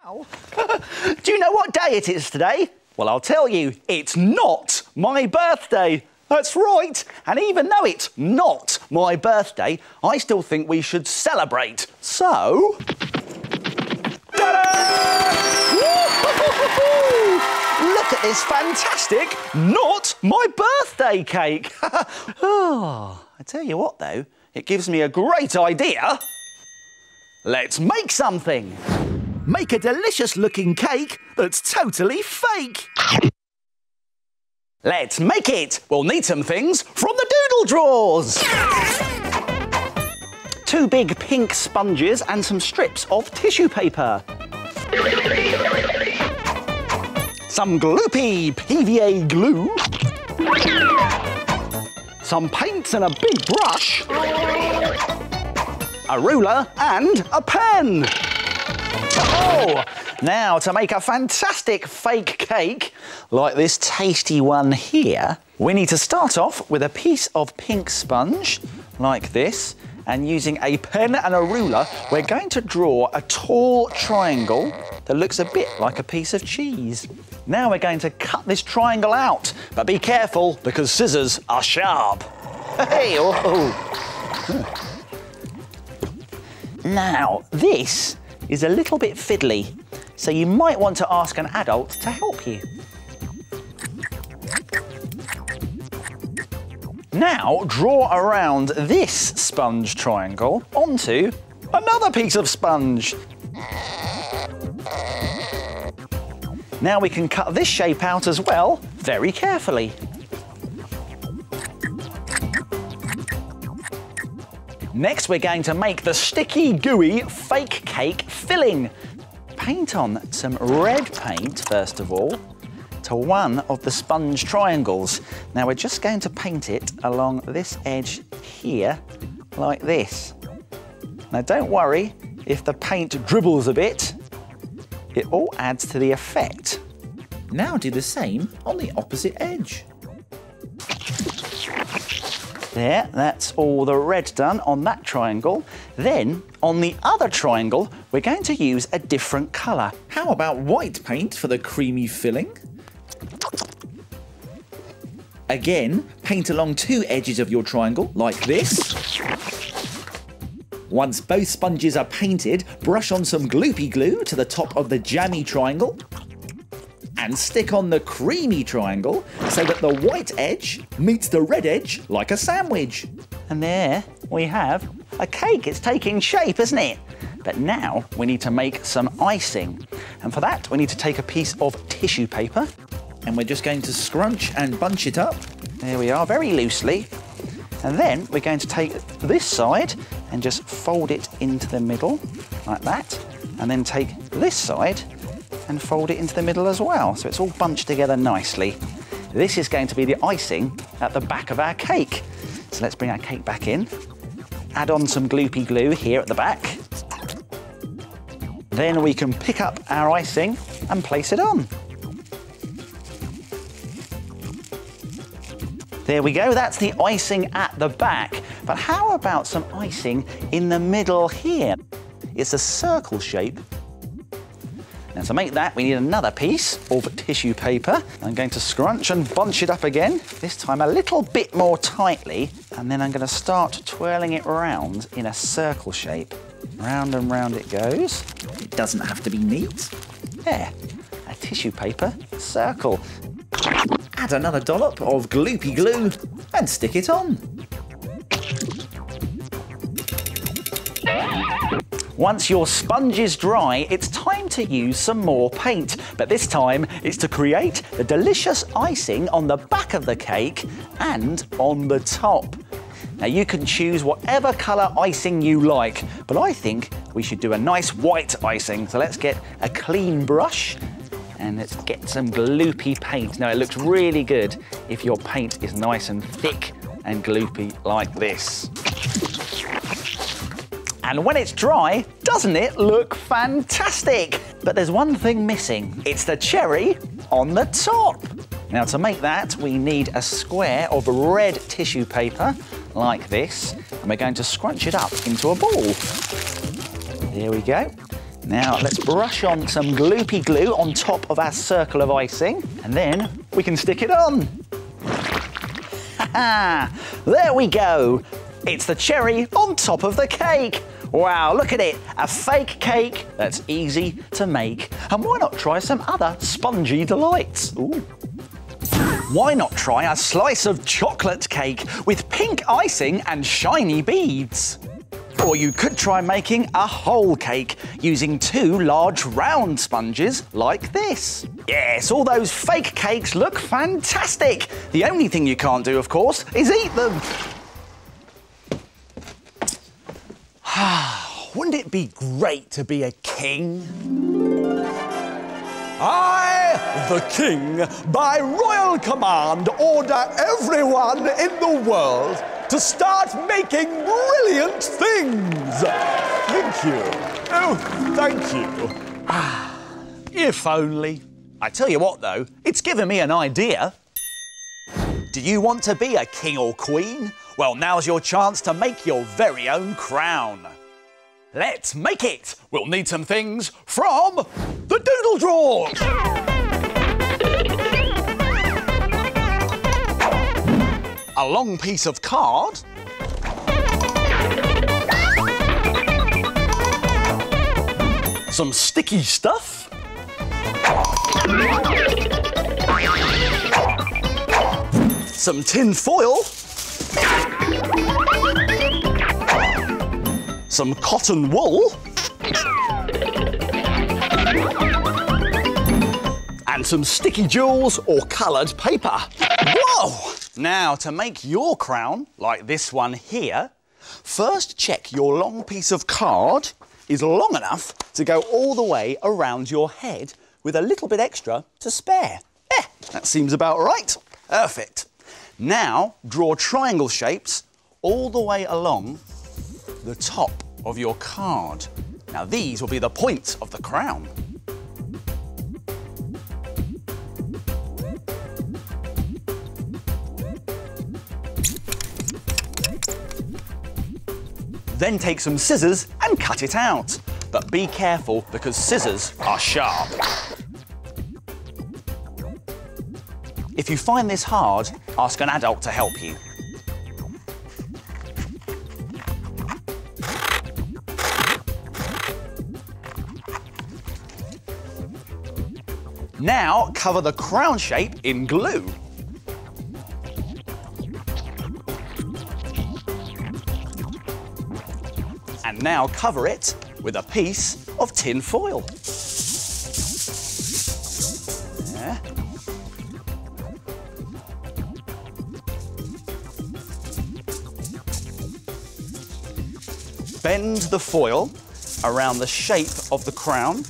Do you know what day it is today? Well, I'll tell you, it's not my birthday. That's right. And even though it's not my birthday, I still think we should celebrate. So. Look at this fantastic, not my birthday cake. oh, I tell you what, though, it gives me a great idea. Let's make something. Make a delicious looking cake that's totally fake. Let's make it. We'll need some things from the doodle drawers. Two big pink sponges and some strips of tissue paper. Some gloopy PVA glue. Some paints and a big brush. A ruler and a pen. Oh, now to make a fantastic fake cake like this tasty one here, we need to start off with a piece of pink sponge like this and using a pen and a ruler, we're going to draw a tall triangle that looks a bit like a piece of cheese. Now we're going to cut this triangle out, but be careful because scissors are sharp. Hey, oh. Now, this is a little bit fiddly, so you might want to ask an adult to help you. Now draw around this sponge triangle onto another piece of sponge. Now we can cut this shape out as well, very carefully. Next we're going to make the sticky, gooey fake cake filling. Paint on some red paint first of all to one of the sponge triangles. Now we're just going to paint it along this edge here like this. Now don't worry if the paint dribbles a bit, it all adds to the effect. Now do the same on the opposite edge. There, that's all the red done on that triangle. Then, on the other triangle, we're going to use a different colour. How about white paint for the creamy filling? Again, paint along two edges of your triangle, like this. Once both sponges are painted, brush on some gloopy glue to the top of the jammy triangle and stick on the creamy triangle so that the white edge meets the red edge like a sandwich. And there we have a cake. It's taking shape, isn't it? But now we need to make some icing. And for that, we need to take a piece of tissue paper. And we're just going to scrunch and bunch it up. There we are, very loosely. And then we're going to take this side and just fold it into the middle, like that. And then take this side and fold it into the middle as well. So it's all bunched together nicely. This is going to be the icing at the back of our cake. So let's bring our cake back in. Add on some gloopy glue here at the back. Then we can pick up our icing and place it on. There we go, that's the icing at the back. But how about some icing in the middle here? It's a circle shape and to make that, we need another piece of tissue paper. I'm going to scrunch and bunch it up again, this time a little bit more tightly, and then I'm going to start twirling it around in a circle shape. Round and round it goes. It doesn't have to be neat. There, a tissue paper circle. Add another dollop of gloopy glue and stick it on. Once your sponge is dry, it's time to use some more paint. But this time, it's to create the delicious icing on the back of the cake and on the top. Now you can choose whatever colour icing you like, but I think we should do a nice white icing. So let's get a clean brush and let's get some gloopy paint. Now it looks really good if your paint is nice and thick and gloopy like this. And when it's dry, doesn't it look fantastic? But there's one thing missing. It's the cherry on the top. Now to make that, we need a square of red tissue paper like this, and we're going to scrunch it up into a ball. There we go. Now let's brush on some gloopy glue on top of our circle of icing and then we can stick it on. there we go. It's the cherry on top of the cake. Wow, look at it, a fake cake that's easy to make. And why not try some other spongy delights? Ooh. Why not try a slice of chocolate cake with pink icing and shiny beads? Or you could try making a whole cake using two large round sponges like this. Yes, all those fake cakes look fantastic. The only thing you can't do, of course, is eat them. Wouldn't it be great to be a king? I, the king, by royal command, order everyone in the world to start making brilliant things. Thank you. Oh, thank you. Ah, if only. I tell you what, though, it's given me an idea. Do you want to be a king or queen? Well, now's your chance to make your very own crown. Let's make it! We'll need some things from the doodle drawers. A long piece of card. Some sticky stuff. Some tin foil. Some cotton wool, and some sticky jewels or coloured paper. Whoa! Now, to make your crown, like this one here, first check your long piece of card is long enough to go all the way around your head with a little bit extra to spare. Eh, that seems about right. Perfect. Now, draw triangle shapes all the way along the top of your card. Now these will be the points of the crown. Then take some scissors and cut it out. But be careful because scissors are sharp. If you find this hard, ask an adult to help you. Now cover the crown shape in glue. And now cover it with a piece of tin foil. There. Bend the foil around the shape of the crown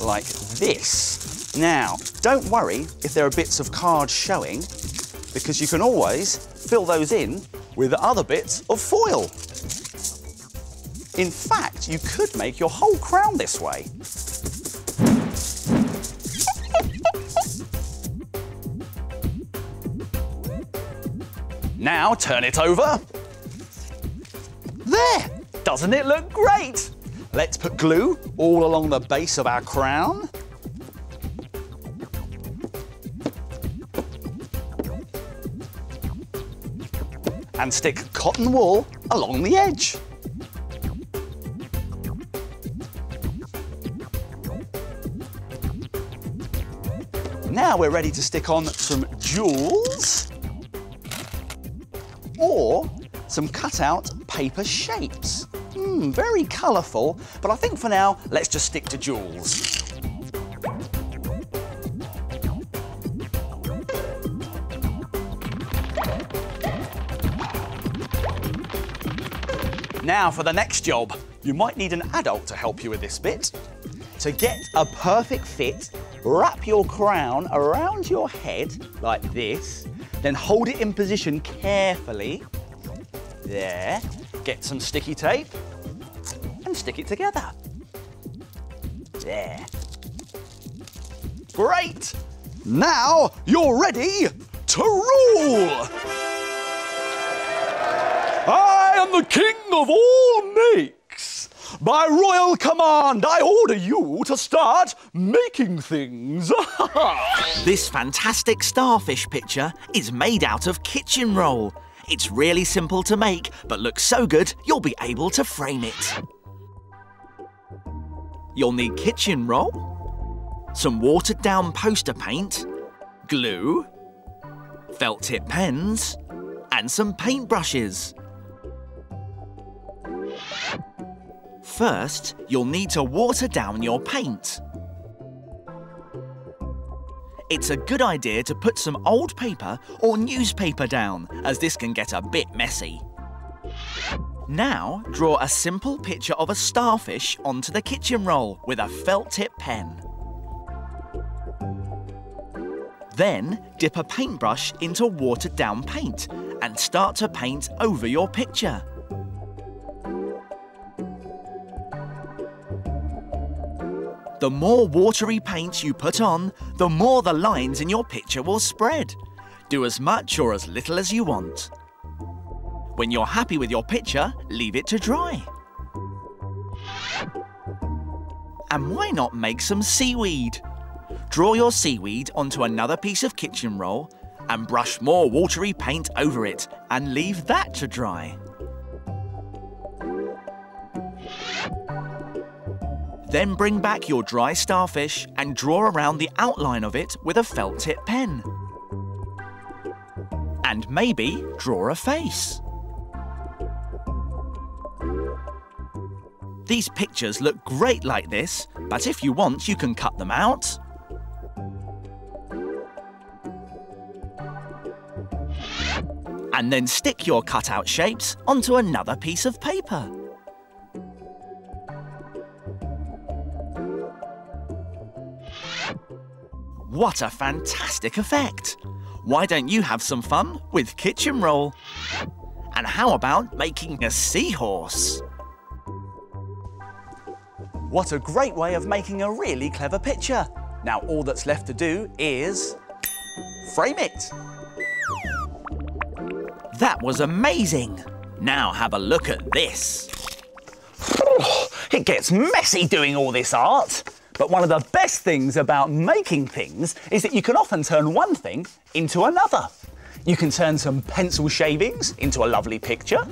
like this. Now, don't worry if there are bits of card showing, because you can always fill those in with other bits of foil. In fact, you could make your whole crown this way. now turn it over. There! Doesn't it look great? Let's put glue all along the base of our crown. And stick cotton wool along the edge. Now we're ready to stick on some jewels or some cut-out paper shapes. Hmm, very colourful, but I think for now, let's just stick to jewels. Now for the next job. You might need an adult to help you with this bit. To get a perfect fit, wrap your crown around your head like this, then hold it in position carefully. There. Get some sticky tape and stick it together. There. Great! Now you're ready to rule! Am the king of all makes. by royal command, I order you to start making things. this fantastic starfish picture is made out of kitchen roll. It's really simple to make, but looks so good you'll be able to frame it. You'll need kitchen roll, some watered down poster paint, glue, felt tip pens, and some paintbrushes. First, you'll need to water down your paint. It's a good idea to put some old paper or newspaper down, as this can get a bit messy. Now, draw a simple picture of a starfish onto the kitchen roll with a felt tip pen. Then, dip a paintbrush into watered down paint and start to paint over your picture. The more watery paint you put on, the more the lines in your picture will spread. Do as much or as little as you want. When you're happy with your picture, leave it to dry. And why not make some seaweed? Draw your seaweed onto another piece of kitchen roll and brush more watery paint over it and leave that to dry. Then bring back your dry starfish and draw around the outline of it with a felt tip pen. And maybe draw a face. These pictures look great like this, but if you want, you can cut them out. And then stick your cutout shapes onto another piece of paper. What a fantastic effect! Why don't you have some fun with Kitchen Roll? And how about making a seahorse? What a great way of making a really clever picture. Now all that's left to do is frame it. That was amazing! Now have a look at this. It gets messy doing all this art. But one of the best things about making things is that you can often turn one thing into another. You can turn some pencil shavings into a lovely picture.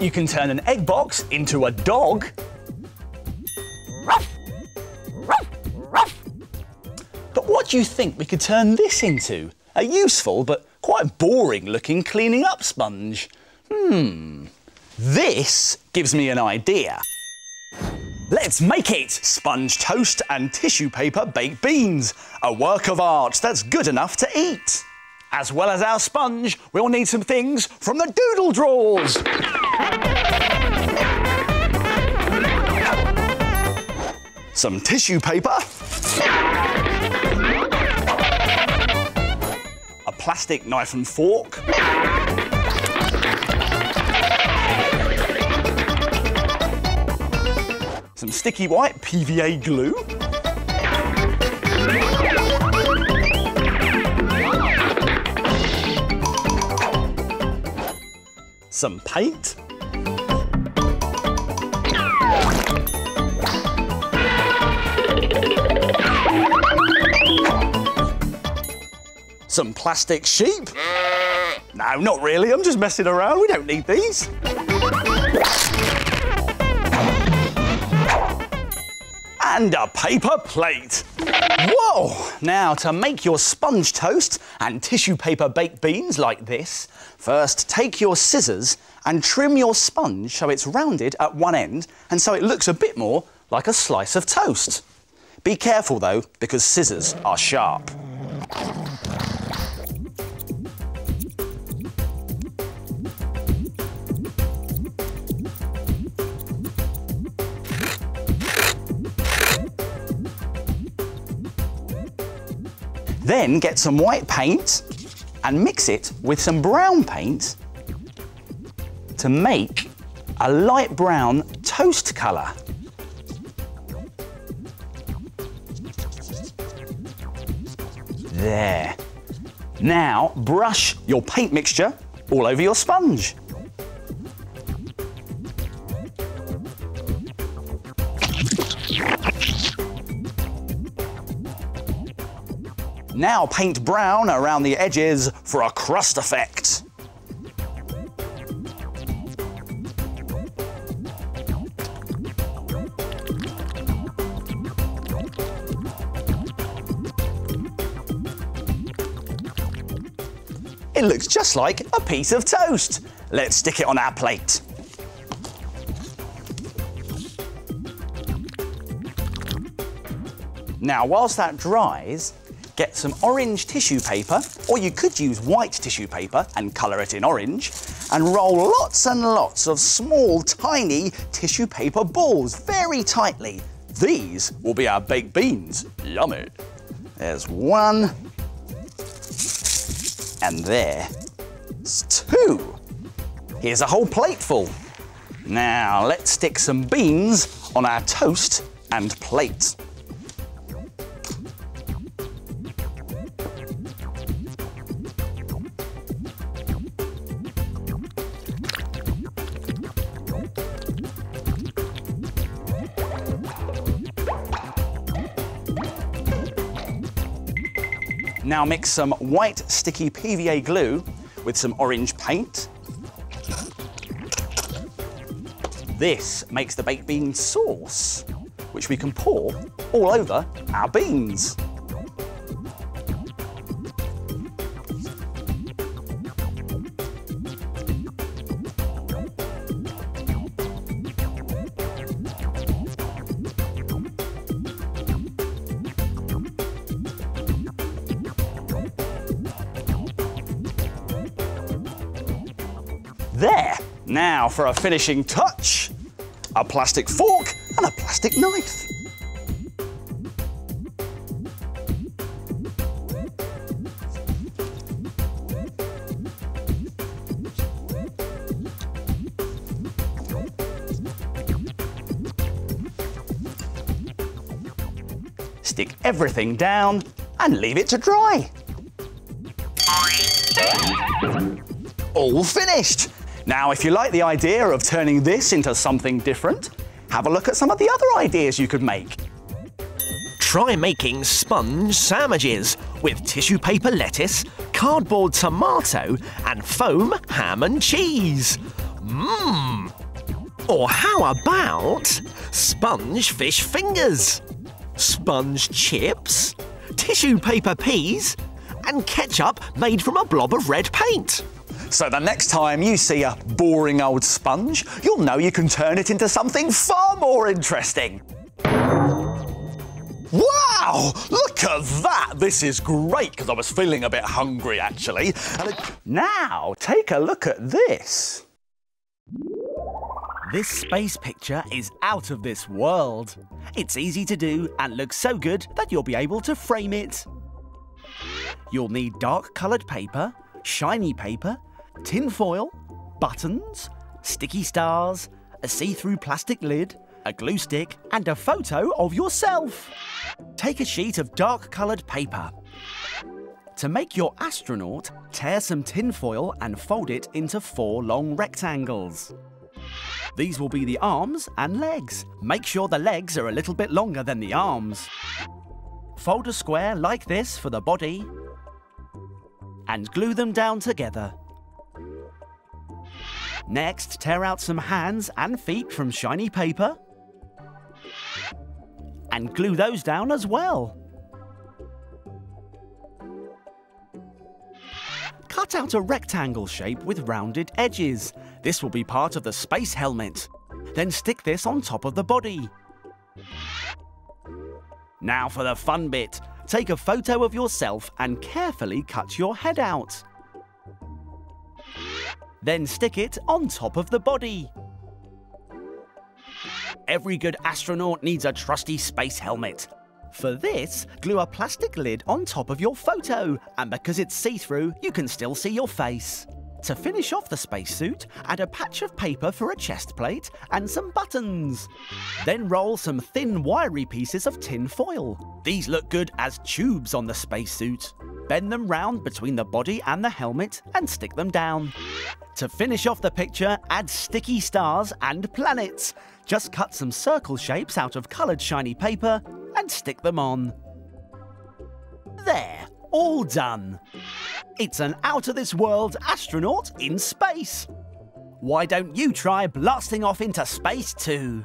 You can turn an egg box into a dog. But what do you think we could turn this into? A useful but quite boring looking cleaning up sponge. Hmm. This gives me an idea. Let's make it! Sponge toast and tissue paper baked beans. A work of art that's good enough to eat. As well as our sponge, we'll need some things from the doodle drawers. Some tissue paper. A plastic knife and fork. Some sticky white PVA glue. Some paint. Some plastic sheep. No, not really. I'm just messing around. We don't need these. And a paper plate. Whoa! Now, to make your sponge toast and tissue paper baked beans like this, first take your scissors and trim your sponge so it's rounded at one end and so it looks a bit more like a slice of toast. Be careful though, because scissors are sharp. Then get some white paint and mix it with some brown paint to make a light brown toast colour. There. Now brush your paint mixture all over your sponge. Now paint brown around the edges for a crust effect. It looks just like a piece of toast. Let's stick it on our plate. Now, whilst that dries, get some orange tissue paper, or you could use white tissue paper and colour it in orange, and roll lots and lots of small, tiny tissue paper balls very tightly. These will be our baked beans. Yummy. There's one, and there's two. Here's a whole plate full. Now, let's stick some beans on our toast and plate. Now mix some white sticky PVA glue with some orange paint. This makes the baked bean sauce, which we can pour all over our beans. Now for a finishing touch, a plastic fork and a plastic knife. Stick everything down and leave it to dry. All finished. Now, if you like the idea of turning this into something different, have a look at some of the other ideas you could make. Try making sponge sandwiches with tissue paper lettuce, cardboard tomato, and foam ham and cheese. Mmm. Or how about sponge fish fingers, sponge chips, tissue paper peas, and ketchup made from a blob of red paint? So the next time you see a boring old sponge, you'll know you can turn it into something far more interesting. Wow! Look at that! This is great because I was feeling a bit hungry actually. It- Now, take a look at this. This space picture is out of this world. It's easy to do and looks so good that you'll be able to frame it. You'll need dark coloured paper, shiny paper, tin foil, buttons, sticky stars, a see-through plastic lid, a glue stick and a photo of yourself. Take a sheet of dark coloured paper. To make your astronaut, tear some tin foil and fold it into four long rectangles. These will be the arms and legs. Make sure the legs are a little bit longer than the arms. Fold a square like this for the body and glue them down together. Next, tear out some hands and feet from shiny paper and glue those down as well. Cut out a rectangle shape with rounded edges. This will be part of the space helmet. Then stick this on top of the body. Now for the fun bit. Take a photo of yourself and carefully cut your head out. Then stick it on top of the body. Every good astronaut needs a trusty space helmet. For this, glue a plastic lid on top of your photo, and because it's see-through, you can still see your face. To finish off the spacesuit, add a patch of paper for a chest plate and some buttons. Then roll some thin wiry pieces of tin foil. These look good as tubes on the spacesuit. Bend them round between the body and the helmet and stick them down. To finish off the picture, add sticky stars and planets. Just cut some circle shapes out of coloured shiny paper and stick them on. There, all done. It's an out-of-this-world astronaut in space. Why don't you try blasting off into space too?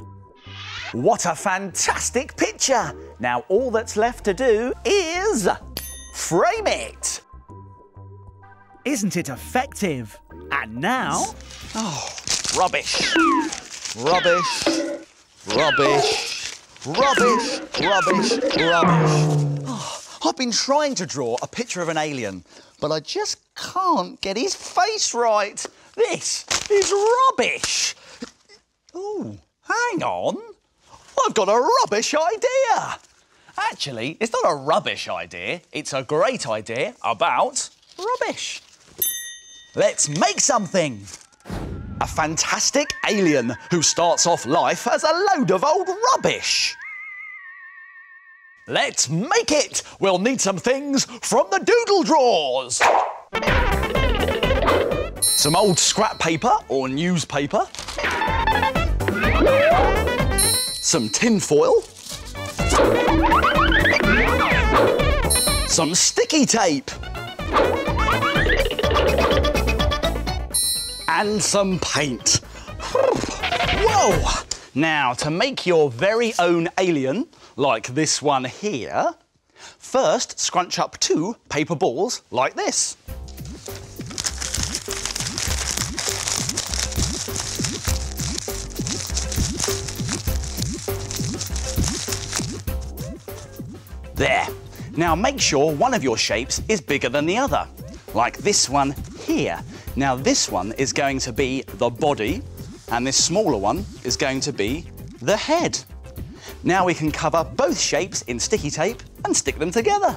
What a fantastic picture! Now all that's left to do is frame it. Isn't it effective? And now, Oh, Rubbish. Rubbish. Rubbish. Rubbish. Rubbish. Rubbish. Oh, I've been trying to draw a picture of an alien, but I just can't get his face right. This is rubbish. Oh, hang on. I've got a rubbish idea. Actually, it's not a rubbish idea, it's a great idea about rubbish. Let's make something. A fantastic alien who starts off life as a load of old rubbish. Let's make it! We'll need some things from the doodle drawers. Some old scrap paper or newspaper. Some tin foil. Some sticky tape. And some paint. Whoa! Now, to make your very own alien, like this one here, first scrunch up two paper balls like this. There. Now make sure one of your shapes is bigger than the other, like this one here. Now this one is going to be the body, and this smaller one is going to be the head. Now we can cover both shapes in sticky tape and stick them together.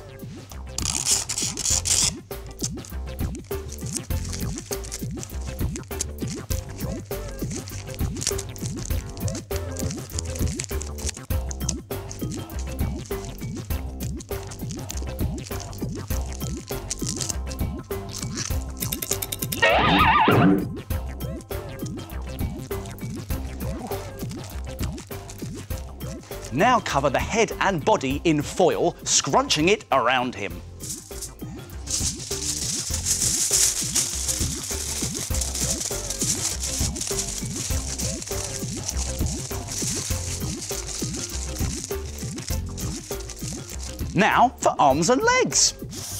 Now cover the head and body in foil, scrunching it around him. Now for arms and legs.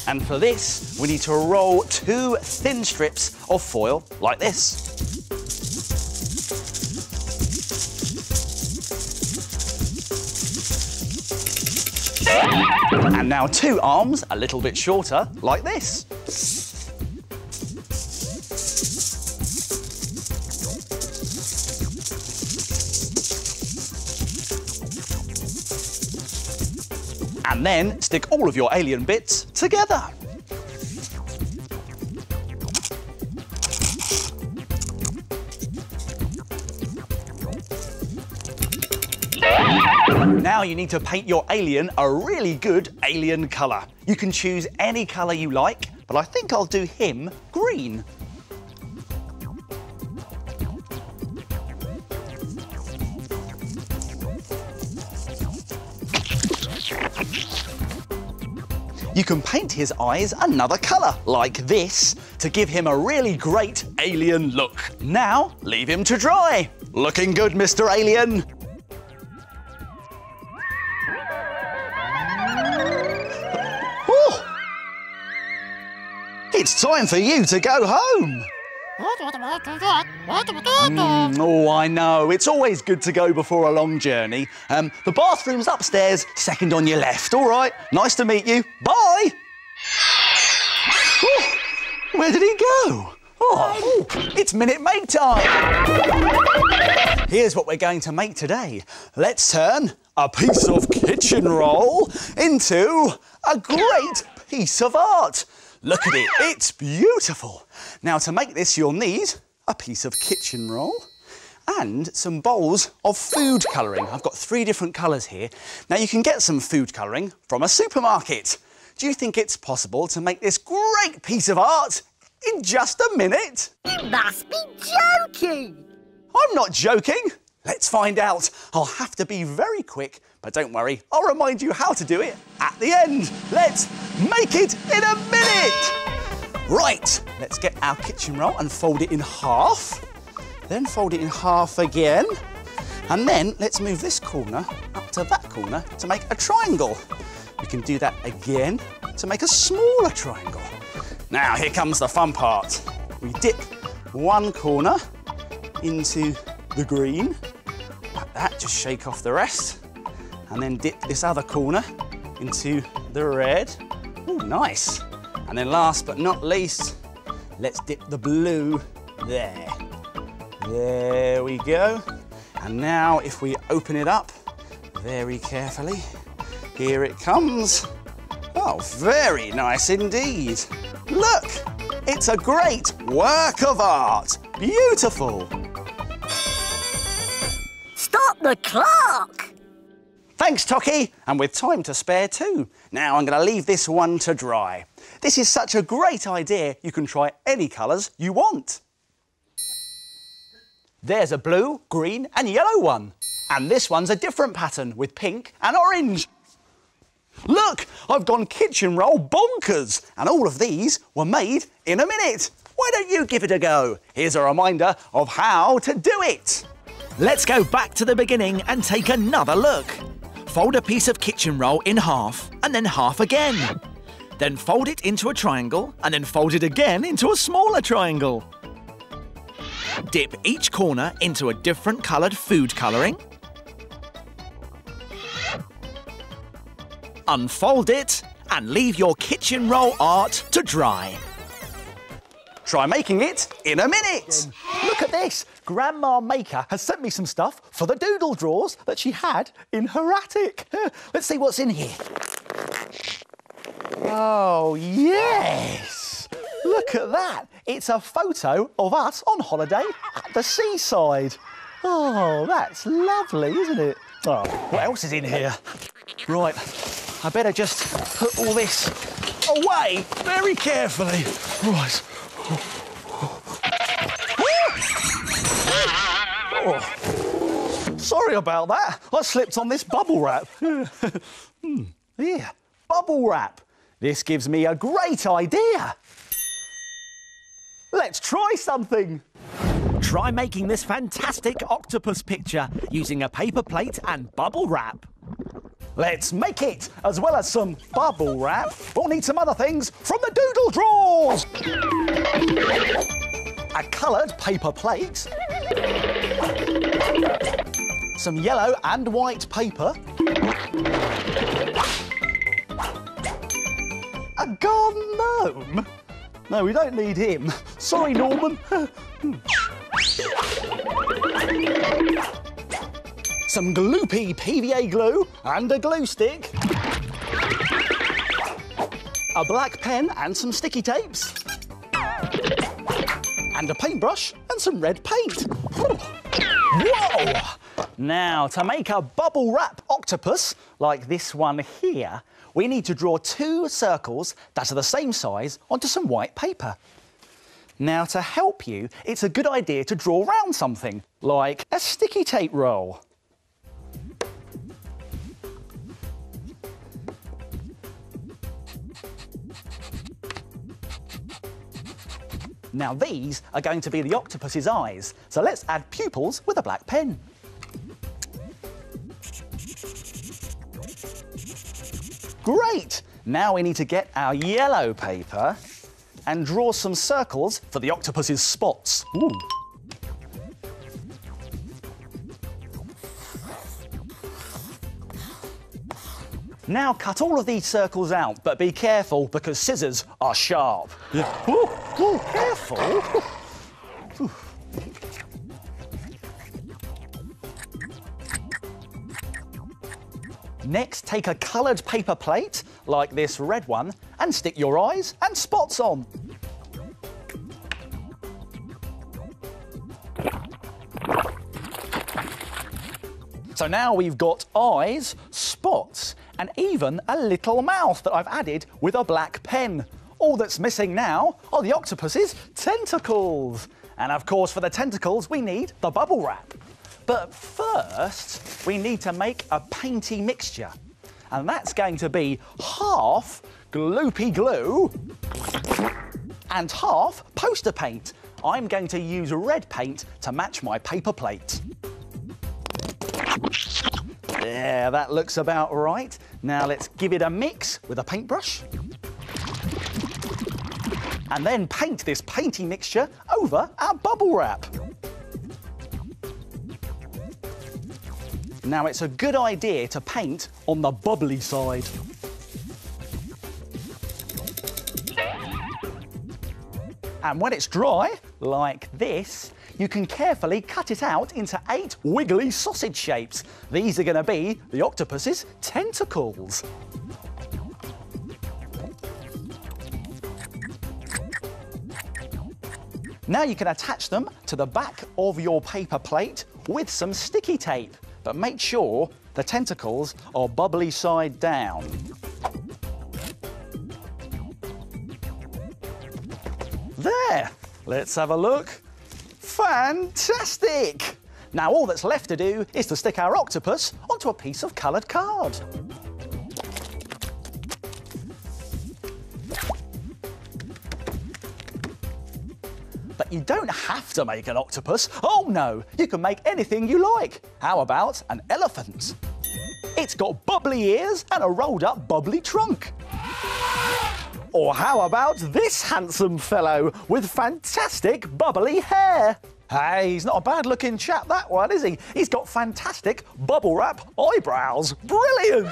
And for this, we need to roll two thin strips of foil like this. And now two arms, a little bit shorter, like this. And then stick all of your alien bits together. Now you need to paint your alien a really good alien colour. You can choose any colour you like, but I think I'll do him green. You can paint his eyes another colour, like this, to give him a really great alien look. Now, leave him to dry. Looking good, Mr. Alien. It's time for you to go home. Mm, oh, I know. It's always good to go before a long journey. Um, the bathroom's upstairs, second on your left. All right. Nice to meet you. Bye. Oh, where did he go? Oh, it's Minute Make time. Here's what we're going to make today. Let's turn a piece of kitchen roll into a great piece of art. Look at it, it's beautiful. Now to make this you'll need a piece of kitchen roll and some bowls of food colouring. I've got three different colours here. Now you can get some food colouring from a supermarket. Do you think it's possible to make this great piece of art in just a minute? You must be joking! I'm not joking. Let's find out. I'll have to be very quick, but don't worry, I'll remind you how to do it at the end. Let's make it in a minute. Right, let's get our kitchen roll and fold it in half. Then fold it in half again. And then let's move this corner up to that corner to make a triangle. We can do that again to make a smaller triangle. Now, here comes the fun part. We dip one corner into the green, like that, just shake off the rest, and then dip this other corner into the red. Ooh, nice. And then last but not least, let's dip the blue there. There we go. And now if we open it up very carefully, here it comes. Oh, very nice indeed. Look, it's a great work of art. Beautiful. Stop the clock! Thanks, Toki, and with time to spare too. Now I'm going to leave this one to dry. This is such a great idea, you can try any colours you want. There's a blue, green and yellow one. And this one's a different pattern with pink and orange. Look, I've gone kitchen roll bonkers, and all of these were made in a minute. Why don't you give it a go? Here's a reminder of how to do it. Let's go back to the beginning and take another look. Fold a piece of kitchen roll in half and then half again. Then fold it into a triangle and then fold it again into a smaller triangle. Dip each corner into a different coloured food colouring. Unfold it and leave your kitchen roll art to dry. Try making it in a minute. Look at this. Grandma Maker has sent me some stuff for the doodle drawers that she had in her attic. Let's see what's in here. Oh, yes. Look at that. It's a photo of us on holiday at the seaside. Oh, that's lovely, isn't it? Oh, what else is in here? Right, I better just put all this away very carefully. Right. Oh, sorry about that. I slipped on this bubble wrap. hmm, here, bubble wrap. This gives me a great idea. Let's try something. Try making this fantastic octopus picture using a paper plate and bubble wrap. Let's make it, as well as some bubble wrap. We'll need some other things from the doodle drawers. A coloured paper plate. Some yellow and white paper. A garden gnome. No, we don't need him. Sorry, Norman. Some gloopy PVA glue and a glue stick. A black pen and some sticky tapes. And a paintbrush and some red paint. Whoa! Now, to make a bubble wrap octopus like this one here, we need to draw two circles that are the same size onto some white paper. Now, to help you, it's a good idea to draw around something, like a sticky tape roll. Now these are going to be the octopus's eyes, so let's add pupils with a black pen. Great! Now we need to get our yellow paper and draw some circles for the octopus's spots. Ooh. Now cut all of these circles out, but be careful because scissors are sharp. Yeah. Ooh, ooh, careful. Ooh. Next, take a coloured paper plate, like this red one, and stick your eyes and spots on. So now we've got eyes, spots, and even a little mouth that I've added with a black pen. All that's missing now are the octopus's tentacles. And of course, for the tentacles, we need the bubble wrap. But first, we need to make a painty mixture. And that's going to be half gloopy glue and half poster paint. I'm going to use red paint to match my paper plate. There, that looks about right. Now let's give it a mix with a paintbrush. And then paint this painty mixture over our bubble wrap. Now it's a good idea to paint on the bubbly side. And when it's dry, like this, you can carefully cut it out into eight wiggly sausage shapes. These are going to be the octopus's tentacles. Now you can attach them to the back of your paper plate with some sticky tape, but make sure the tentacles are bubbly side down. There, let's have a look. Fantastic! Now all that's left to do is to stick our octopus onto a piece of coloured card. But you don't have to make an octopus. Oh no, you can make anything you like. How about an elephant? It's got bubbly ears and a rolled up bubbly trunk. Or how about this handsome fellow with fantastic bubbly hair? Hey, he's not a bad looking chap, that one, is he? He's got fantastic bubble wrap eyebrows. Brilliant!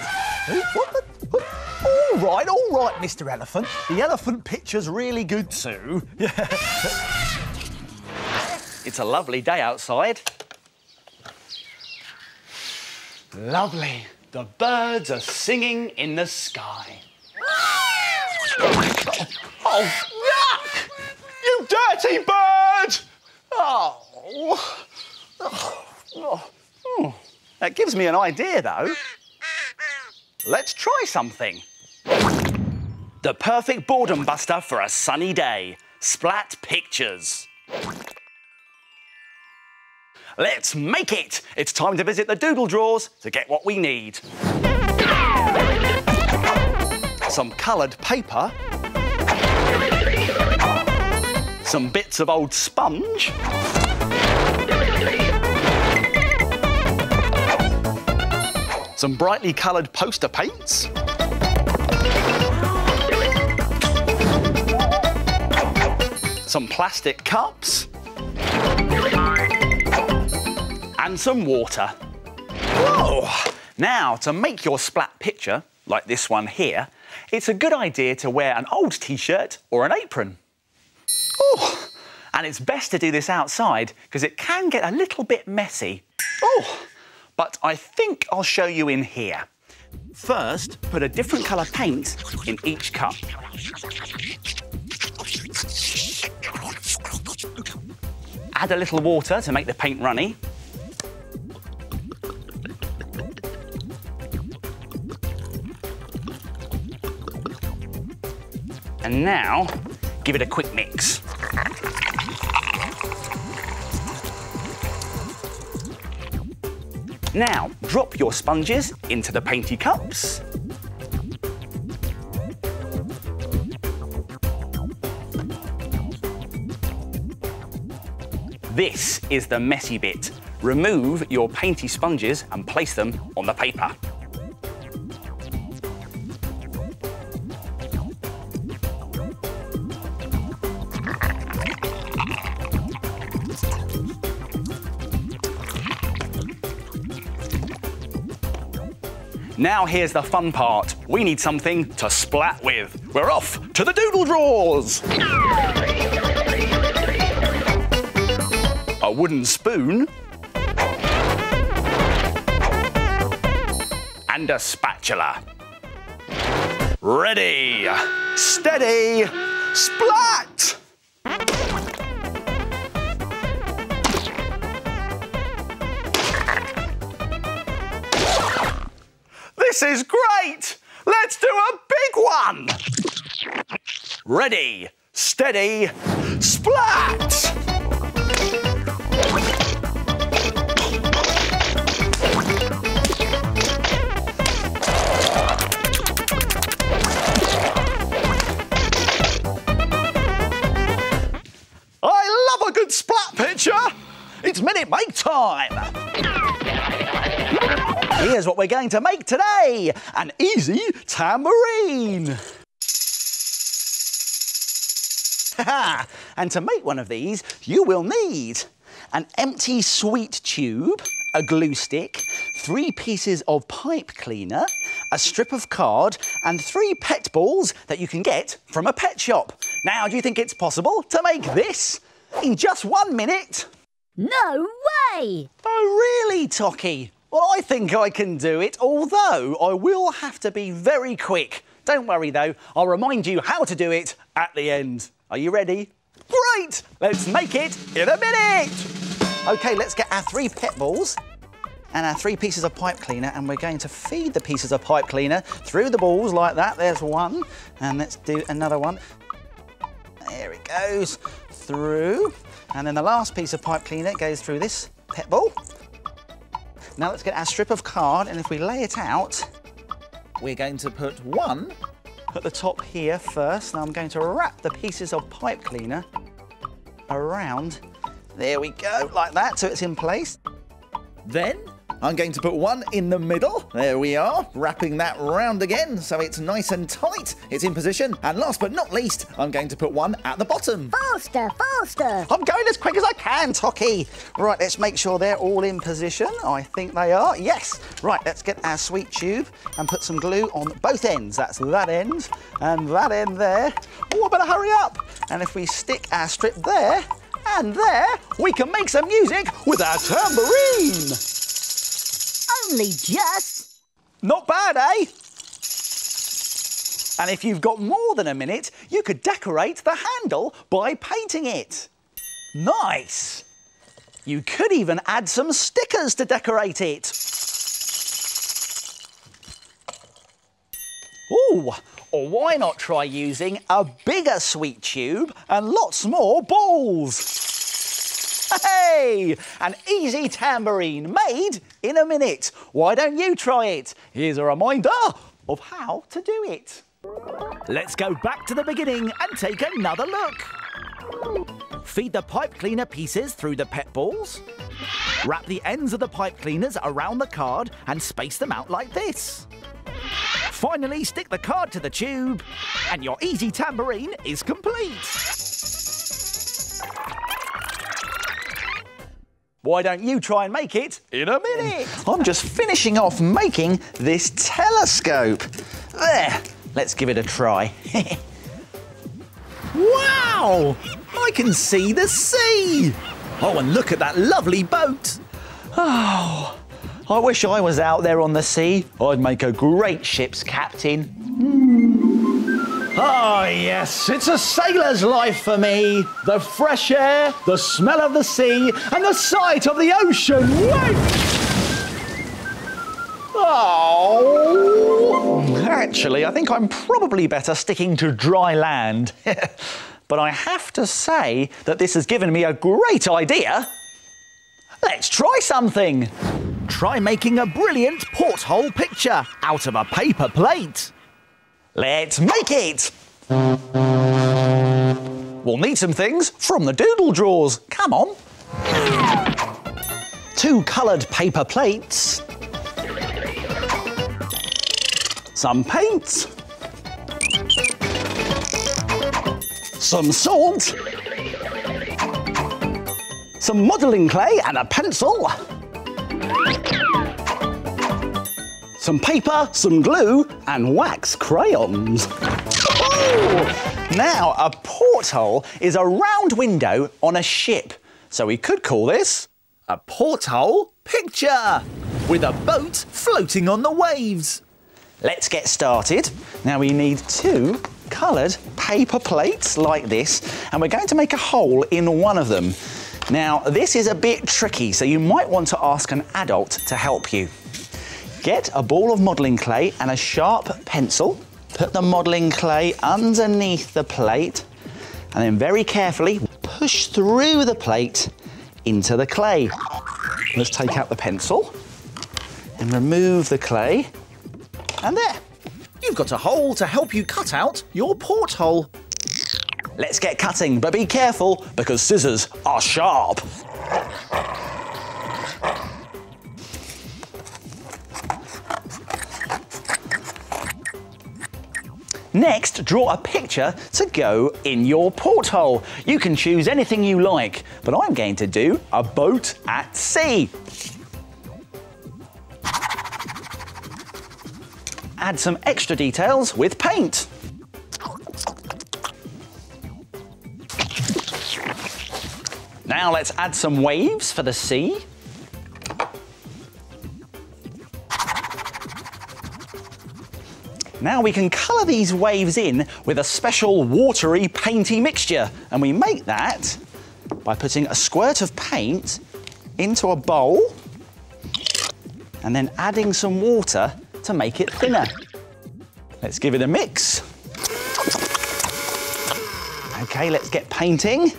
What the- All right, all right, Mr. Elephant. The elephant picture's really good too. it's a lovely day outside. Lovely. The birds are singing in the sky. Oh! You dirty bird! Oh. Oh. Oh. That gives me an idea, though. Let's try something. The perfect boredom buster for a sunny day. Splat Pictures. Let's make it! It's time to visit the doodle drawers to get what we need. Some coloured paper. Some bits of old sponge. Some brightly coloured poster paints. Some plastic cups. And some water. Whoa! Now, to make your splat picture, like this one here, it's a good idea to wear an old t-shirt or an apron. Oh, and it's best to do this outside because it can get a little bit messy. Oh, but I think I'll show you in here. First, put a different colour paint in each cup. Add a little water to make the paint runny. And now, give it a quick mix. Now, drop your sponges into the painty cups. This is the messy bit. Remove your painty sponges and place them on the paper. Now here's the fun part. We need something to splat with. We're off to the doodle drawers. A wooden spoon. And a spatula. Ready, steady, splat! This is great! Let's do a big one! Ready, steady, splat! I love a good splat picture! It's Minute Make time! Here's what we're going to make today. An easy tambourine. and to make one of these, you will need an empty sweet tube, a glue stick, three pieces of pipe cleaner, a strip of card, and three pet balls that you can get from a pet shop. Now, do you think it's possible to make this in just one minute? No way! Oh, really, Tocky? Well, I think I can do it, although I will have to be very quick. Don't worry, though, I'll remind you how to do it at the end. Are you ready? Great! Let's make it in a minute! OK, let's get our three pet balls and our three pieces of pipe cleaner and we're going to feed the pieces of pipe cleaner through the balls like that. There's one. And let's do another one. There it goes. Through. And then the last piece of pipe cleaner goes through this pet ball. Now let's get our strip of card and if we lay it out, We're going to put one at the top here first. Now I'm going to wrap the pieces of pipe cleaner around. There we go, like that, so it's in place. Then I'm going to put one in the middle. There we are, wrapping that round again so it's nice and tight. It's in position. And last but not least, I'm going to put one at the bottom. Faster, faster! I'm going as quick as I can, Tocky. Right, let's make sure they're all in position. I think they are. Yes. Right, let's get our sweet tube and put some glue on both ends. That's that end and that end there. Oh, I better hurry up. And if we stick our strip there and there, we can make some music with our tambourine. Only just! Not bad, eh? And if you've got more than a minute, you could decorate the handle by painting it. Nice! You could even add some stickers to decorate it. Ooh, or why not try using a bigger sweet tube and lots more balls? Hey! An easy tambourine made in a minute. Why don't you try it? Here's a reminder of how to do it. Let's go back to the beginning and take another look. Feed the pipe cleaner pieces through the pet balls. Wrap the ends of the pipe cleaners around the card and space them out like this. Finally, stick the card to the tube, and your easy tambourine is complete. Why don't you try and make it in a minute? I'm just finishing off making this telescope. There, let's give it a try. Wow! I can see the sea! Oh, and look at that lovely boat! Oh, I wish I was out there on the sea. I'd make a great ship's captain. Ah, yes, it's a sailor's life for me. The fresh air, the smell of the sea, and the sight of the ocean. Wait! Oh! Actually, I think I'm probably better sticking to dry land. but I have to say that this has given me a great idea. Let's try something. Try making a brilliant porthole picture out of a paper plate. Let's make it! We'll need some things from the doodle drawers. Come on. Two coloured paper plates. Some paint. Some salt. Some modelling clay and a pencil. Some paper, some glue, and wax crayons. Oh! Now, a porthole is a round window on a ship. So we could call this A porthole picture! With a boat floating on the waves. Let's get started. Now we need two coloured paper plates like this, and we're going to make a hole in one of them. Now, this is a bit tricky, so you might want to ask an adult to help you. Get a ball of modelling clay and a sharp pencil. Put the modelling clay underneath the plate, and then very carefully push through the plate into the clay. Let's take out the pencil and remove the clay. And there. You've got a hole to help you cut out your porthole. Let's get cutting, but be careful because scissors are sharp. Next, draw a picture to go in your porthole. You can choose anything you like, but I'm going to do a boat at sea. Add some extra details with paint. Now let's add some waves for the sea. Now we can colour these waves in with a special watery painty mixture. And we make that by putting a squirt of paint into a bowl and then adding some water to make it thinner. Let's give it a mix. Okay, let's get painting.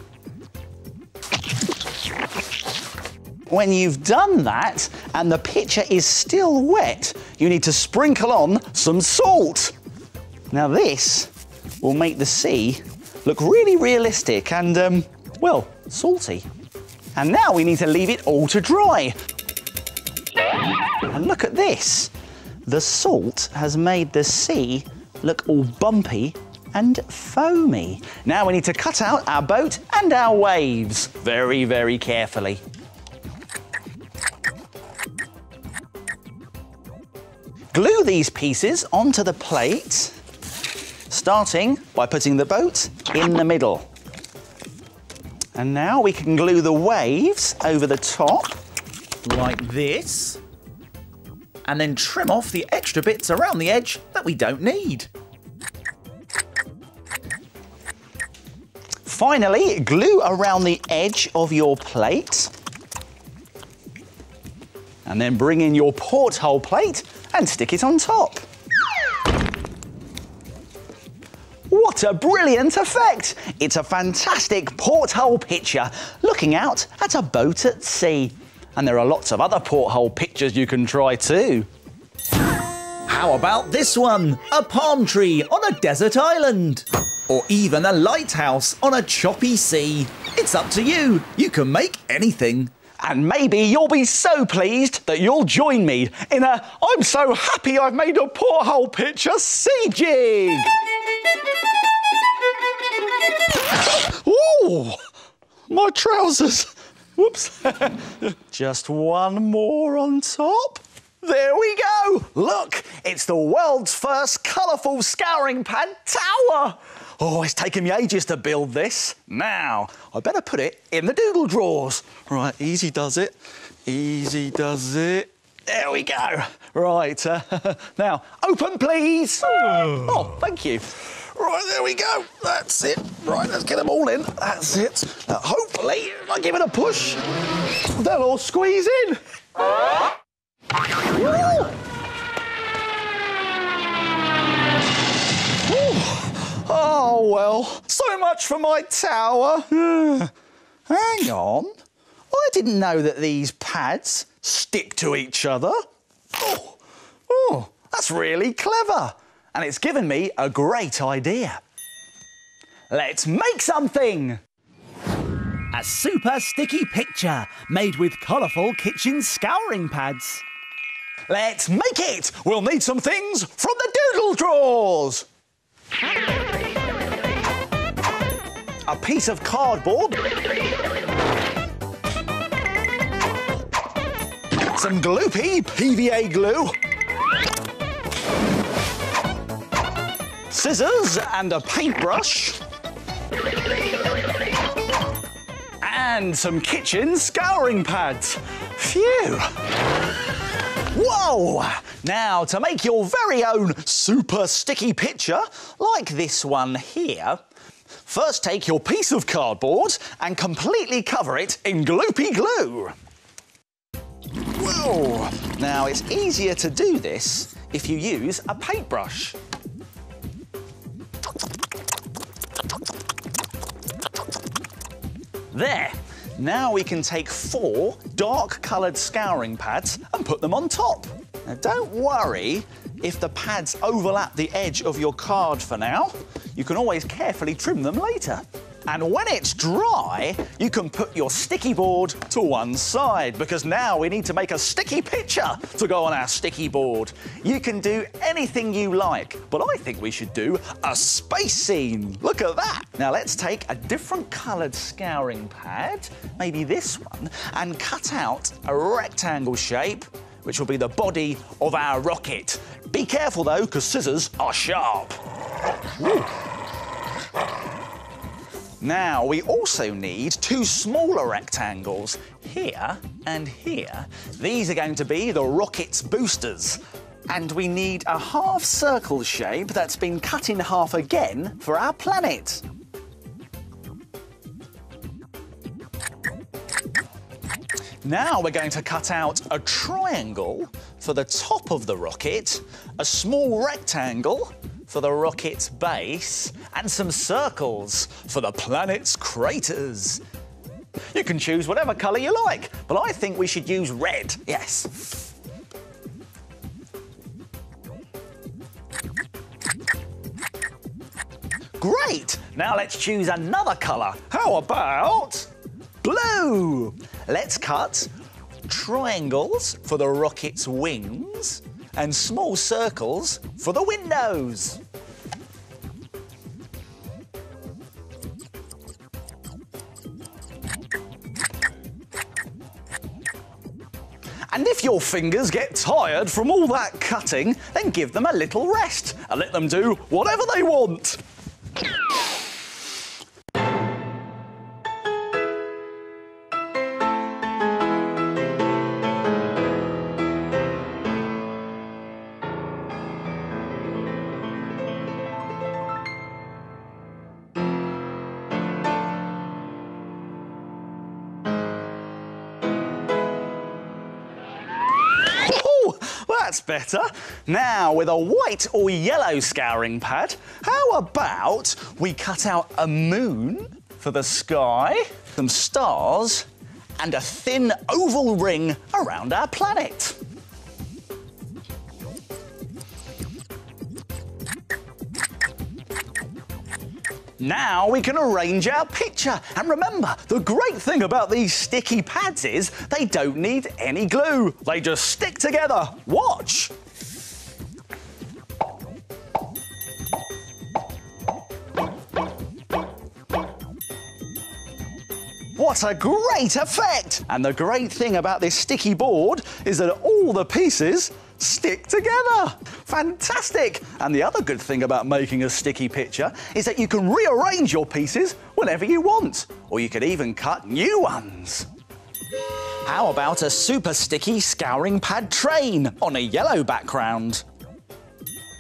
When you've done that and the picture is still wet, you need to sprinkle on some salt. Now this will make the sea look really realistic and, um, well, salty. And now we need to leave it all to dry. And look at this. The salt has made the sea look all bumpy and foamy. Now we need to cut out our boat and our waves very, very carefully. Glue these pieces onto the plate, starting by putting the boat in the middle. And now we can glue the waves over the top. Like this. And then trim off the extra bits around the edge that we don't need. Finally, glue around the edge of your plate. And then bring in your porthole plate and stick it on top. What a brilliant effect! It's a fantastic porthole picture looking out at a boat at sea. And there are lots of other porthole pictures you can try too. How about this one? A palm tree on a desert island. Or even a lighthouse on a choppy sea. It's up to you. You can make anything. And maybe you'll be so pleased that you'll join me in a I'm so happy I've made a porthole picture sea jig. Ooh, my trousers. Whoops. Just one more on top. There we go. Look, it's the world's first colourful scouring pad tower. Oh, it's taken me ages to build this. Now, I better put it in the doodle drawers. Right, easy does it. Easy does it. There we go. Right, uh, now, open please. Oh, thank you. Right, there we go. That's it. Right, let's get them all in. That's it. Hopefully, if I give it a push, they'll all squeeze in. Woo! Oh, well, so much for my tower. Hang on. I didn't know that these pads stick to each other. Oh, oh, that's really clever. And it's given me a great idea. Let's make something. A super sticky picture made with colourful kitchen scouring pads. Let's make it. We'll need some things from the doodle drawers. A piece of cardboard. Some gloopy PVA glue. Scissors and a paintbrush. And some kitchen scouring pads. Phew. Whoa! Now, to make your very own super sticky picture, like this one here, first take your piece of cardboard and completely cover it in gloopy glue. Whoa! Now, it's easier to do this if you use a paintbrush. There. Now we can take four dark coloured scouring pads and put them on top. Now don't worry if the pads overlap the edge of your card for now. You can always carefully trim them later. And when it's dry, you can put your sticky board to one side because now we need to make a sticky picture to go on our sticky board. You can do anything you like, but I think we should do a space scene. Look at that. Now let's take a different coloured scouring pad, maybe this one, and cut out a rectangle shape which will be the body of our rocket. Be careful though, because scissors are sharp. Now, we also need two smaller rectangles, here and here. These are going to be the rocket's boosters. And we need a half circle shape that's been cut in half again for our planet. Now we're going to cut out a triangle for the top of the rocket, a small rectangle for the rocket's base, and some circles for the planet's craters. You can choose whatever colour you like, but I think we should use red, yes. Great! Now let's choose another colour. How about blue? Let's cut triangles for the rocket's wings and small circles for the windows. And if your fingers get tired from all that cutting, then give them a little rest and let them do whatever they want. Better. Now, with a white or yellow scouring pad, how about we cut out a moon for the sky, some stars, and a thin oval ring around our planet? Now we can arrange our picture. And remember, the great thing about these sticky pads is they don't need any glue. They just stick together. Watch. What a great effect! And the great thing about this sticky board is that all the pieces stick together. Fantastic! And the other good thing about making a sticky picture is that you can rearrange your pieces whenever you want, or you could even cut new ones. How about a super sticky scouring pad train on a yellow background?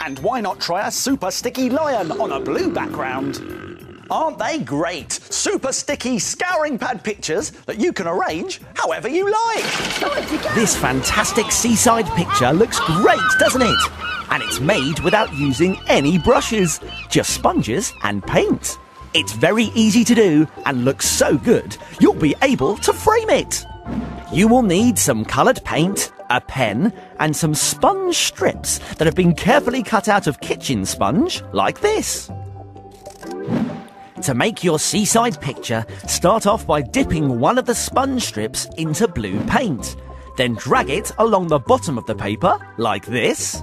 And why not try a super sticky lion on a blue background? Aren't they great? Super sticky scouring pad pictures that you can arrange however you like. This fantastic seaside picture looks great, doesn't it? And it's made without using any brushes, just sponges and paint. It's very easy to do and looks so good, you'll be able to frame it. You will need some coloured paint, a pen, and some sponge strips that have been carefully cut out of kitchen sponge, like this. To make your seaside picture, start off by dipping one of the sponge strips into blue paint. Then drag it along the bottom of the paper, like this,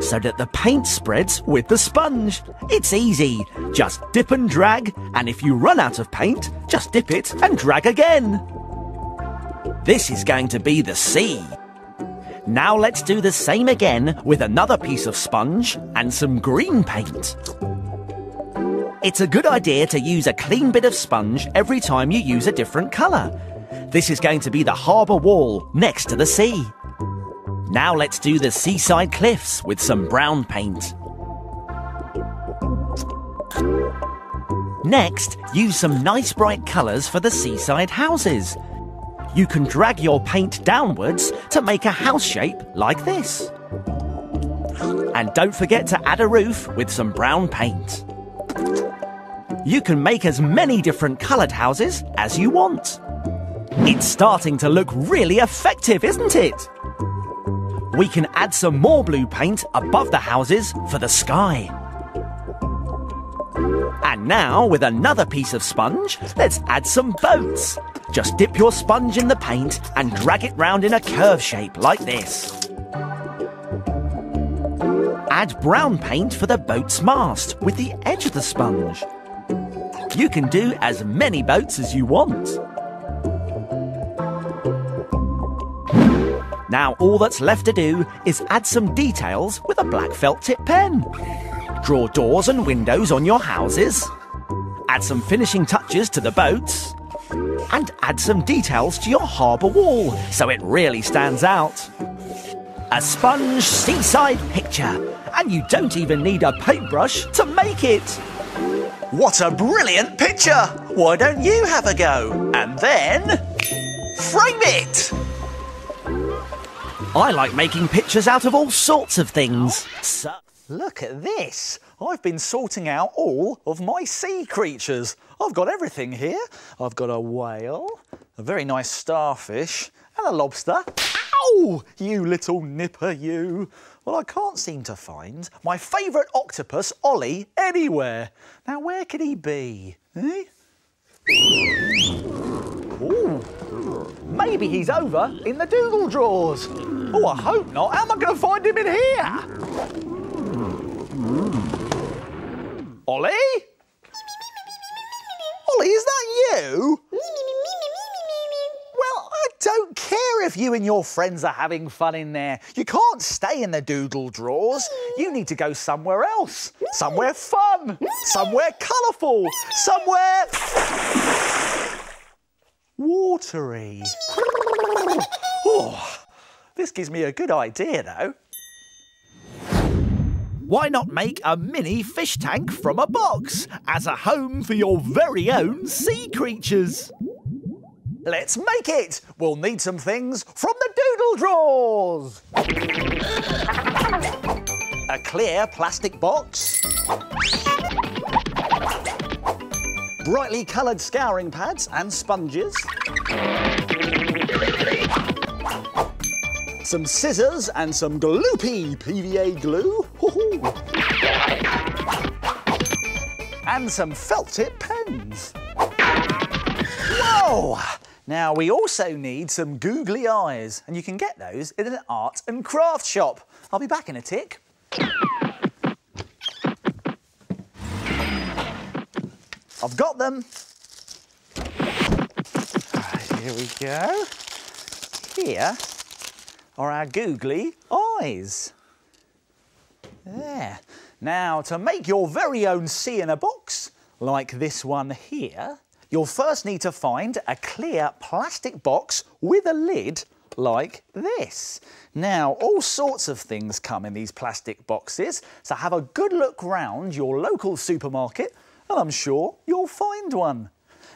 so that the paint spreads with the sponge. It's easy. Just dip and drag, and if you run out of paint, just dip it and drag again. This is going to be the sea. Now let's do the same again with another piece of sponge and some green paint. It's a good idea to use a clean bit of sponge every time you use a different colour. This is going to be the harbour wall next to the sea. Now let's do the seaside cliffs with some brown paint. Next, use some nice bright colours for the seaside houses. You can drag your paint downwards to make a house shape like this. And don't forget to add a roof with some brown paint. You can make as many different coloured houses as you want. It's starting to look really effective, isn't it? We can add some more blue paint above the houses for the sky. And now, with another piece of sponge, let's add some boats. Just dip your sponge in the paint and drag it round in a curve shape like this. Add brown paint for the boat's mast with the edge of the sponge. You can do as many boats as you want. Now all that's left to do is add some details with a black felt tip pen. Draw doors and windows on your houses. Add some finishing touches to the boats. And add some details to your harbour wall so it really stands out. A sponge seaside picture. And you don't even need a paintbrush to make it. What a brilliant picture! Why don't you have a go? And then frame it! I like making pictures out of all sorts of things. So, Look at this. I've been sorting out all of my sea creatures. I've got everything here. I've got a whale, a very nice starfish, and a lobster. Ow! You little nipper, you. Well, I can't seem to find my favourite octopus, Ollie, anywhere. Now, where could he be? Eh? Ooh, maybe he's over in the doodle drawers. Oh, I hope not. How am I going to find him in here? Ollie? Ollie, is that you? Don't care if you and your friends are having fun in there. You can't stay in the doodle drawers. You need to go somewhere else. Somewhere fun. Somewhere colourful. Somewhere. watery. Oh, this gives me a good idea, though. why not make a mini fish tank from a box as a home for your very own sea creatures? Let's make it! We'll need some things from the doodle drawers! A clear plastic box. Brightly coloured scouring pads and sponges. Some scissors and some gloopy PVA glue. And some felt tip pens. Whoa! Now we also need some googly eyes, and you can get those in an art and craft shop. I'll be back in a tick. I've got them. Here we go. Here are our googly eyes. There. Now, to make your very own sea in a box, like this one here, you'll first need to find a clear plastic box with a lid like this. Now, all sorts of things come in these plastic boxes, so have a good look round your local supermarket and I'm sure you'll find one.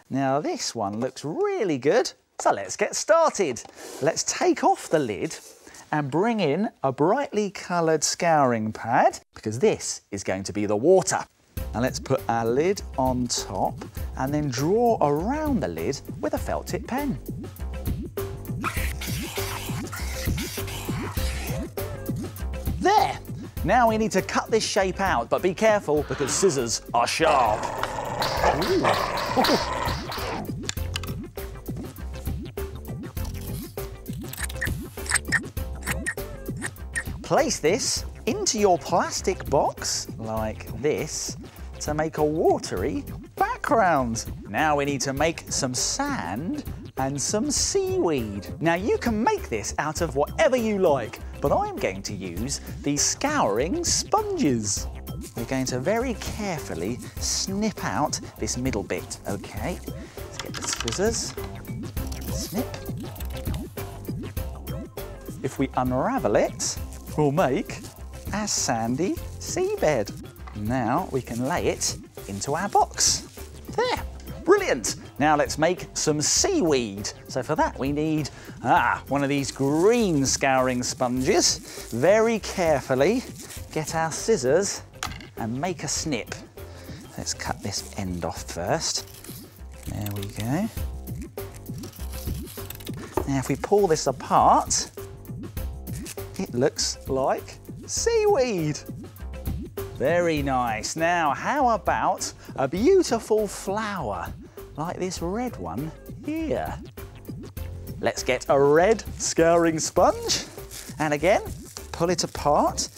Now, this one looks really good, so let's get started. Let's take off the lid and bring in a brightly coloured scouring pad because this is going to be the water. And let's put our lid on top and then draw around the lid with a felt tip pen. There! Now we need to cut this shape out, but be careful because scissors are sharp. Place this into your plastic box like this to make a watery background. Now we need to make some sand and some seaweed. Now you can make this out of whatever you like, but I'm going to use these scouring sponges. We're going to very carefully snip out this middle bit, okay? Let's get the scissors, snip. If we unravel it, we'll make a sandy seabed. Now we can lay it into our box. There, brilliant. Now let's make some seaweed. So for that we need ah, one of these green scouring sponges. Very carefully get our scissors and make a snip. Let's cut this end off first. There we go. Now if we pull this apart, it looks like seaweed. Very nice. Now, how about a beautiful flower like this red one here? Let's get a red scouring sponge and again, pull it apart.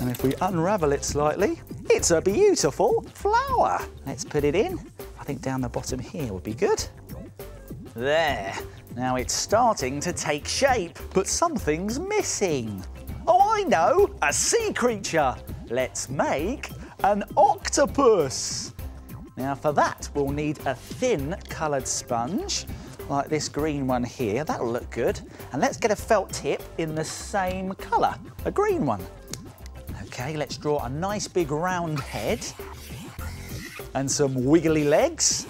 And if we unravel it slightly, it's a beautiful flower. Let's put it in. I think down the bottom here would be good. There. Now it's starting to take shape, but something's missing. Oh, I know, a sea creature. Let's make an octopus. Now for that, we'll need a thin coloured sponge, like this green one here. That'll look good. And let's get a felt tip in the same colour, a green one. Okay, let's draw a nice big round head and some wiggly legs.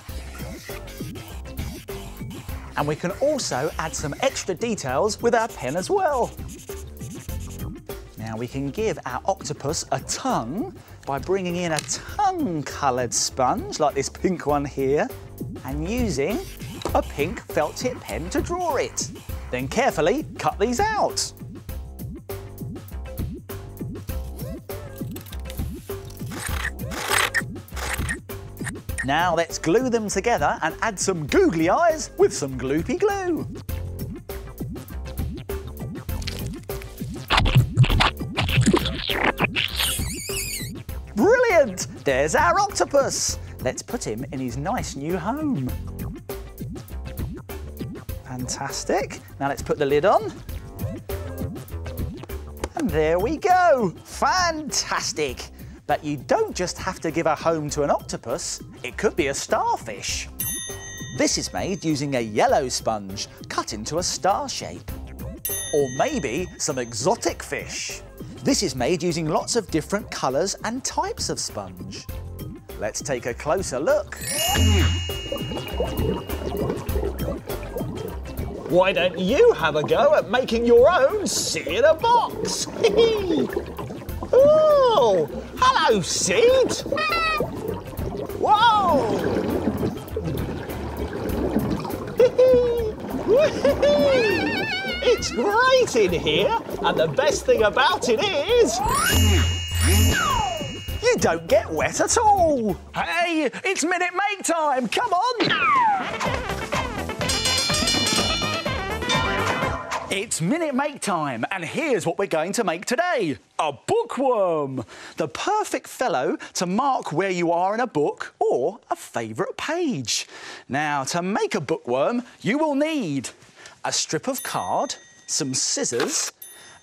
And we can also add some extra details with our pen as well. Now we can give our octopus a tongue by bringing in a tongue coloured sponge like this pink one here and using a pink felt tip pen to draw it. Then carefully cut these out. Now let's glue them together and add some googly eyes with some gloopy glue. Brilliant! There's our octopus. Let's put him in his nice new home. Fantastic. Now let's put the lid on. And there we go. Fantastic. But you don't just have to give a home to an octopus. It could be a starfish. This is made using a yellow sponge cut into a star shape. Or maybe some exotic fish. This is made using lots of different colours and types of sponge. Let's take a closer look. Why don't you have a go at making your own sea in a box? oh, hello, Seed. Whoa! It's great in here, and the best thing about it is. You don't get wet at all. Hey, it's minute make time. Come on. It's minute make time, and here's what we're going to make today a bookworm. The perfect fellow to mark where you are in a book or a favourite page. Now, to make a bookworm, you will need a strip of card, some scissors,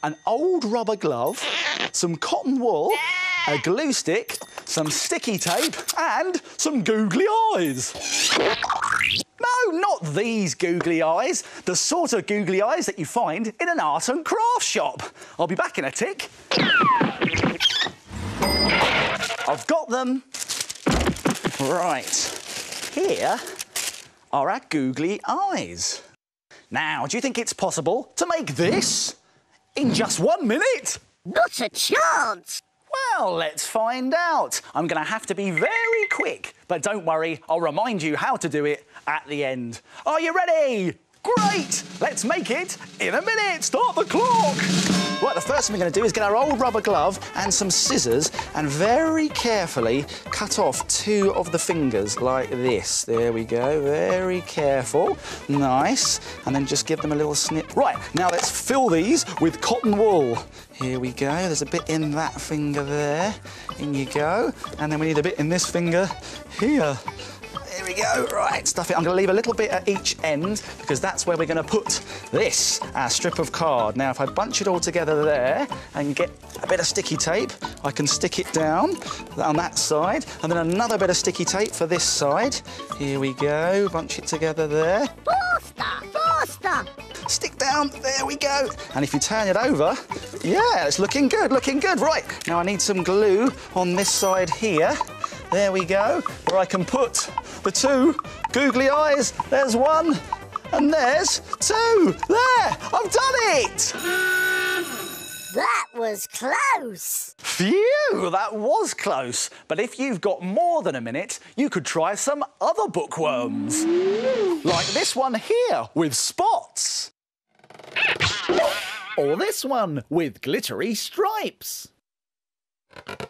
an old rubber glove, some cotton wool, a glue stick, some sticky tape, and some googly eyes. No, not these googly eyes. The sort of googly eyes that you find in an art and craft shop. I'll be back in a tick. I've got them. Right. Here are our googly eyes. Now, do you think it's possible to make this in just one minute? Not a chance. Well, let's find out. I'm going to have to be very quick, but don't worry, I'll remind you how to do it at the end. Are you ready? Great! Let's make it in a minute. Start the clock. Right, the first thing we're going to do is get our old rubber glove and some scissors and very carefully cut off two of the fingers like this. There we go. Very careful. Nice. And then just give them a little snip. Right, now let's fill these with cotton wool. Here we go. There's a bit in that finger there. In you go. And then we need a bit in this finger here. There we go. Right, stuff it. I'm going to leave a little bit at each end because that's where we're going to put this, our strip of card. Now, if I bunch it all together there and get a bit of sticky tape, I can stick it down on that side and then another bit of sticky tape for this side. Here we go. Bunch it together there. Faster, faster. Stick down. There we go. And if you turn it over, yeah, it's looking good, looking good. Right, now I need some glue on this side here. There we go, where I can put the two googly eyes. There's one, and there's two. There, I've done it! That was close. Phew, that was close. But if you've got more than a minute, you could try some other bookworms. Like this one here with spots. Or this one with glittery stripes.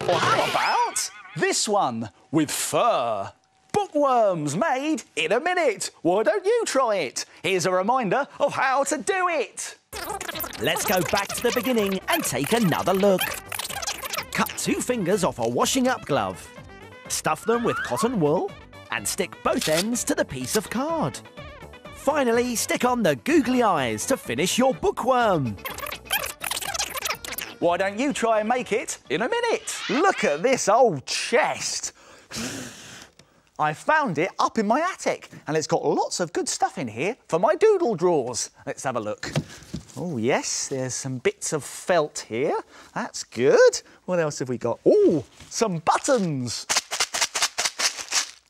Or how about this one with fur? Bookworms made in a minute. Why don't you try it? Here's a reminder of how to do it. Let's go back to the beginning and take another look. Cut two fingers off a washing up glove. Stuff them with cotton wool and stick both ends to the piece of card. Finally, stick on the googly eyes to finish your bookworm. Why don't you try and make it in a minute? Look at this old chest. I found it up in my attic and it's got lots of good stuff in here for my doodle drawers. Let's have a look. Oh, yes, there's some bits of felt here. That's good. What else have we got? Oh, some buttons.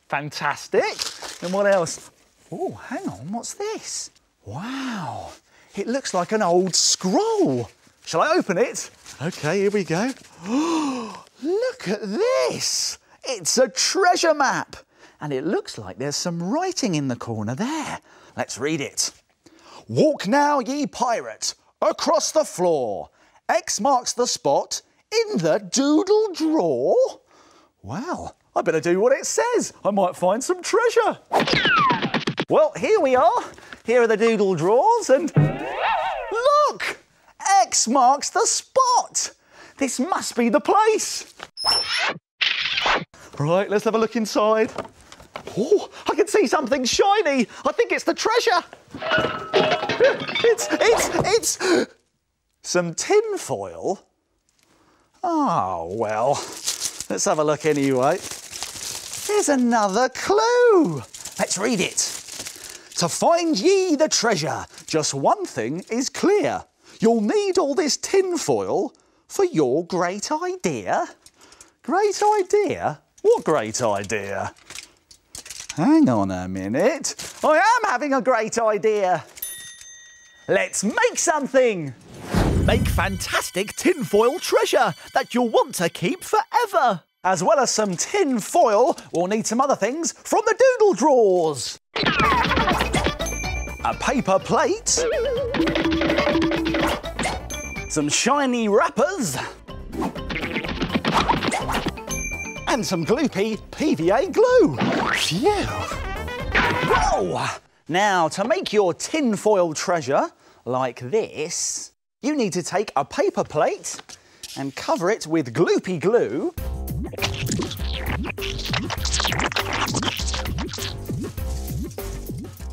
Fantastic. And what else? Oh, hang on, what's this? Wow, it looks like an old scroll. Shall I open it? Okay, here we go. Look at this. It's a treasure map. And it looks like there's some writing in the corner there. Let's read it. Walk now, ye pirate, across the floor. X marks the spot in the doodle drawer. Well, I better do what it says. I might find some treasure. Well, here we are. Here are the doodle drawers and look! X marks the spot. This must be the place. Right, let's have a look inside. Oh, I can see something shiny. I think it's the treasure. It's, it's, it's some tin foil. Oh, ah, well, let's have a look anyway. There's another clue. Let's read it. To find ye the treasure, just one thing is clear. You'll need all this tin foil for your great idea. Great idea? What great idea? Hang on a minute. I am having a great idea. Let's make something. Make fantastic tinfoil treasure that you'll want to keep forever. As well as some tin foil, we'll need some other things from the doodle drawers. A paper plate. Some shiny wrappers. And some gloopy PVA glue. Phew. Whoa! Now, to make your tinfoil treasure like this, you need to take a paper plate and cover it with gloopy glue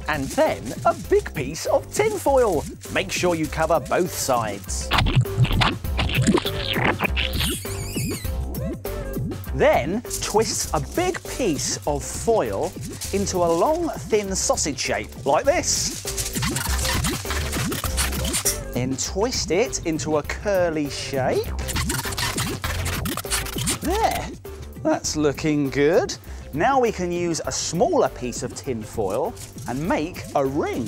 and then a big piece of tin foil. Make sure you cover both sides. Then twist a big piece of foil into a long, thin sausage shape, like this. Then twist it into a curly shape. There, that's looking good. Now we can use a smaller piece of tin foil and make a ring.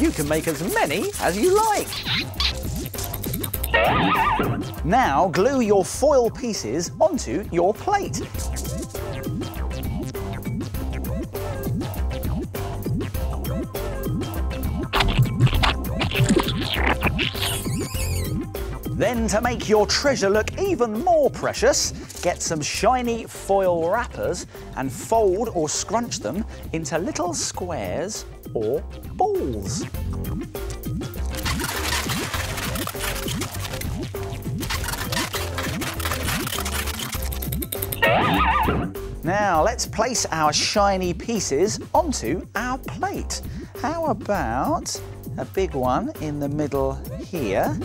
You can make as many as you like. Now glue your foil pieces onto your plate. Then to make your treasure look even more precious, get some shiny foil wrappers and fold or scrunch them into little squares or balls. Now let's place our shiny pieces onto our plate. How about a big one in the middle here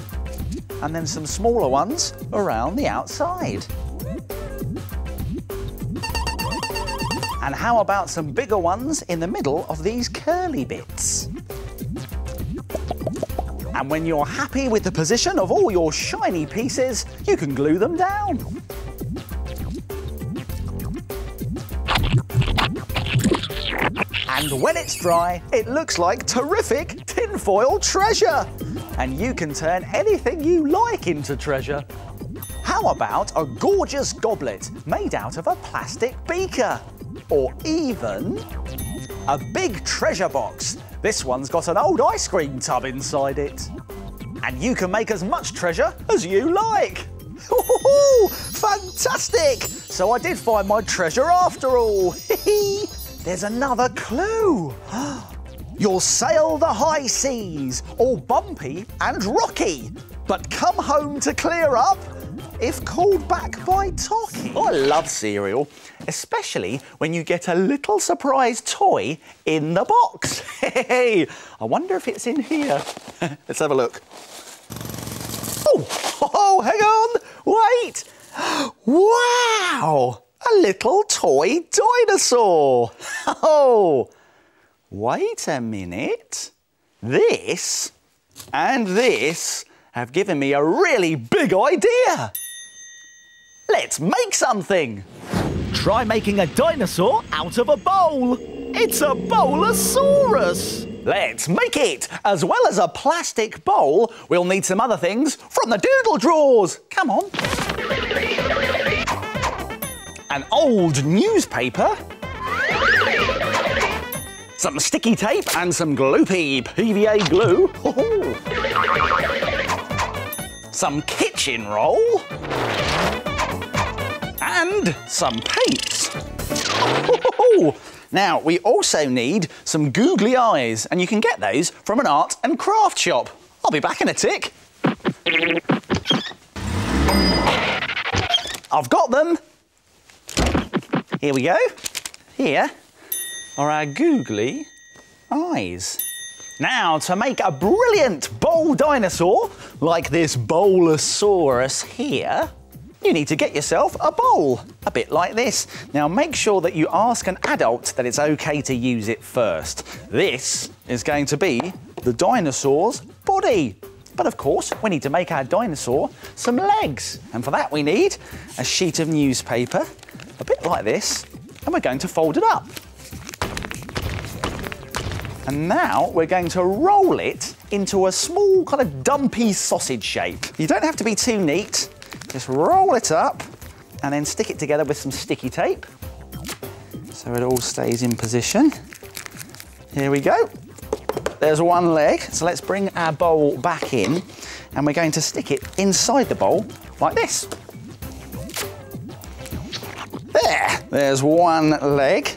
and then some smaller ones around the outside? And how about some bigger ones in the middle of these curly bits? And when you're happy with the position of all your shiny pieces, you can glue them down. And when it's dry, it looks like terrific tinfoil treasure. And you can turn anything you like into treasure. How about a gorgeous goblet made out of a plastic beaker? Or even a big treasure box. This one's got an old ice cream tub inside it. And you can make as much treasure as you like. Ooh, fantastic! So I did find my treasure after all. There's another clue. You'll sail the high seas, all bumpy and rocky, but come home to clear up if called back by Tocky. Oh, I love cereal, especially when you get a little surprise toy in the box. Hey, I wonder if it's in here. Let's have a look. Oh, oh, hang on, wait. Wow, a little toy dinosaur. Oh, wait a minute. This and this have given me a really big idea. Let's make something. Try making a dinosaur out of a bowl. It's a bowlosaurus. Let's make it! As well as a plastic bowl, we'll need some other things from the doodle drawers. Come on. An old newspaper. Some sticky tape and some gloopy PVA glue. some kitchen roll. And some paints. Now, we also need some googly eyes, and you can get those from an art and craft shop. I'll be back in a tick. I've got them. Here we go. Here are our googly eyes. Now, to make a brilliant bowl dinosaur, like this Bowlosaurus here, you need to get yourself a bowl, a bit like this. Now make sure that you ask an adult that it's okay to use it first. This is going to be the dinosaur's body. But of course, we need to make our dinosaur some legs. And for that we need a sheet of newspaper, a bit like this, and we're going to fold it up. And now we're going to roll it into a small kind of dumpy sausage shape. You don't have to be too neat. Just roll it up and then stick it together with some sticky tape so it all stays in position. Here we go. There's one leg. So let's bring our bowl back in and we're going to stick it inside the bowl like this. There's one leg.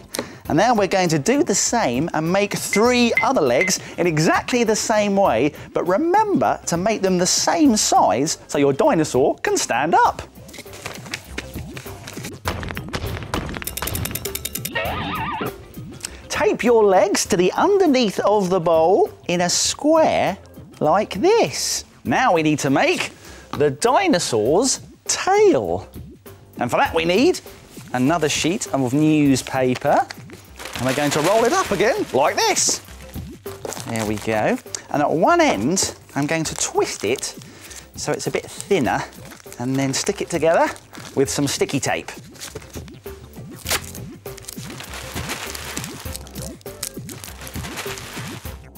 And now we're going to do the same and make three other legs in exactly the same way, but remember to make them the same size so your dinosaur can stand up. Tape your legs to the underneath of the bowl in a square like this. Now we need to make the dinosaur's tail. And for that we need another sheet of newspaper and we're going to roll it up again, like this. There we go. And at one end, I'm going to twist it so it's a bit thinner and then stick it together with some sticky tape.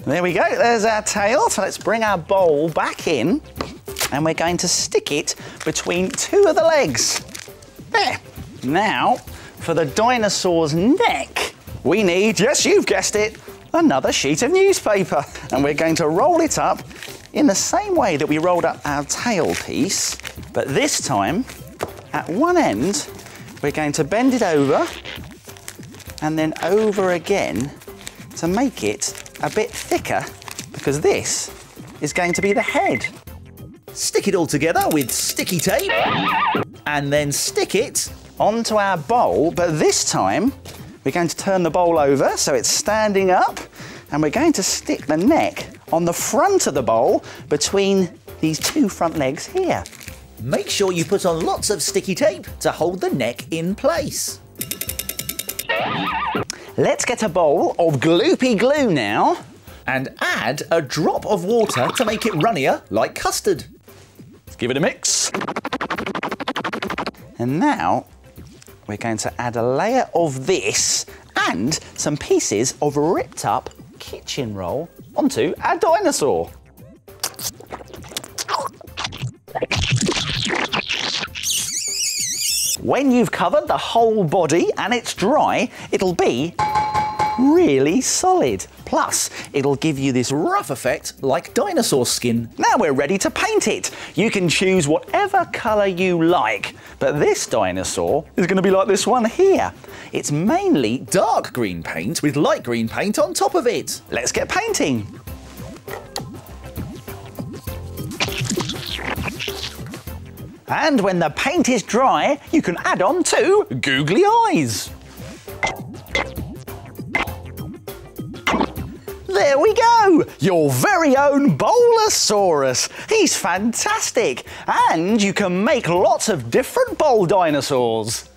There we go, there's our tail. So let's bring our bowl back in and we're going to stick it between two of the legs. There. Now, for the dinosaur's neck, we need, yes, you've guessed it, another sheet of newspaper. And we're going to roll it up in the same way that we rolled up our tail piece, but this time, at one end, we're going to bend it over and then over again to make it a bit thicker because this is going to be the head. Stick it all together with sticky tape and then stick it onto our bowl, but this time we're going to turn the bowl over so it's standing up and we're going to stick the neck on the front of the bowl between these two front legs here. Make sure you put on lots of sticky tape to hold the neck in place. Let's get a bowl of gloopy glue now. And add a drop of water to make it runnier like custard. Let's give it a mix. And now we're going to add a layer of this and some pieces of ripped up kitchen roll onto our dinosaur. When you've covered the whole body and it's dry, it'll be really solid. Plus it'll give you this rough effect like dinosaur skin. Now we're ready to paint it. You can choose whatever colour you like, but this dinosaur is going to be like this one here. It's mainly Dark green paint with light green paint on top of it. Let's get painting. And when the paint is dry, you can add on two googly eyes. There we go! Your very own Bowlosaurus. He's fantastic. And you can make lots of different bowl dinosaurs.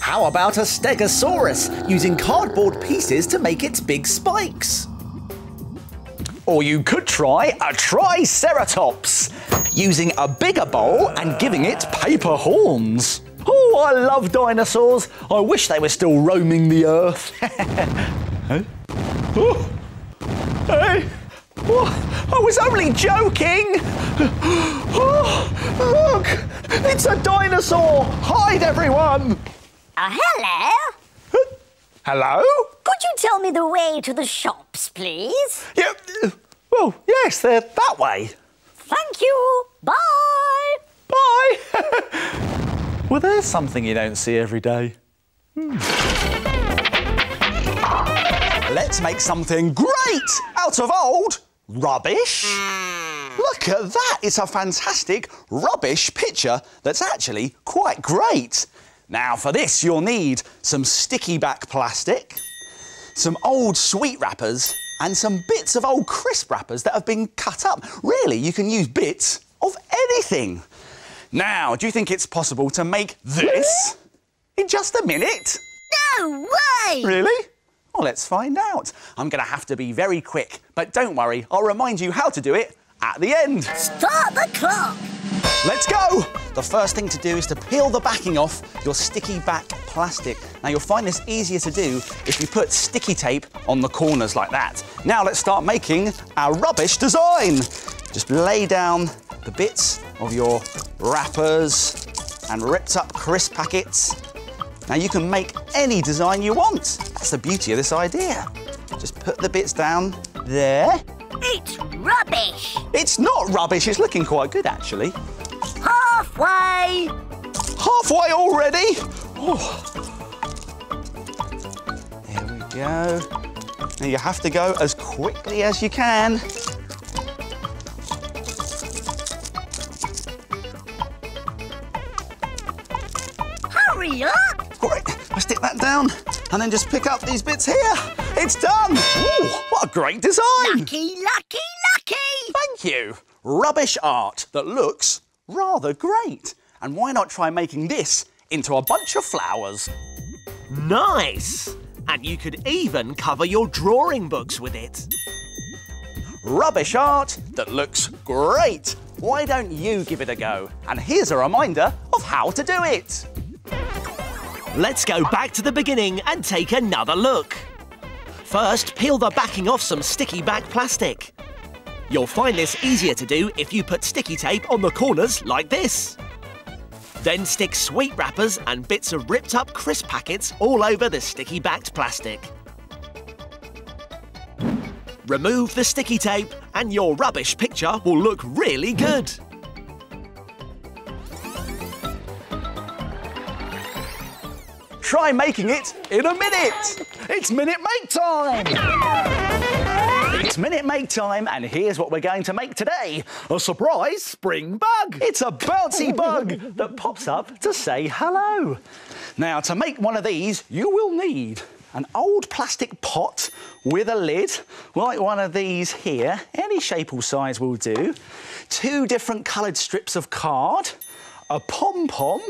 How about a Stegosaurus using cardboard pieces to make its big spikes? Or you could try a Triceratops, using a bigger bowl and giving it paper horns. Oh, I love dinosaurs. I wish they were still roaming the earth. huh? oh. Hey, oh, I was only joking. Oh, look, it's a dinosaur. Hide, everyone. Uh, hello? Hello? Could you tell me the way to the shops, please? Yeah. Oh, yes, they're that way. Thank you. Bye. Bye. well, there's something you don't see every day. Hmm. Let's make something great out of old rubbish. Look at that. It's a fantastic rubbish picture that's actually quite great. Now, for this, you'll need some sticky back plastic, some old sweet wrappers, and some bits of old crisp wrappers that have been cut up. Really, you can use bits of anything. Now, do you think it's possible to make this in just a minute? No way! Really? Well, let's find out. I'm going to have to be very quick, but don't worry, I'll remind you how to do it at the end. Start the clock. Let's go! The first thing to do is to peel the backing off your sticky back plastic. Now you'll find this easier to do if you put sticky tape on the corners like that. Now let's start making our rubbish design. Just lay down the bits of your wrappers and ripped up crisp packets. Now you can make any design you want. That's the beauty of this idea. Just put the bits down there. It's rubbish. It's not rubbish, it's looking quite good actually. Halfway. Halfway already? Oh. There we go. Now you have to go as quickly as you can. And then just pick up these bits here. It's done. Ooh, what a great design. Lucky, lucky, lucky. Thank you. Rubbish art that looks rather great. And why not try making this into a bunch of flowers? Nice! And you could even cover your drawing books with it. Rubbish art that looks great. Why don't you give it a go? And here's a reminder of how to do it. Let's go back to the beginning and take another look. First, peel the backing off some sticky back plastic. You'll find this easier to do if you put sticky tape on the corners like this. Then stick sweet wrappers and bits of ripped up crisp packets all over the sticky backed plastic. Remove the sticky tape and your rubbish picture will look really good. Try making it in a minute. It's minute make time. It's minute make time, and here's what we're going to make today a surprise spring bug. It's a bouncy bug that pops up to say hello. Now, to make one of these, you will need an old plastic pot with a lid, like one of these here, any shape or size will do, two different coloured strips of card, a pom pom,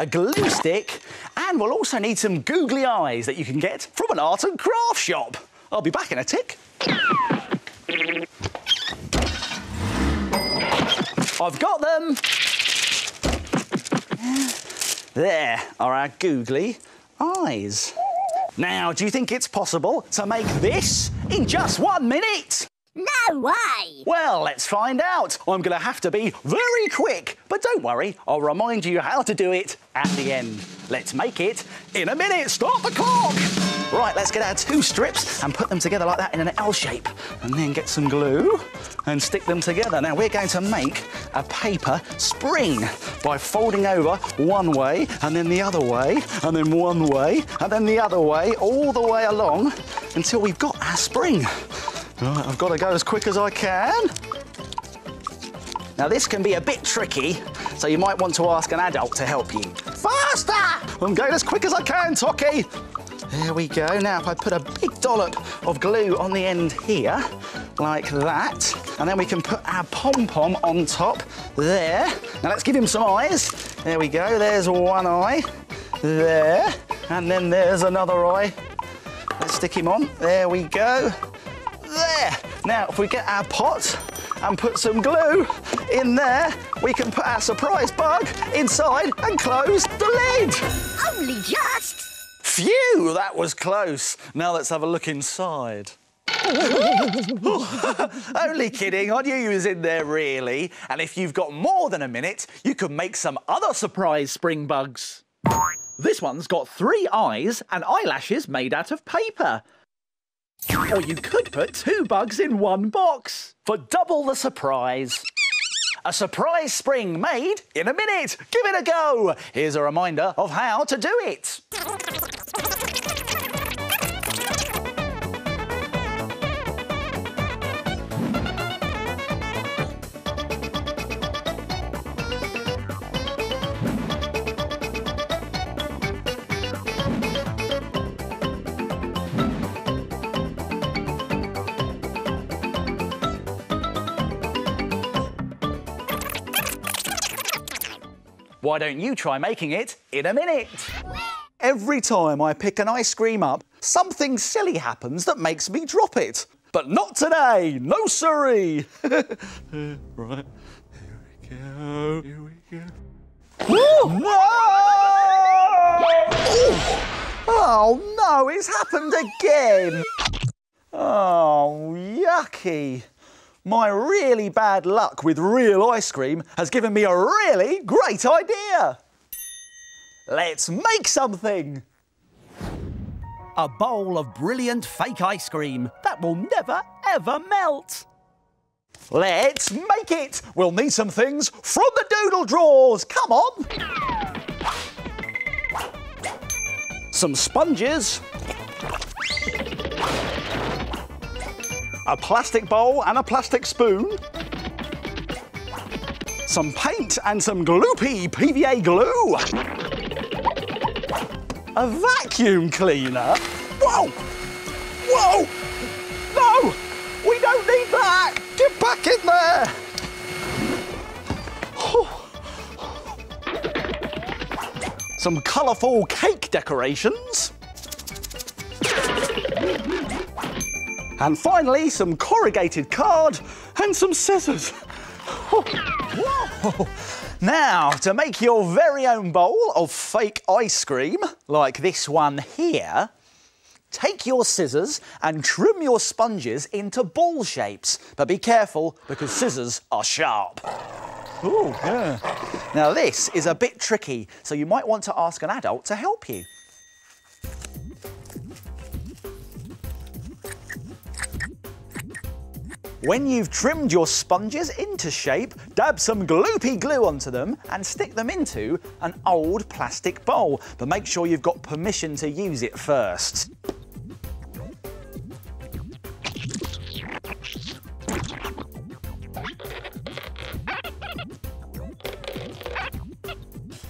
a glue stick, and we'll also need some googly eyes that you can get from an art and craft shop. I'll be back in a tick. I've got them. There are our googly eyes. Now, do you think it's possible to make this in just one minute? No way. Well, let's find out. I'm going to have to be very quick, but don't worry, I'll remind you how to do it at the end. Let's make it in a minute. Start the clock. Right, let's get our two strips and put them together like that in an L shape. And then get some glue and stick them together. Now we're going to make a paper spring by folding over one way and then the other way and then one way and then the other way all the way along until we've got our spring. Right, I've got to go as quick as I can. Now this can be a bit tricky, so you might want to ask an adult to help you. Faster! I'm going as quick as I can, Tocky. There we go. Now if I put a big dollop of glue on the end here, like that, and then we can put our pom-pom on top there. Now let's give him some eyes. There we go. There's one eye. There. And then there's another eye. Let's stick him on. There we go. There. Now if we get our pot and put some glue in there, we can put our surprise bug inside and close the lid. Only just. Phew, that was close. Now let's have a look inside. Only kidding, I'd you was in there really. And if you've got more than a minute, you can make some other surprise spring bugs. This one's got three eyes and eyelashes made out of paper. Or you could put two bugs in one box for double the surprise. A surprise spring made in a minute. Give it a go. Here's a reminder of how to do it. Why don't you try making it in a minute? Every time I pick an ice cream up, something silly happens that makes me drop it. But not today, no siree. right, here we go, here we go. no! Oh no, it's happened again. Oh, yucky. My really bad luck with real ice cream has given me a really great idea. Let's make something. A bowl of brilliant fake ice cream that will never, ever melt. Let's make it. We'll need some things from the doodle drawers. Come on. Some sponges. A plastic bowl and a plastic spoon, some paint and some gloopy PVA glue, a vacuum cleaner. Whoa! Whoa! No! We don't need that! Get back in there! Some colourful cake decorations. And finally, some corrugated card and some scissors. now, to make your very own bowl of fake ice cream, like this one here, take your scissors and trim your sponges into ball shapes. But be careful, because scissors are sharp. Ooh, yeah. Now, this is a bit tricky, so you might want to ask an adult to help you. When you've trimmed your sponges into shape, dab some gloopy glue onto them and stick them into an old plastic bowl. But make sure you've got permission to use it first.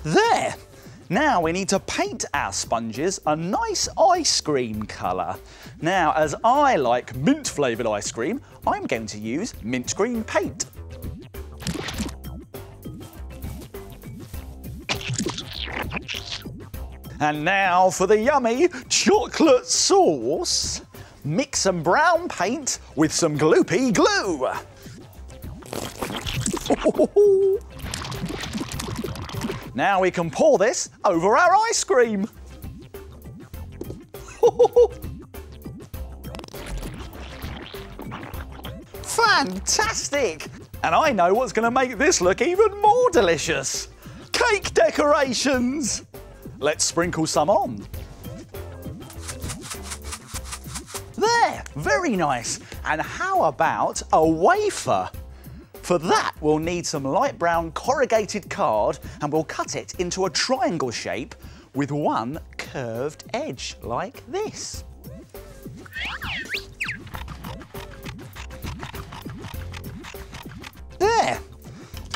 There! Now we need to paint our sponges a nice ice cream colour. Now, as I like mint flavoured ice cream, I'm going to use mint green paint. And now for the yummy chocolate sauce. Mix some brown paint with some gloopy glue. Now we can pour this over our ice cream. Fantastic! And I know what's going to make this look even more delicious. Cake decorations! Let's sprinkle some on. There, very nice. And how about a wafer? For that, we'll need some light brown corrugated card and we'll cut it into a triangle shape with one curved edge like this. There.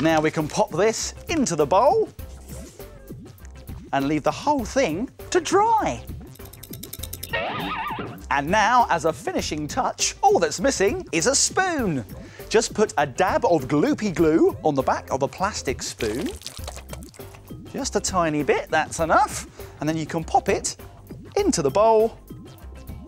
Now we can pop this into the bowl and leave the whole thing to dry. And now, as a finishing touch, all that's missing is a spoon. Just put a dab of gloopy glue on the back of a plastic spoon. Just a tiny bit, that's enough. And then you can pop it into the bowl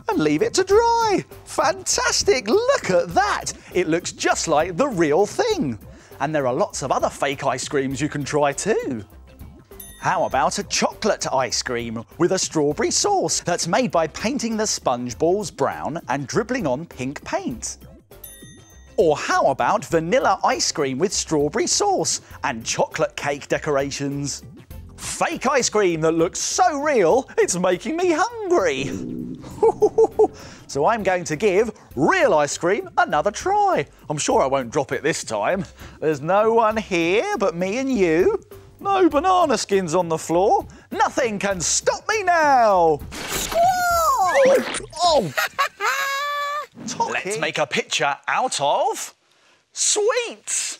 and leave it to dry. Fantastic, look at that. It looks just like the real thing. And there are lots of other fake ice creams you can try too. How about a chocolate ice cream with a strawberry sauce that's made by painting the sponge balls brown and dribbling on pink paint? Or how about vanilla ice cream with strawberry sauce and chocolate cake decorations? Fake ice cream that looks so real, it's making me hungry. so I'm going to give real ice cream another try. I'm sure I won't drop it this time. There's no one here but me and you. No banana skins on the floor. Nothing can stop me now. Oh! Let's make a picture out of sweets.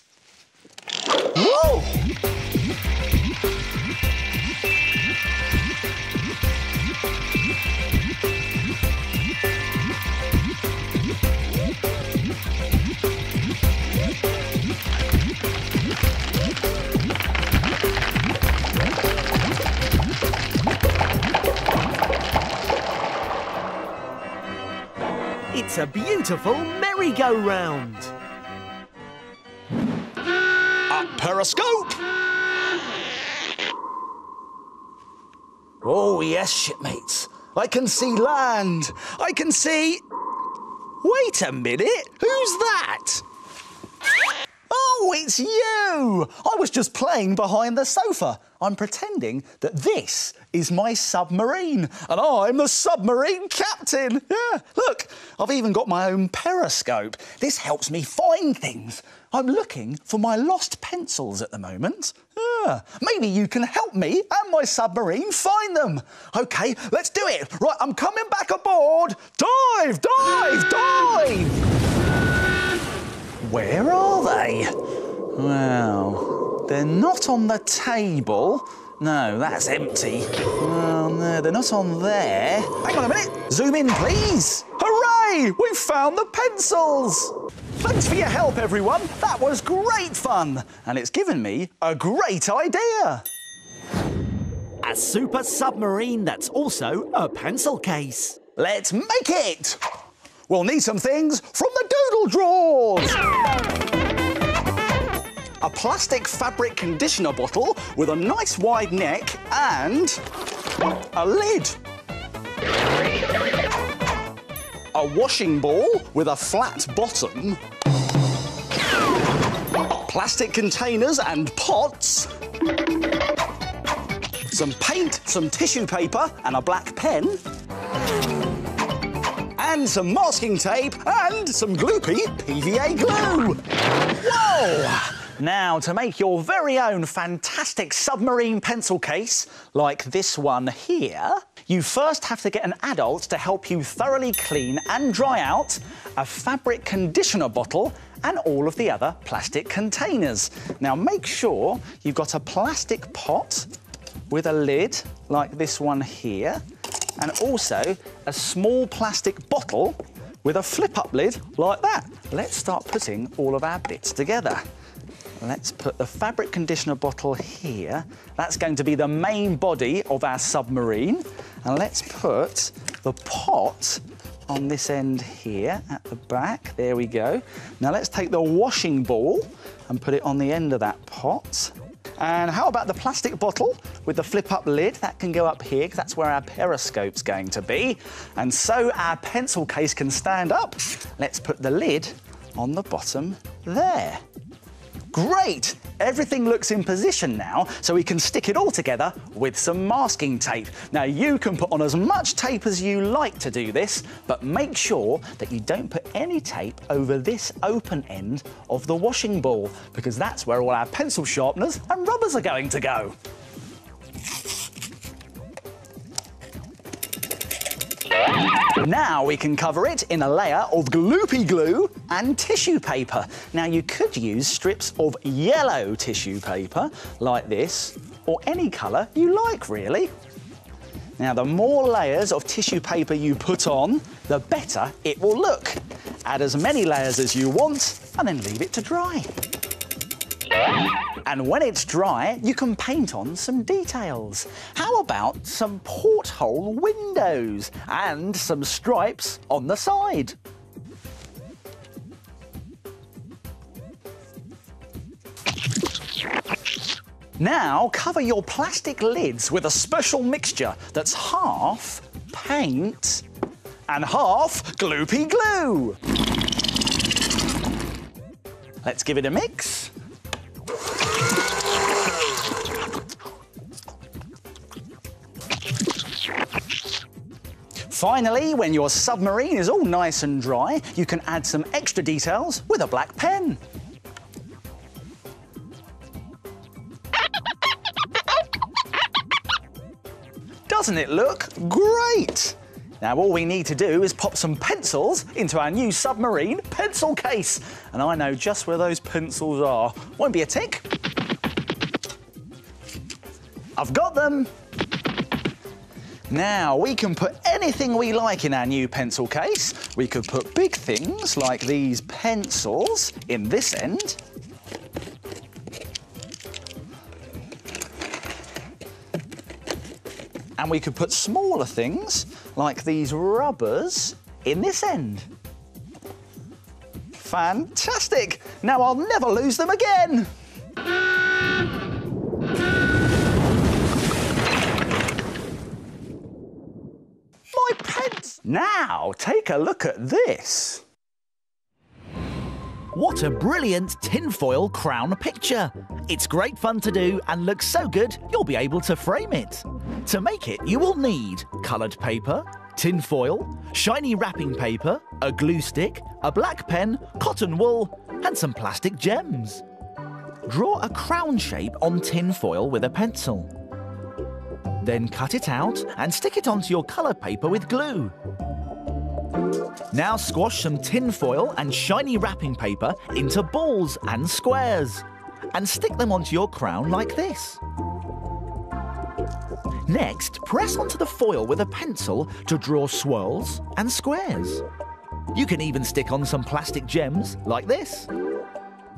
Whoa! Beautiful merry-go-round. Periscope. Oh, yes, shipmates. I can see land. I can see. Wait a minute. Who's that? Oh, it's you! I was just playing behind the sofa. I'm pretending that this is my submarine, and I'm the submarine captain. Yeah, look, I've even got my own periscope. This helps me find things. I'm looking for my lost pencils at the moment. Yeah, maybe you can help me and my submarine find them. OK, let's do it. Right, I'm coming back aboard. Dive, dive, dive! Where are they? Well, they're not on the table. No, that's empty. Well, no, they're not on there. Hang on a minute. Zoom in, please. Hooray! We've found the pencils. Thanks for your help, everyone. That was great fun. And it's given me a great idea. A super submarine that's also a pencil case. Let's make it. We'll need some things from the doodle drawers. A plastic fabric conditioner bottle with a nice wide neck and a lid. A washing ball with a flat bottom. Plastic containers and pots. Some paint, some tissue paper and a black pen and some masking tape and some gloopy PVA glue. Whoa! Now, to make your very own fantastic submarine pencil case, like this one here, you first have to get an adult to help you thoroughly clean and dry out a fabric conditioner bottle and all of the other plastic containers. Now, make sure you've got a plastic pot with a lid like this one here and also a small plastic bottle with a flip-up lid like that. Let's start putting all of our bits together. Let's put the fabric conditioner bottle here. That's going to be the main body of our submarine. And let's put the pot on this end here at the back. There we go. Now let's take the washing ball and put it on the end of that pot. And how about the plastic bottle with the flip-up lid? That can go up here because that's where our periscope's going to be. And so our pencil case can stand up. Let's put the lid on the bottom there. Great! Everything looks in position now, so we can stick it all together with some masking tape. Now, you can put on as much tape as you like to do this, but make sure that you don't put any tape over this open end of the washing ball, because that's where all our pencil sharpeners and rubbers are going to go. Now we can cover it in a layer of gloopy glue and tissue paper. Now you could use strips of yellow tissue paper like this, or any colour you like really. Now the more layers of tissue paper you put on, the better it will look. Add as many layers as you want and then leave it to dry. And when it's dry, you can paint on some details. How about some porthole windows and some stripes on the side? Now cover your plastic lids with a special mixture that's half paint and half gloopy glue. Let's give it a mix. Finally, when your submarine is all nice and dry, you can add some extra details with a black pen. Doesn't it look great? Now all we need to do is pop some pencils into our new submarine pencil case. And I know just where those pencils are. Won't be a tick. I've got them. Now, we can put anything we like in our new pencil case. We could put big things like these pencils in this end. And we could put smaller things like these rubbers in this end. Fantastic! Now I'll never lose them again! Now, take a look at this. What a brilliant tinfoil crown picture! It's great fun to do and looks so good you'll be able to frame it. To make it, you will need coloured paper, tinfoil, shiny wrapping paper, a glue stick, a black pen, cotton wool, and some plastic gems. Draw a crown shape on tinfoil with a pencil. Then cut it out and stick it onto your colour paper with glue. Now squash some tinfoil and shiny wrapping paper into balls and squares and stick them onto your crown like this. Next, press onto the foil with a pencil to draw swirls and squares. You can even stick on some plastic gems like this.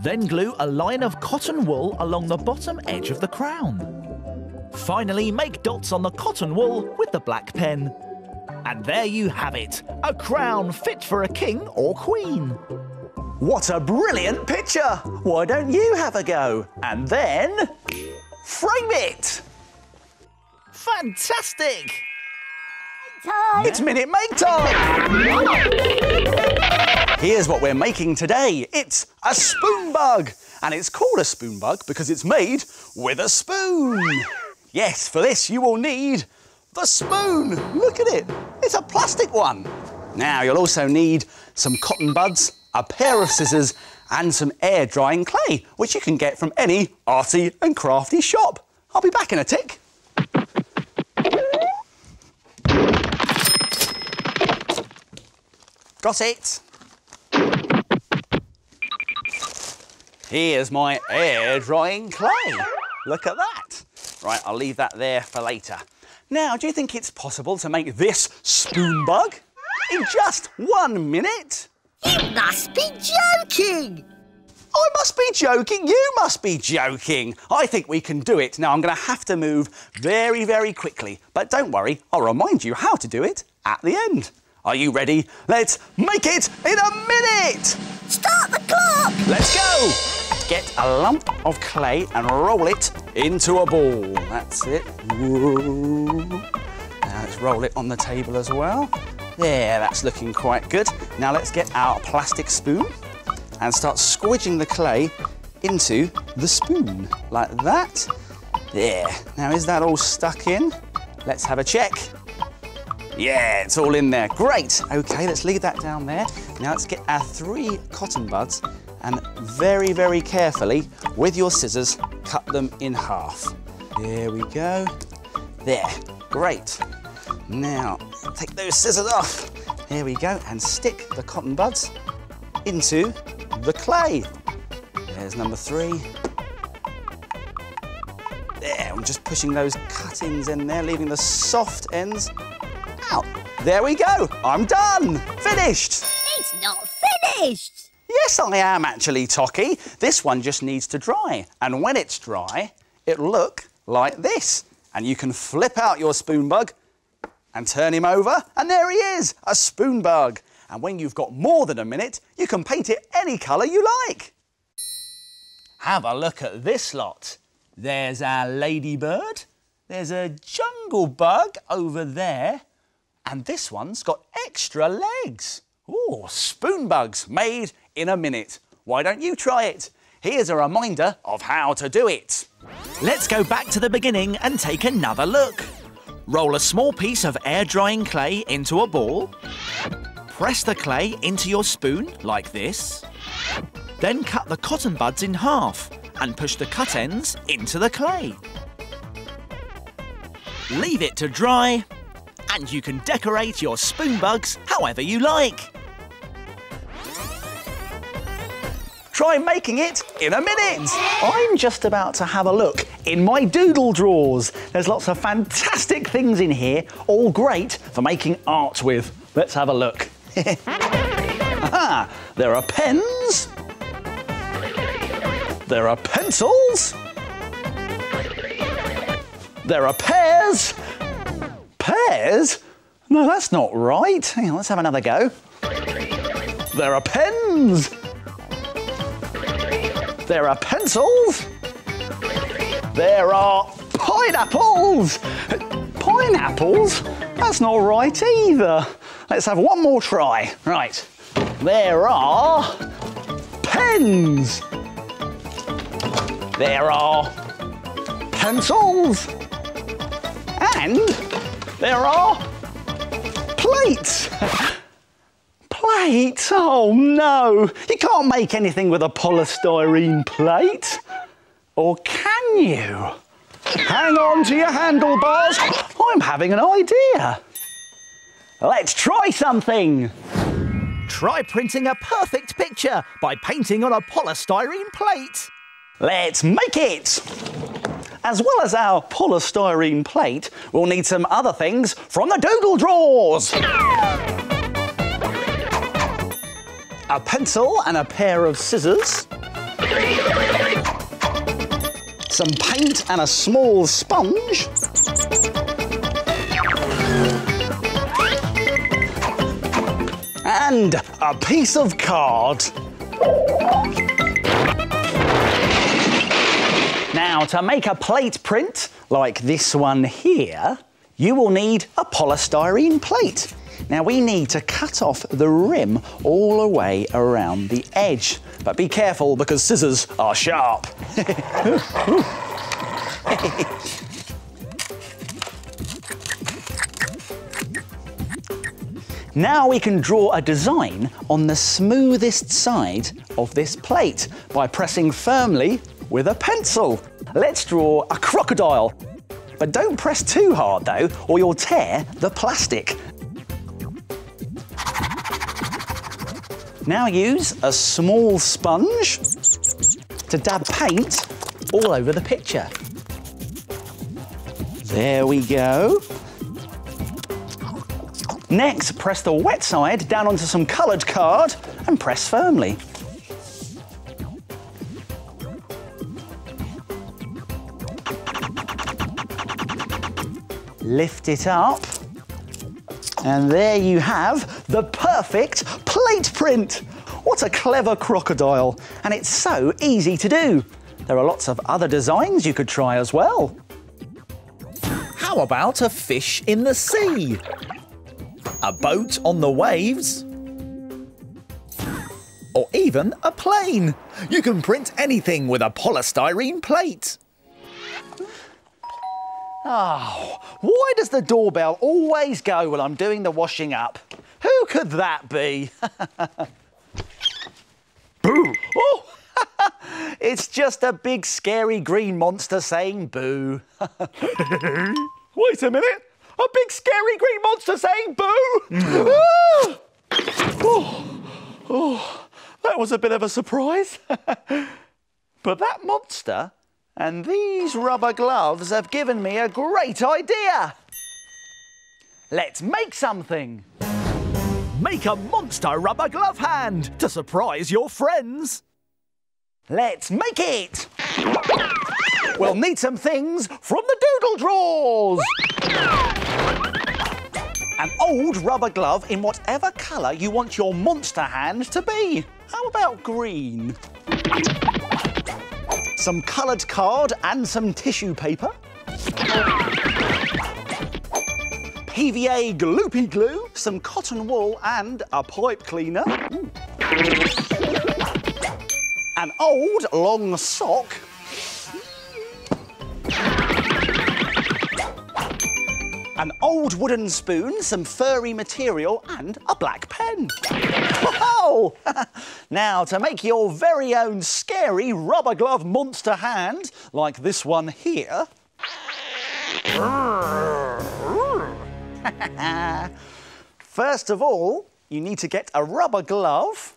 Then glue a line of cotton wool along the bottom edge of the crown. Finally, make dots on the cotton wool with the black pen. And there you have it, a crown fit for a king or queen. What a brilliant picture! Why don't you have a go? And then frame it! Fantastic! Time. It's Minute Make Time! Here's what we're making today. It's a spoon bug. And it's called a spoon bug because it's made with a spoon. Yes, for this you will need the spoon. Look at it. It's a plastic one. Now you'll also need some cotton buds, a pair of scissors and some air drying clay, which you can get from any arty and crafty shop. I'll be back in a tick. Got it. Here's my air drying clay. Look at that. Right, I'll leave that there for later. Now, do you think it's possible to make this spoon bug in just one minute? You must be joking. I must be joking. You must be joking. I think we can do it. Now, I'm going to have to move very, very quickly. But don't worry, I'll remind you how to do it at the end. Are you ready? Let's make it in a minute. Start the clock. Let's go. Get a lump of clay and roll it into a ball. That's it. Whoa. Now let's roll it on the table as well. There, that's looking quite good. Now let's get our plastic spoon and start squidging the clay into the spoon, like that. There. Now, is that all stuck in? Let's have a check. Yeah, it's all in there. Great. Okay, let's leave that down there. Now let's get our three cotton buds and very, very carefully, with your scissors, cut them in half. There we go. There. Great. Now, take those scissors off. There we go. And stick the cotton buds into the clay. There's number three. There, I'm just pushing those cuttings in there, leaving the soft ends out. There we go. I'm done. Finished. It's not finished. Yes, I am actually, Tocky. This one just needs to dry. And when it's dry, it'll look like this. And you can flip out your spoon bug and turn him over, and there he is, a spoon bug. And when you've got more than a minute, you can paint it any colour you like. Have a look at this lot. There's our ladybird. There's a jungle bug over there. And this one's got extra legs. Oh, spoon bugs made in a minute. Why don't you try it? Here's a reminder of how to do it. Let's go back to the beginning and take another look. Roll a small piece of air drying clay into a ball. Press the clay into your spoon like this. Then cut the cotton buds in half and push the cut ends into the clay. Leave it to dry and you can decorate your spoon bugs however you like. Try making it in a minute. I'm just about to have a look in my doodle drawers. There's lots of fantastic things in here, all great for making art with. Let's have a look. Aha, there are pens. There are pencils. There are pears. Pears? No, that's not right. Hang on, let's have another go. There are pens. There are pencils. There are pineapples. Pineapples? That's not right either. Let's have one more try. Right. There are pens. There are pencils. And there are plates. Plate? Oh no! You can't make anything with a polystyrene plate. Or can you? Hang on to your handlebars. I'm having an idea. Let's try something. Try printing a perfect picture by painting on a polystyrene plate. Let's make it. As well as our polystyrene plate, we'll need some other things from the doodle drawers. A pencil and a pair of scissors. Some paint and a small sponge. And a piece of card. Now, to make a plate print like this one here, you will need a polystyrene plate. Now, we need to cut off the rim all the way around the edge. But be careful because scissors are sharp. Now we can draw a design on the smoothest side of this plate by pressing firmly with a pencil. Let's draw a crocodile. But don't press too hard though, or you'll tear the plastic. Now use a small sponge to dab paint all over the picture. There we go. Next, press the wet side down onto some coloured card and press firmly. Lift it up. And there you have the perfect plate print. What a clever crocodile. And it's so easy to do. There are lots of other designs you could try as well. How about a fish in the sea? A boat on the waves? or even a plane. You can print anything with a polystyrene plate. Oh, why does the doorbell always go when I'm doing the washing up? Who could that be? boo! Oh, it's just a big scary green monster saying boo. Wait a minute! A big scary green monster saying boo! Ah! oh, oh, that was a bit of a surprise. but that monster and these rubber gloves have given me a great idea. Let's make something. Make a monster rubber glove hand to surprise your friends. Let's make it. We'll need some things from the doodle drawers. An old rubber glove in whatever colour you want your monster hand to be. How about green? Some coloured card and some tissue paper. PVA gloopy glue, some cotton wool and a pipe cleaner. An old long sock. An old wooden spoon, some furry material and a black pen. Oh! now, to make your very own scary rubber glove monster hand, like this one here. First of all, you need to get a rubber glove,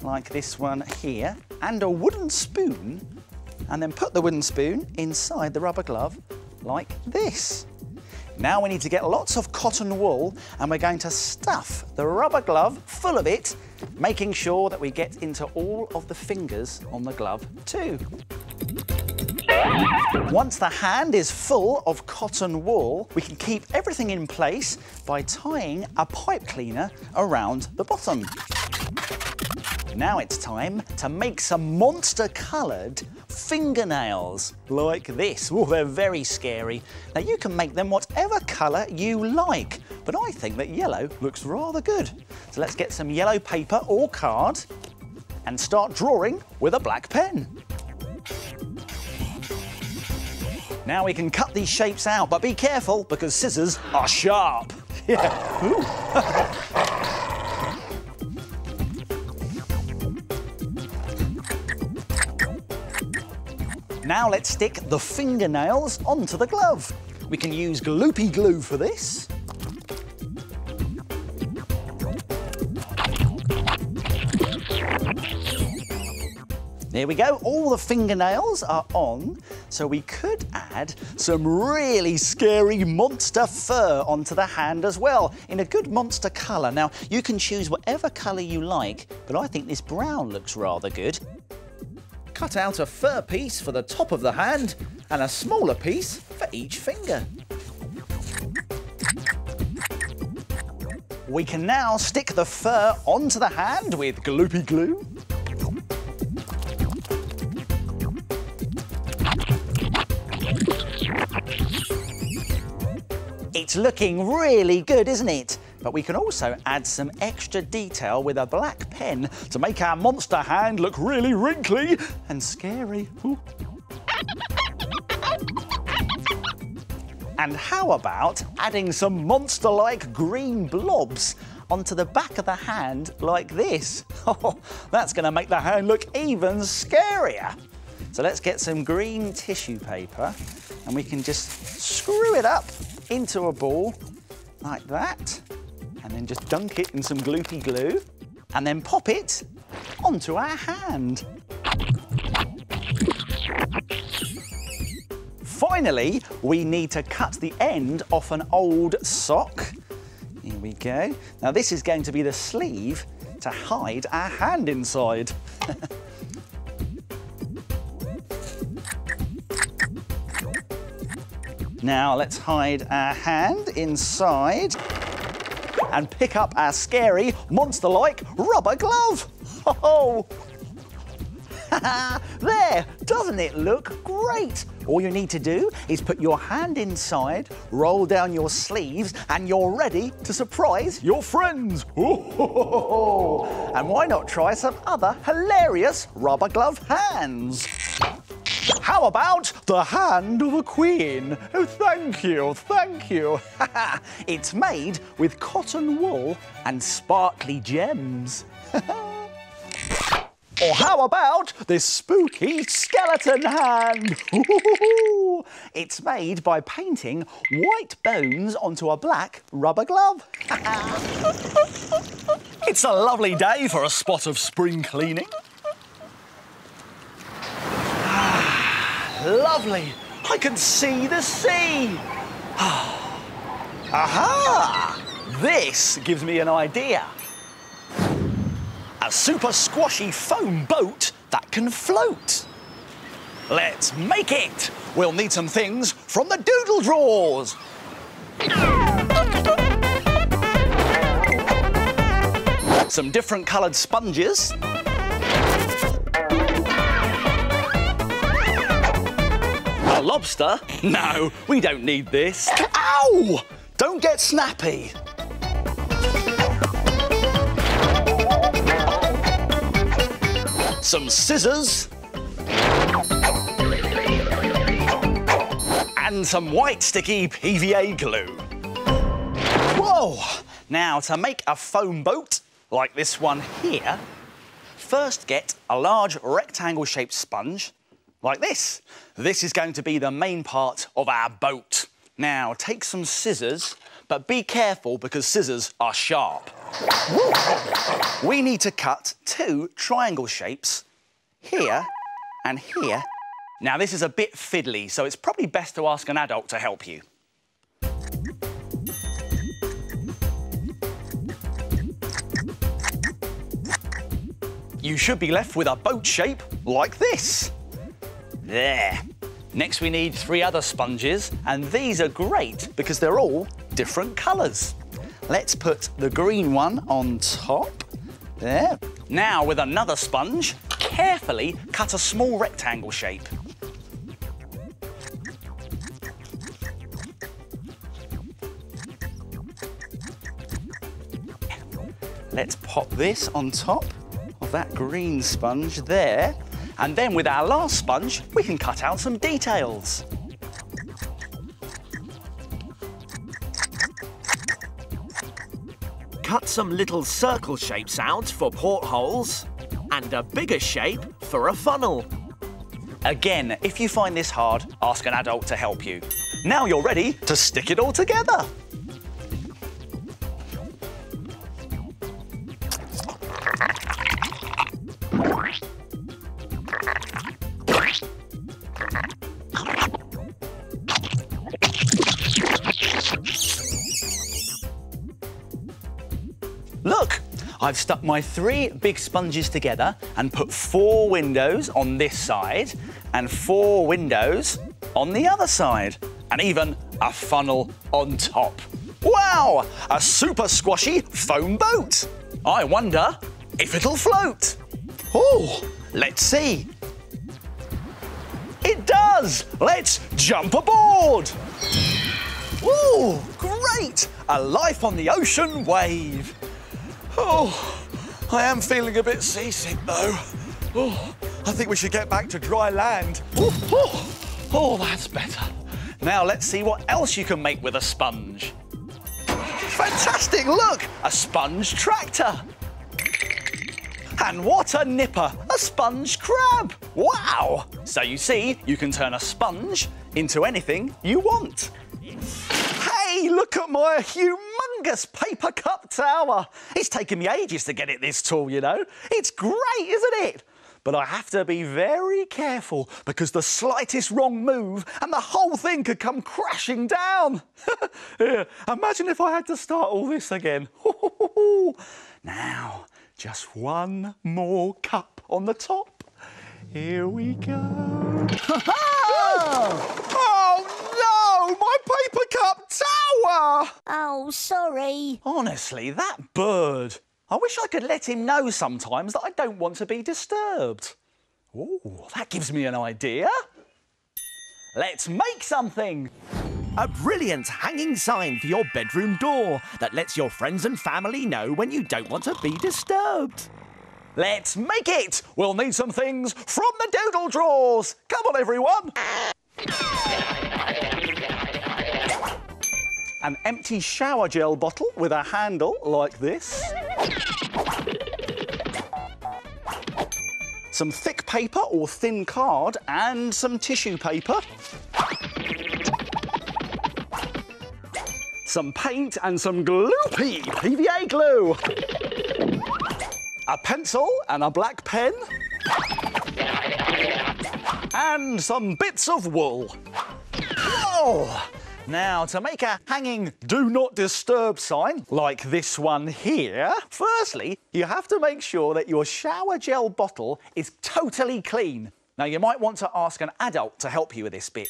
like this one here, and a wooden spoon, and then put the wooden spoon inside the rubber glove, like this. Now we need to get lots of cotton wool and we're going to stuff the rubber glove full of it, making sure that we get into all of the fingers on the glove too. Once the hand is full of cotton wool, we can keep everything in place by tying a pipe cleaner around the bottom. Now it's time to make some monster coloured fingernails like this. Oh, they're very scary. Now you can make them whatever colour you like, but I think that yellow looks rather good. So let's get some yellow paper or card and start drawing with a black pen. Now we can cut these shapes out, but be careful because scissors are sharp. Yeah. Now let's stick the fingernails onto the glove. We can use gloopy glue for this. There we go, all the fingernails are on, so we could add some really scary monster fur onto the hand as well, in a good monster colour. Now, you can choose whatever colour you like, but I think this brown looks rather good. Cut out a fur piece for the top of the hand and a smaller piece for each finger. We can now stick the fur onto the hand with gloopy glue. It's looking really good, isn't it? But we can also add some extra detail with a black pen to make our monster hand look really wrinkly and scary. And how about adding some monster-like green blobs onto the back of the hand like this? That's going to make the hand look even scarier. So let's get some green tissue paper and we can just screw it up into a ball like that and then just dunk it in some gloopy glue and then pop it onto our hand. Finally, we need to cut the end off an old sock. Here we go. Now this is going to be the sleeve to hide our hand inside. now let's hide our hand inside and pick up our scary, monster-like rubber glove. Oh! there, doesn't it look great? All you need to do is put your hand inside, roll down your sleeves, and you're ready to surprise your friends. And why not try some other hilarious rubber glove hands? How about the hand of a queen? Oh, thank you, thank you. it's made with cotton wool and sparkly gems. Or how about this spooky skeleton hand? It's made by painting white bones onto a black rubber glove. it's a lovely day for a spot of spring cleaning. Lovely. I can see the sea. Ah. Aha! This gives me an idea. A super squashy foam boat that can float. Let's make it. We'll need some things from the doodle drawers. Some different coloured sponges. A lobster? No, we don't need this. Ow! Don't get snappy. Some scissors. And some white sticky PVA glue. Whoa! Now, to make a foam boat like this one here, first get a large rectangle-shaped sponge like this. This is going to be the main part of our boat. Now, take some scissors, but be careful because scissors are sharp. We need to cut two triangle shapes here and here. Now, this is a bit fiddly, so it's probably best to ask an adult to help you. You should be left with a boat shape like this. There. Next, we need three other sponges, and these are great because they're all different colours. Let's put the green one on top. There. Now, with another sponge, carefully cut a small rectangle shape. Let's pop this on top of that green sponge there. And then with our last sponge, we can cut out some details. Cut some little circle shapes out for portholes and a bigger shape for a funnel. Again, if you find this hard, ask an adult to help you. Now you're ready to stick it all together. I've stuck my three big sponges together and put four windows on this side and four windows on the other side, and even a funnel on top. Wow, a super squashy foam boat. I wonder if it'll float. Oh, let's see. It does. Let's jump aboard. Ooh, great! A life on the ocean wave. Oh, I am feeling a bit seasick though. Oh, I think we should get back to dry land. Oh, oh, oh, that's better. Now let's see what else you can make with a sponge. Fantastic, look! A sponge tractor. And what a nipper! A sponge crab! Wow! So you see, you can turn a sponge into anything you want. Hey, look at my humongous paper cup tower. It's taken me ages to get it this tall, you know. It's great, isn't it? But I have to be very careful because the slightest wrong move and the whole thing could come crashing down. imagine if I had to start all this again. now, just one more cup on the top. Here we go. oh no! My paper cup tower! Oh, sorry. Honestly, that bird. I wish I could let him know sometimes that I don't want to be disturbed. Oh, that gives me an idea. let's make something. A brilliant hanging sign for your bedroom door that lets your friends and family know when you don't want to be disturbed. Let's make it. We'll need some things from the doodle drawers. Come on, everyone. An empty shower gel bottle with a handle like this. Some thick paper or thin card and some tissue paper. Some paint and some gloopy PVA glue. A pencil and a black pen. And some bits of wool. Whoa! Now, to make a hanging do not disturb sign, like this one here, firstly, you have to make sure that your shower gel bottle is totally clean. Now, you might want to ask an adult to help you with this bit.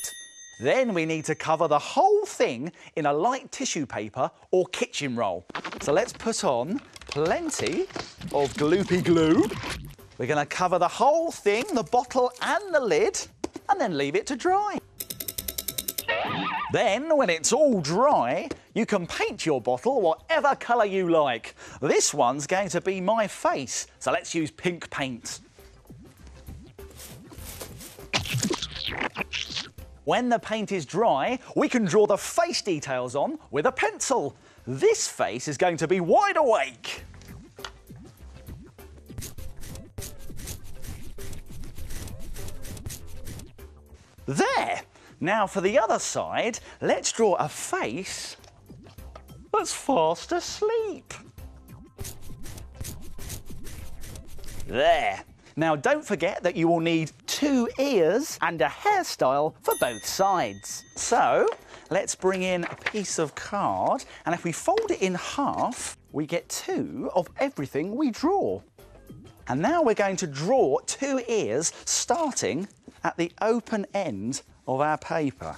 Then we need to cover the whole thing in a light tissue paper or kitchen roll. So let's put on plenty of gloopy glue. We're going to cover the whole thing, the bottle and the lid, and then leave it to dry. Then, when it's all dry, you can paint your bottle whatever colour you like. This one's going to be my face, so let's use pink paint. When the paint is dry, we can draw the face details on with a pencil. This face is going to be wide awake. There! Now for the other side, let's draw a face that's fast asleep. There. Now don't forget that you will need two ears and a hairstyle for both sides. So let's bring in a piece of card and if we fold it in half, we get two of everything we draw. And now we're going to draw two ears starting at the open end of our paper.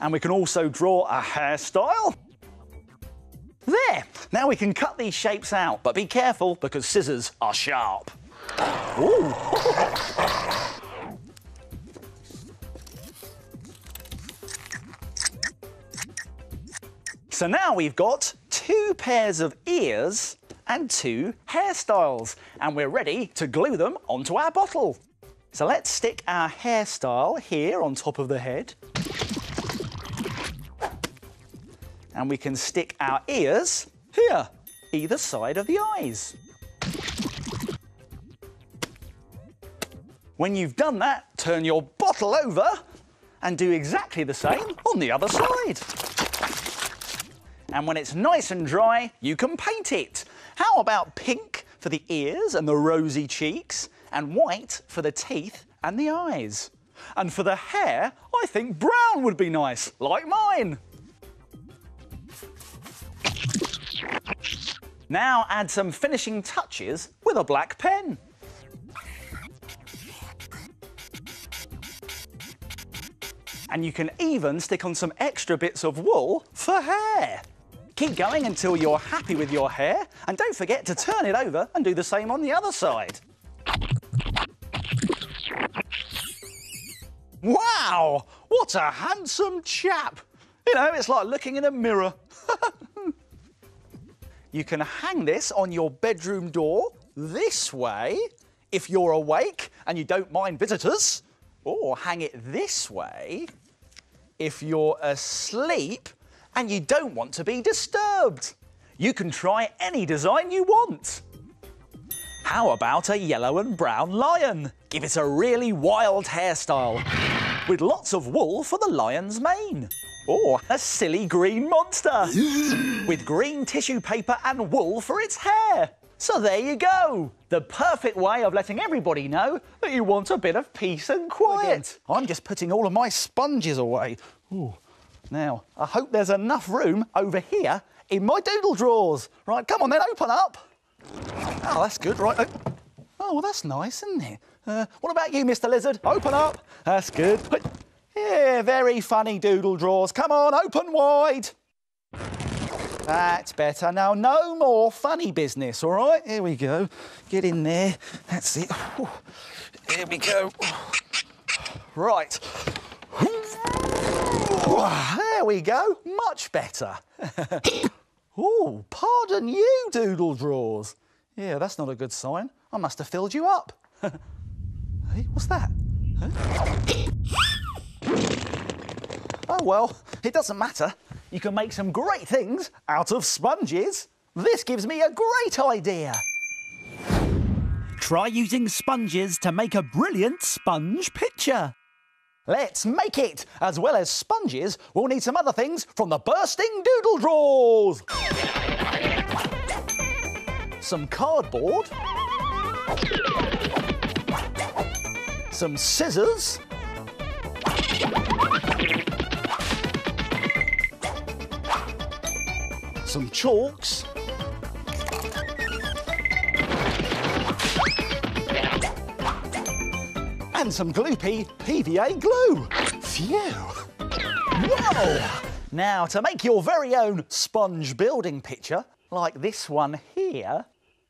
And we can also draw a hairstyle. There! Now we can cut these shapes out, but be careful because scissors are sharp. Ooh. So now we've got two pairs of ears and two hairstyles, and we're ready to glue them onto our bottle. So let's stick our hairstyle here on top of the head. And we can stick our ears here, either side of the eyes. When you've done that, turn your bottle over and do exactly the same on the other side. And when it's nice and dry, you can paint it. How about pink for the ears and the rosy cheeks, and white for the teeth and the eyes? And for the hair, I think brown would be nice, like mine. Now add some finishing touches with a black pen. And you can even stick on some extra bits of wool for hair. Keep going until you're happy with your hair and don't forget to turn it over and do the same on the other side. Wow, what a handsome chap. You know, it's like looking in a mirror. you can hang this on your bedroom door this way if you're awake and you don't mind visitors, or hang it this way if you're asleep and you don't want to be disturbed. You can try any design you want. How about a yellow and brown lion? Give it a really wild hairstyle with lots of wool for the lion's mane. Or a silly green monster with green tissue paper and wool for its hair. So there you go. The perfect way of letting everybody know that you want a bit of peace and quiet. I'm just putting all of my sponges away. Ooh. Now, I hope there's enough room over here in my doodle drawers. Right, come on then, open up. Oh, that's good, right. Oh, oh well, that's nice, isn't it? Uh, what about you, Mr Lizard? Open up. That's good. Yeah, very funny doodle drawers. Come on, open wide. That's better. Now, no more funny business, all right? Here we go. Get in there. That's it. Here we go. Right. There we go. Much better. oh, pardon you, Doodle Drawers. Yeah, that's not a good sign. I must have filled you up. hey, what's that? Oh well, it doesn't matter. You can make some great things out of sponges. This gives me a great idea. Try using sponges to make a brilliant sponge picture. Let's make it! As well as sponges, we'll need some other things from the bursting doodle drawers. Some cardboard. Some scissors. Some chalks. And some gloopy PVA glue. Phew. Whoa! Now, to make your very own sponge building picture, like this one here,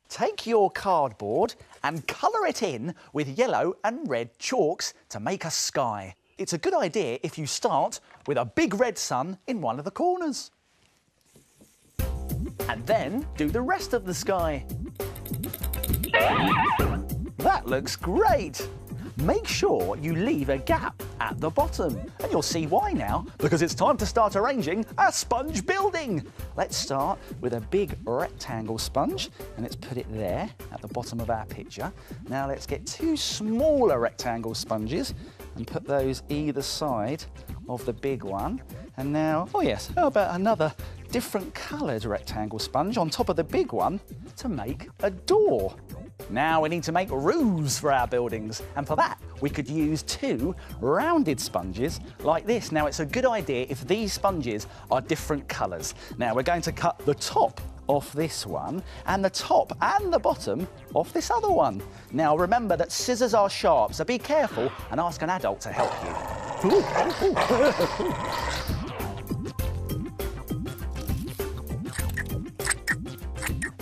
take your cardboard and colour it in with yellow and red chalks to make a sky. It's a good idea if you start with a big red sun in one of the corners. And then do the rest of the sky. That looks great! Make sure you leave a gap at the bottom. And you'll see why now, because it's time to start arranging a sponge building. Let's start with a big rectangle sponge and let's put it there at the bottom of our picture. Now let's get two smaller rectangle sponges and put those either side of the big one. And now, oh yes, how about another different coloured rectangle sponge on top of the big one to make a door. Now we need to make roofs for our buildings, and for that we could use two rounded sponges like this. Now it's a good idea if these sponges are different colours. Now we're going to cut the top off this one and the top and the bottom off this other one. Now remember that scissors are sharp, so be careful and ask an adult to help you.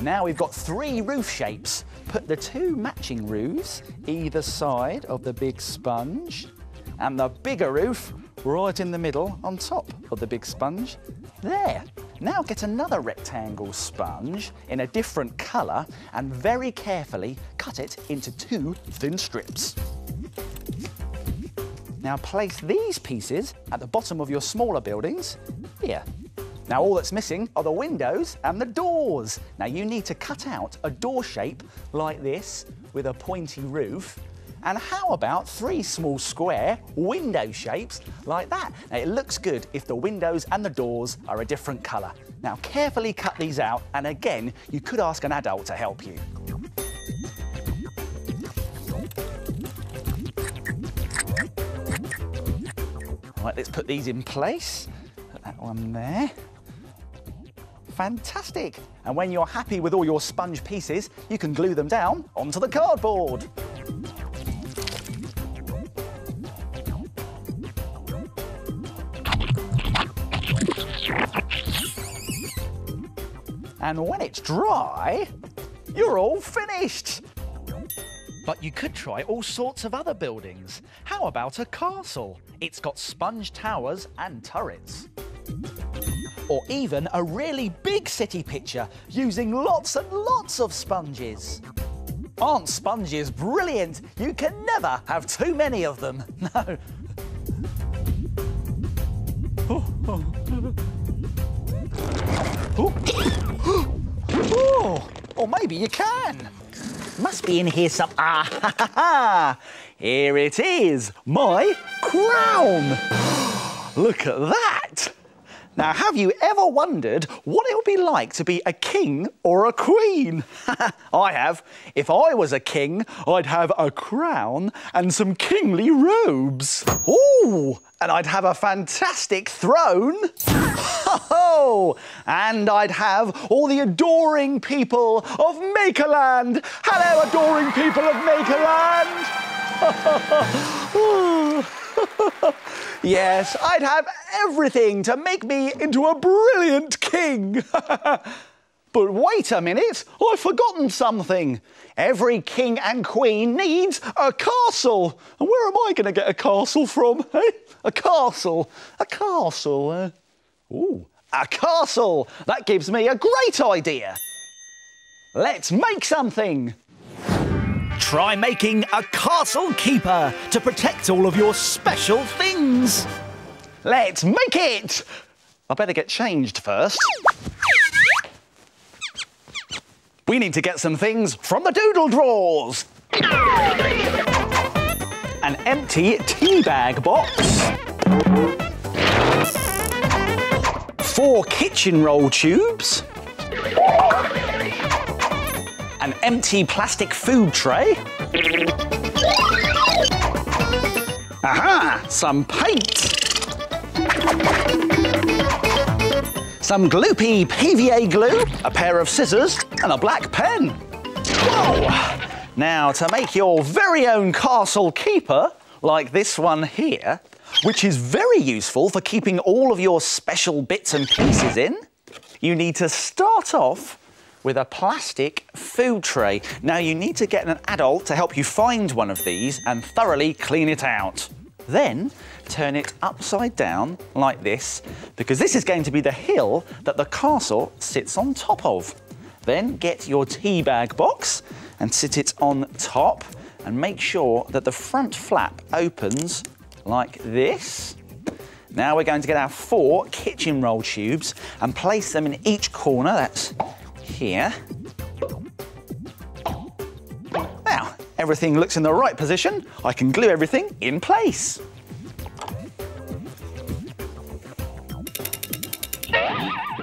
now we've got three roof shapes put the two matching roofs either side of the big sponge and the bigger roof right in the middle on top of the big sponge. There. Now get another rectangle sponge in a different colour and very carefully cut it into two thin strips. Now place these pieces at the bottom of your smaller buildings, here, now all that's missing are the windows and the doors. Now you need to cut out a door shape like this with a pointy roof. And how about three small square window shapes like that? Now it looks good if the windows and the doors are a different colour. Now carefully cut these out and again you could ask an adult to help you. Right, let's put these in place. Put that one there. Fantastic! And when you're happy with all your sponge pieces, you can glue them down onto the cardboard. And when it's dry, you're all finished. But you could try all sorts of other buildings. How about a castle? It's got sponge towers and turrets or even a really big city picture using lots and lots of sponges. Aren't sponges brilliant? You can never have too many of them. No. Oh, or maybe you can. Must be in here some. Ah, ha, ha, ha. Here it is, my crown. Look at that. Now, have you ever wondered what it would be like to be a king or a queen? I have. If I was a king, I'd have a crown and some kingly robes. Ooh, and I'd have a fantastic throne. Oh, and I'd have all the adoring people of Makerland. Hello, adoring people of Makerland. Yes, I'd have everything to make me into a brilliant king. But wait a minute, I've forgotten something. Every king and queen needs a castle. And where am I going to get a castle from? Eh? A castle, a castle. Uh... Ooh, a castle. That gives me a great idea. Let's make something. Try making a castle keeper to protect all of your special things. Let's make it. I better get changed first. We need to get some things from the doodle drawers. An empty tea bag box. Four kitchen roll tubes. An empty plastic food tray. Aha! Some paint. Some gloopy PVA glue, a pair of scissors, and a black pen. Whoa! Now, to make your very own castle keeper, like this one here, which is very useful for keeping all of your special bits and pieces in, you need to start off with a plastic food tray. Now, you need to get an adult to help you find one of these and thoroughly clean it out. Then turn it upside down like this, because this is going to be the hill that the castle sits on top of. Then get your tea bag box and sit it on top and make sure that the front flap opens like this. Now we're going to get our four kitchen roll tubes and place them in each corner, that's here. Now, everything looks in the right position. I can glue everything in place.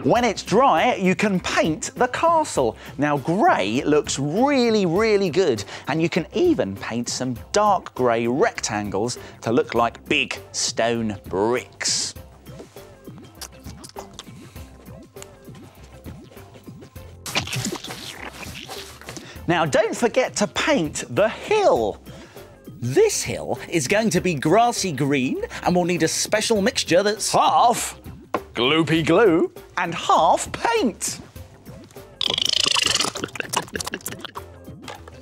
When it's dry, you can paint the castle. Now, grey looks really, really good, and you can even paint some dark grey rectangles to look like big stone bricks. Now, don't forget to paint the hill. This hill is going to be grassy green and we'll need a special mixture that's half gloopy glue and half paint.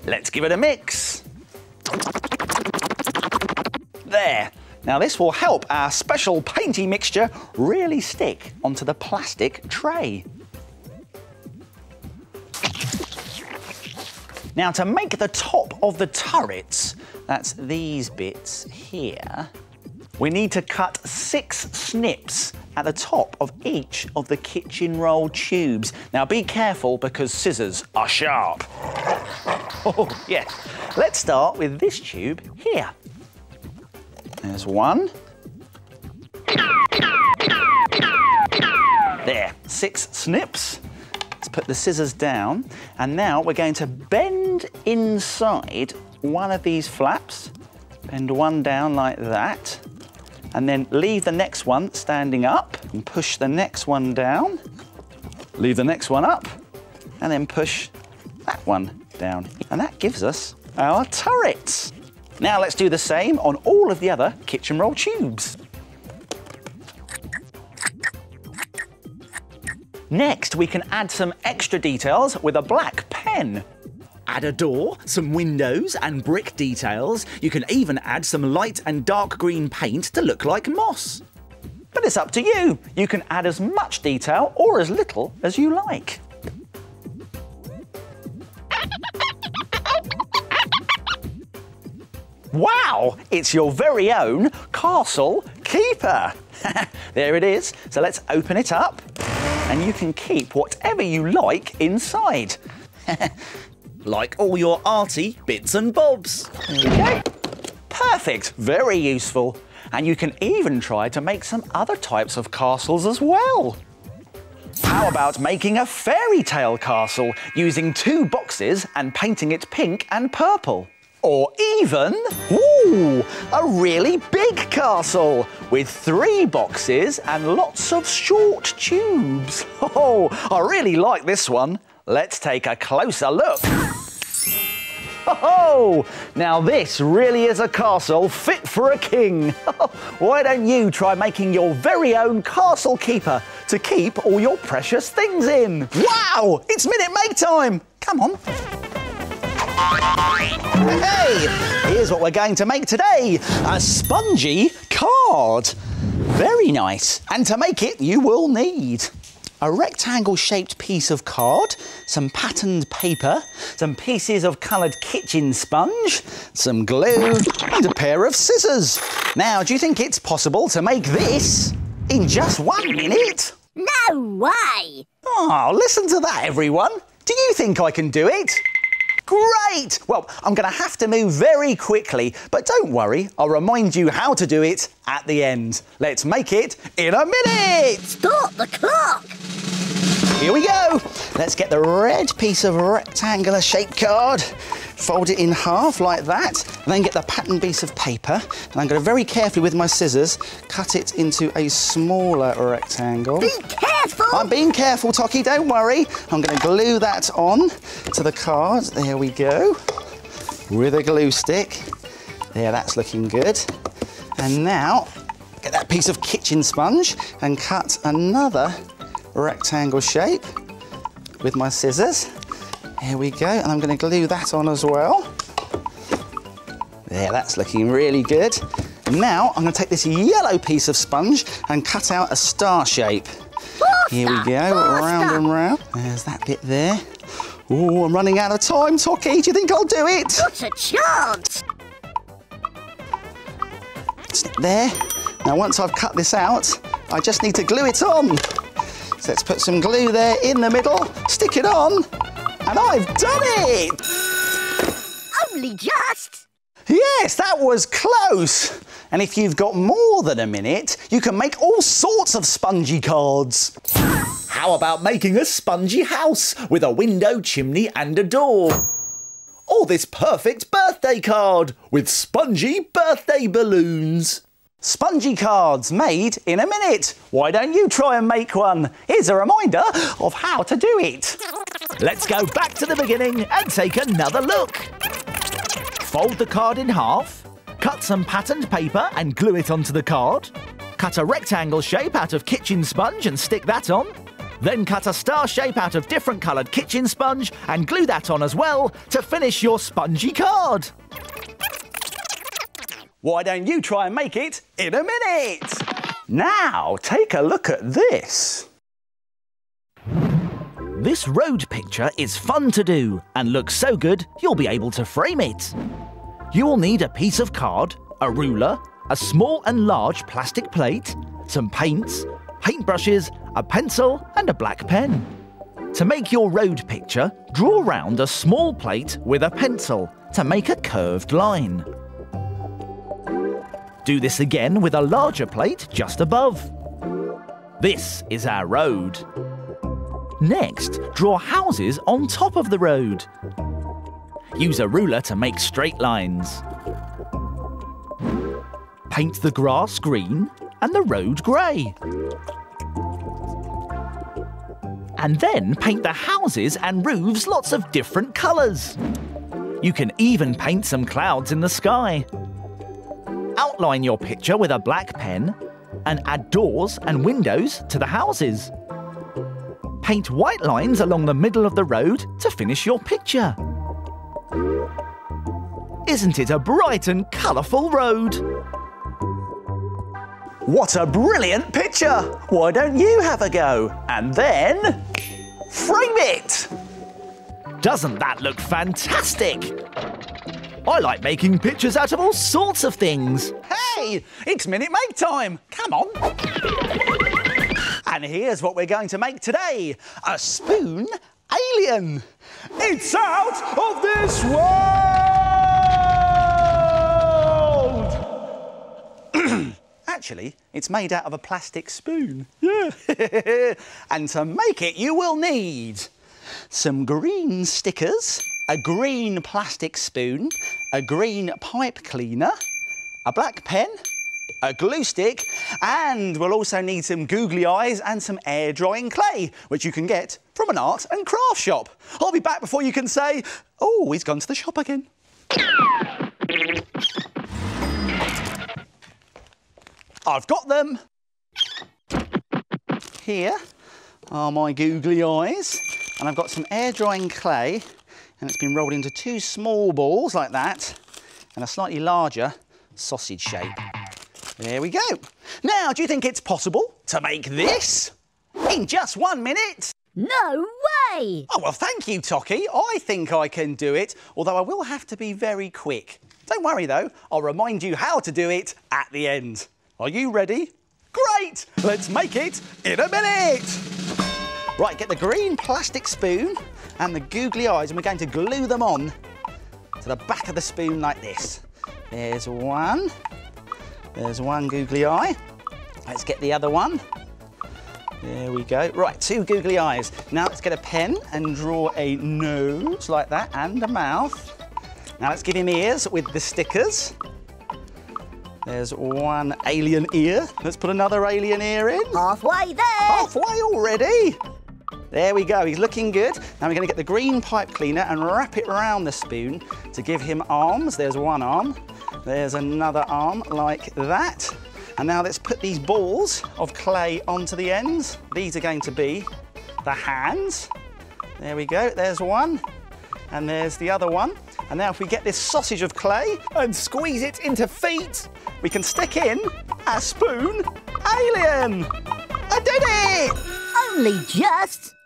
Let's give it a mix. There. Now this will help our special painty mixture really stick onto the plastic tray. Now to make the top of the turrets, that's these bits here, we need to cut six snips at the top of each of the kitchen roll tubes. Now be careful because scissors are sharp. Oh, yeah. Let's start with this tube here. There's one. There, six snips. Let's put the scissors down. And now we're going to bend inside one of these flaps. Bend one down like that and then leave the next one standing up and push the next one down. Leave the next one up and then push that one down. And that gives us our turrets. Now let's do the same on all of the other kitchen roll tubes. Next, we can add some extra details with a black pen. Add a door, some windows and brick details. You can even add some light and dark green paint to look like moss. But it's up to you. You can add as much detail or as little as you like. Wow, it's your very own castle keeper. there it is. So let's open it up and you can keep whatever you like inside. like all your arty bits and bobs. Okay. Perfect, very useful. And you can even try to make some other types of castles as well. How about making a fairy tale castle using two boxes and painting it pink and purple? Or even, ooh, a really big castle with three boxes and lots of short tubes. Oh, I really like this one. Let's take a closer look. Oh, now this really is a castle fit for a king. Why don't you try making your very own castle keeper to keep all your precious things in? Wow, it's minute make time. Come on. Hey, here's what we're going to make today. A spongy card. Very nice. And to make it, you will need a rectangle shaped piece of card, some patterned paper, some pieces of coloured kitchen sponge, some glue, and a pair of scissors. Now, do you think it's possible to make this in just one minute? No way! Oh, listen to that, everyone. Do you think I can do it? Great! Well, I'm going to have to move very quickly, but don't worry, I'll remind you how to do it at the end. Let's make it in a minute! Stop the clock! Here we go. Let's get the red piece of rectangular shaped card, fold it in half like that, and then get the pattern piece of paper, and I'm going to very carefully with my scissors cut it into a smaller rectangle. Be careful! I'm being careful, Tocky, don't worry. I'm going to glue that on to the card. There we go. With a glue stick. There, that's looking good. And now, get that piece of kitchen sponge and cut another rectangle shape with my scissors. Here we go, and I'm going to glue that on as well. There, that's looking really good. And now I'm going to take this yellow piece of sponge and cut out a star shape. Here we go, round and round. There's that bit there. Oh, I'm running out of time, Tocky. Do you think I'll do it? Not a chance! There. Now, once I've cut this out, I just need to glue it on. So let's put some glue there in the middle, stick it on, and I've done it! Only just! Yes, that was close. And if you've got more than a minute, you can make all sorts of spongy cards. How about making a spongy house with a window, chimney, and a door? Or this perfect birthday card with spongy birthday balloons. Spongy cards made in a minute. Why don't you try and make one? Here's a reminder of how to do it. Let's go back to the beginning and take another look. Fold the card in half, cut some patterned paper and glue it onto the card. Cut a rectangle shape out of kitchen sponge and stick that on. Then cut a star shape out of different coloured kitchen sponge and glue that on as well to finish your spongy card. Why don't you try and make it in a minute? Now, take a look at this. This road picture is fun to do and looks so good you'll be able to frame it. You will need a piece of card, a ruler, a small and large plastic plate, some paints, paintbrushes, a pencil and a black pen. To make your road picture, draw round a small plate with a pencil to make a curved line. Do this again with a larger plate just above. This is our road. Next, draw houses on top of the road. Use a ruler to make straight lines. Paint the grass green and the road grey. And then paint the houses and roofs lots of different colours. You can even paint some clouds in the sky. Outline your picture with a black pen and add doors and windows to the houses. Paint white lines along the middle of the road to finish your picture. Isn't it a bright and colourful road? What a brilliant picture! Why don't you have a go? And then frame it! Doesn't that look fantastic? I like making pictures out of all sorts of things. Hey, it's minute make time. Come on. And here's what we're going to make today a spoon alien. It's out of this world! Actually, it's made out of a plastic spoon. Yeah. and to make it, you will need some green stickers, a green plastic spoon, a green pipe cleaner, a black pen, a glue stick, and we'll also need some googly eyes and some air drying clay, which you can get from an art and craft shop. I'll be back before you can say, oh, he's gone to the shop again. I've got them. Here are my googly eyes, and I've got some air drying clay and it's been rolled into two small balls like that and a slightly larger sausage shape. There we go. Now, do you think it's possible to make this in just one minute? No way! Oh, well, thank you, Tocky. I think I can do it, although I will have to be very quick. Don't worry, though. I'll remind you how to do it at the end. Are you ready? Great! Let's make it in a minute! Right, get the green plastic spoon and the googly eyes, and we're going to glue them on to the back of the spoon like this. There's one. There's one googly eye. Let's get the other one. There we go. Right, two googly eyes. Now let's get a pen and draw a nose like that and a mouth. Now let's give him ears with the stickers. There's one alien ear. Let's put another alien ear in. Halfway there! Halfway already. There we go, he's looking good. Now we're going to get the green pipe cleaner and wrap it around the spoon to give him arms. There's one arm. There's another arm like that. And now let's put these balls of clay onto the ends. These are going to be the hands. There we go, there's one. And there's the other one. And now if we get this sausage of clay and squeeze it into feet, we can stick in a spoon alien. I did it! Only just!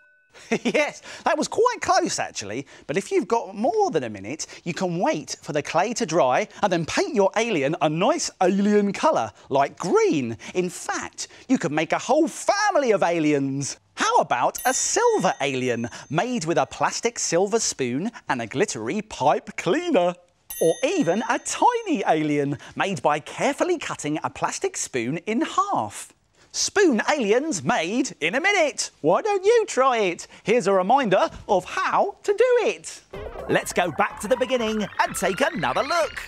yes, that was quite close actually. But if you've got more than a minute, you can wait for the clay to dry and then paint your alien a nice alien colour, like green. In fact, you could make a whole family of aliens. How about a silver alien made with a plastic silver spoon and a glittery pipe cleaner? Or even a tiny alien made by carefully cutting a plastic spoon in half. Spoon aliens made in a minute. Why don't you try it? Here's a reminder of how to do it. Let's go back to the beginning and take another look.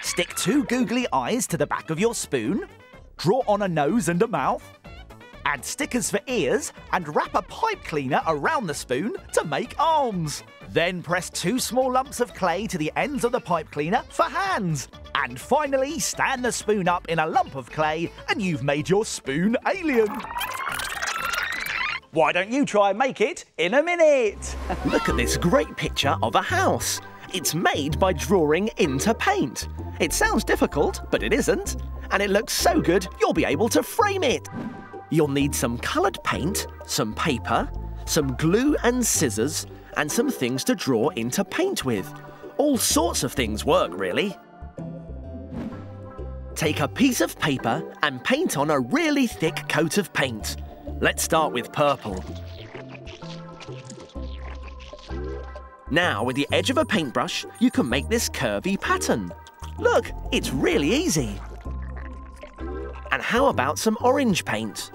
Stick two googly eyes to the back of your spoon. Draw on a nose and a mouth. Add stickers for ears and wrap a pipe cleaner around the spoon to make arms. Then press two small lumps of clay to the ends of the pipe cleaner for hands. And finally, stand the spoon up in a lump of clay and you've made your spoon alien. Why don't you try and make it in a minute? Look at this great picture of a house. It's made by drawing into paint. It sounds difficult, but it isn't. And it looks so good, you'll be able to frame it. You'll need some coloured paint, some paper, some glue and scissors, and some things to draw into paint with. All sorts of things work, really. Take a piece of paper and paint on a really thick coat of paint. Let's start with purple. Now, with the edge of a paintbrush, you can make this curvy pattern. Look, it's really easy. And how about some orange paint?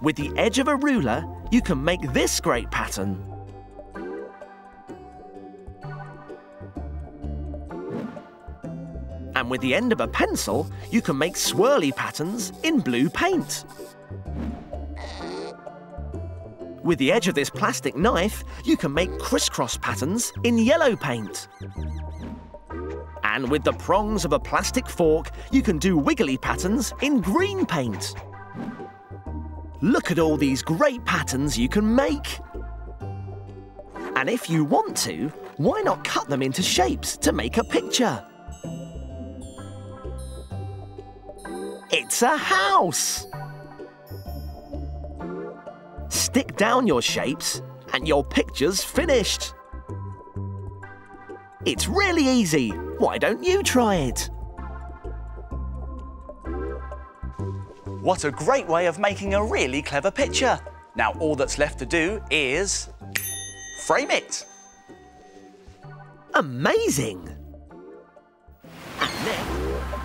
With the edge of a ruler, you can make this great pattern. And with the end of a pencil, you can make swirly patterns in blue paint. With the edge of this plastic knife, you can make crisscross patterns in yellow paint. And with the prongs of a plastic fork, you can do wiggly patterns in green paint. Look at all these great patterns you can make. And if you want to, why not cut them into shapes to make a picture? It's a house! Stick down your shapes and your picture's finished. It's really easy. Why don't you try it? What a great way of making a really clever picture. Now all that's left to do is frame it. Amazing!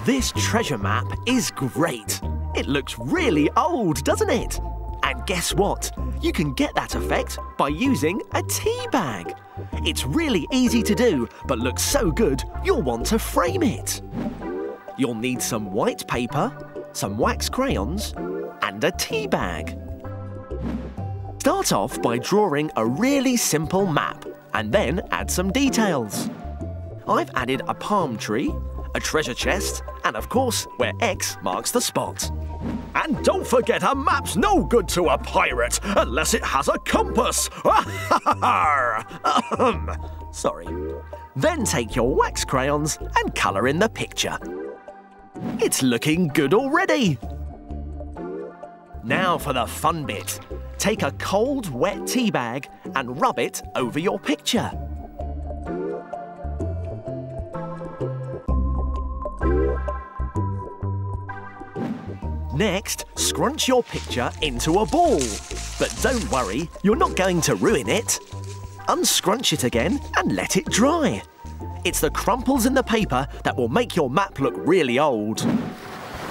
This treasure map is great. It looks really old, doesn't it? And guess what? You can get that effect by using a tea bag. It's really easy to do, but looks so good you'll want to frame it. You'll need some white paper, some wax crayons, and a tea bag. Start off by drawing a really simple map and then add some details. I've added a palm tree, a treasure chest, and of course, where X marks the spot. And don't forget a map's no good to a pirate unless it has a compass. Sorry. Then take your wax crayons and colour in the picture. It's looking good already. Now for the fun bit. Take a cold, wet tea bag and rub it over your picture. Next, scrunch your picture into a ball. But don't worry, you're not going to ruin it. Unscrunch it again and let it dry. It's the crumples in the paper that will make your map look really old.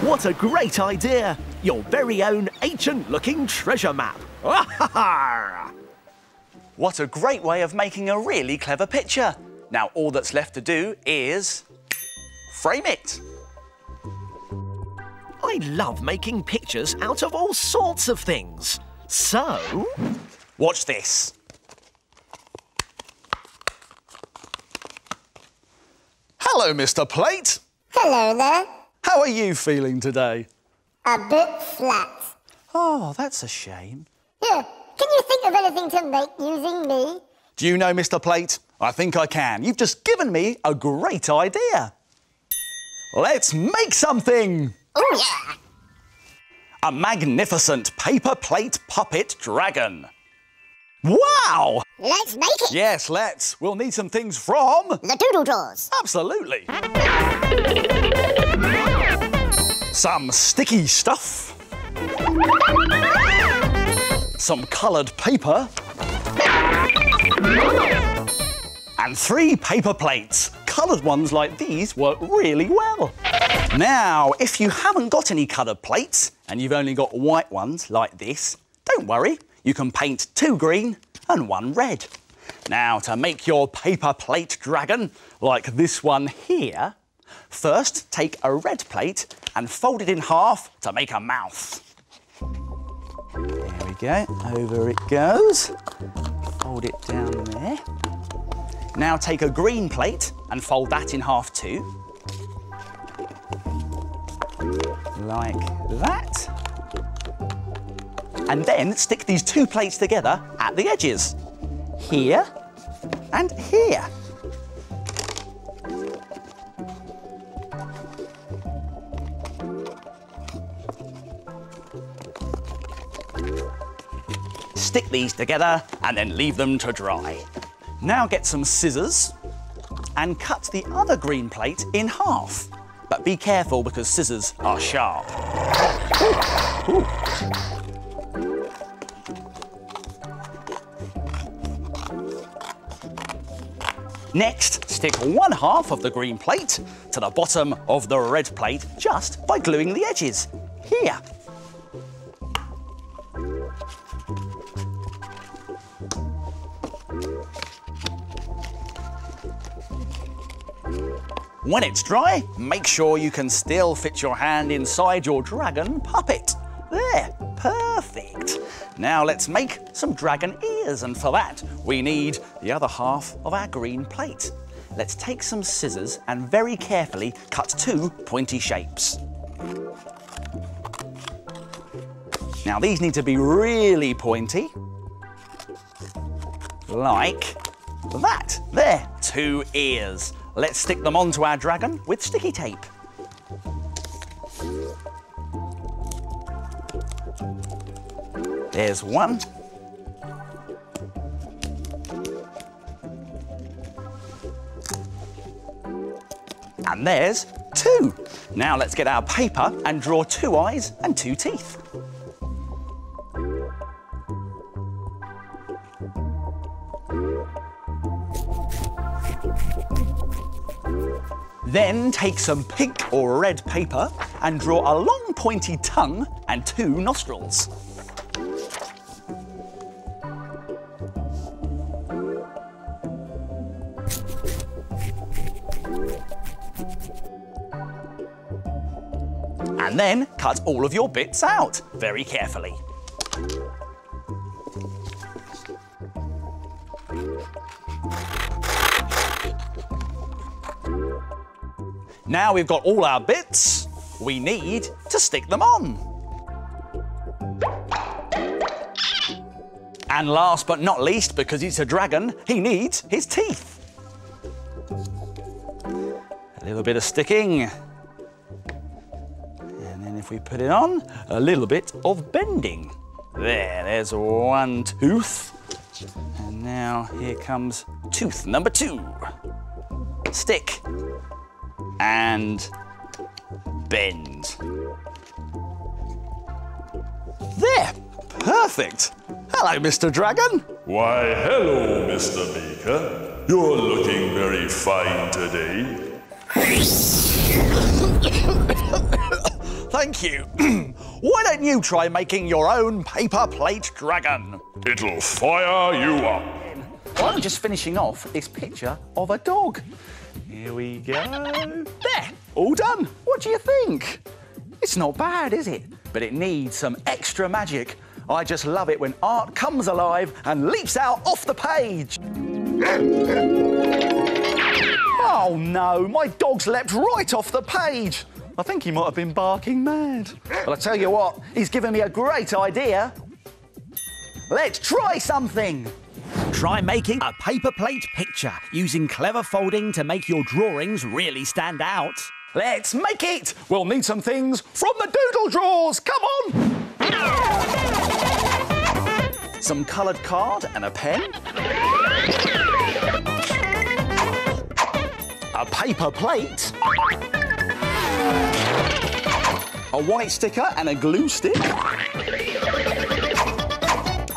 What a great idea! Your very own ancient-looking treasure map. What a great way of making a really clever picture. Now all that's left to do is frame it. I love making pictures out of all sorts of things. So, Watch this. Hello, Mr. Plate. Hello there. How are you feeling today? A bit flat. Oh, that's a shame. Here, can you think of anything to make using me? Do you know, Mr. Plate? I think I can. You've just given me a great idea. Let's make something! Oh, yeah. A magnificent paper plate puppet dragon. Wow! Let's make it. Yes, let's. We'll need some things from. The doodle drawers. Absolutely. Some sticky stuff. Some coloured paper. And three paper plates. Coloured ones like these work really well. Now, if you haven't got any coloured plates and you've only got white ones like this, don't worry, you can paint two green and one red. Now, to make your paper plate dragon, like this one here, first take a red plate and fold it in half to make a mouth. There we go, over it goes. Fold it down there. Now take a green plate and fold that in half too. Like that. And then stick these two plates together at the edges. Here and here. Stick these together and then leave them to dry. Now get some scissors and cut the other green plate in half. But be careful because scissors are sharp. Ooh, ooh. Next, stick one half of the green plate to the bottom of the red plate just by gluing the edges. Here. When it's dry, make sure you can still fit your hand inside your dragon puppet. There, perfect. Now let's make some dragon ears, and for that, we need the other half of our green plate. Let's take some scissors and very carefully cut two pointy shapes. Now these need to be really pointy, like that. There, two ears. Let's stick them onto our dragon with sticky tape. There's one. And there's two. Now let's get our paper and draw two eyes and two teeth. Then take some pink or red paper and draw a long pointy tongue and two nostrils. And then cut all of your bits out very carefully. Now we've got all our bits, we need to stick them on. And last but not least, because he's a dragon, he needs his teeth. A little bit of sticking. If we put it on, a little bit of bending. There, there's one tooth. And now here comes tooth number two. Stick. And bend. There, perfect. Hello, Mr. Dragon. Why, hello, Mr. Beaker. You're looking very fine today. Thank you. Why don't you try making your own paper plate dragon? It'll fire you up. I'm just finishing off this picture of a dog. Here we go. There, all done. What do you think? It's not bad, is it? But it needs some extra magic. I just love it when art comes alive and leaps out off the page. Oh no, my dog's leapt right off the page. I think he might have been barking mad. But I tell you what, he's given me a great idea. Let's try something. Try making a paper plate picture using clever folding to make your drawings really stand out. Let's make it! We'll need some things from the doodle drawers. Come on! Some coloured card and a pen. A paper plate. A white sticker and a glue stick.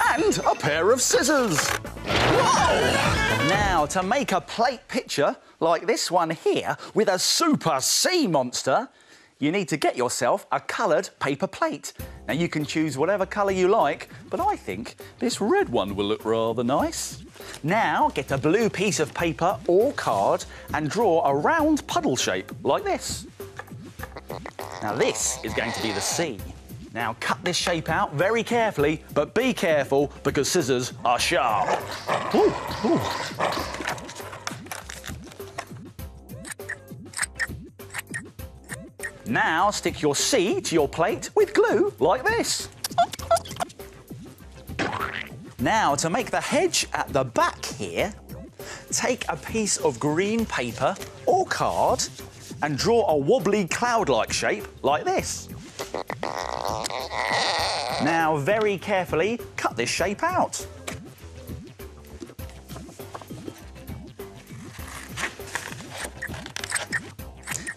And a pair of scissors. Whoa! Now, to make a plate picture like this one here with a super sea monster, you need to get yourself a coloured paper plate. Now, you can choose whatever colour you like, but I think this red one will look rather nice. Now, get a blue piece of paper or card and draw a round puddle shape like this. Now, this is going to be the sea. Now, cut this shape out very carefully, but be careful because scissors are sharp. Ooh, ooh. Now, stick your sea to your plate with glue like this. Now, to make the hedge at the back here, take a piece of green paper or card and draw a wobbly cloud-like shape like this. Now, very carefully, cut this shape out.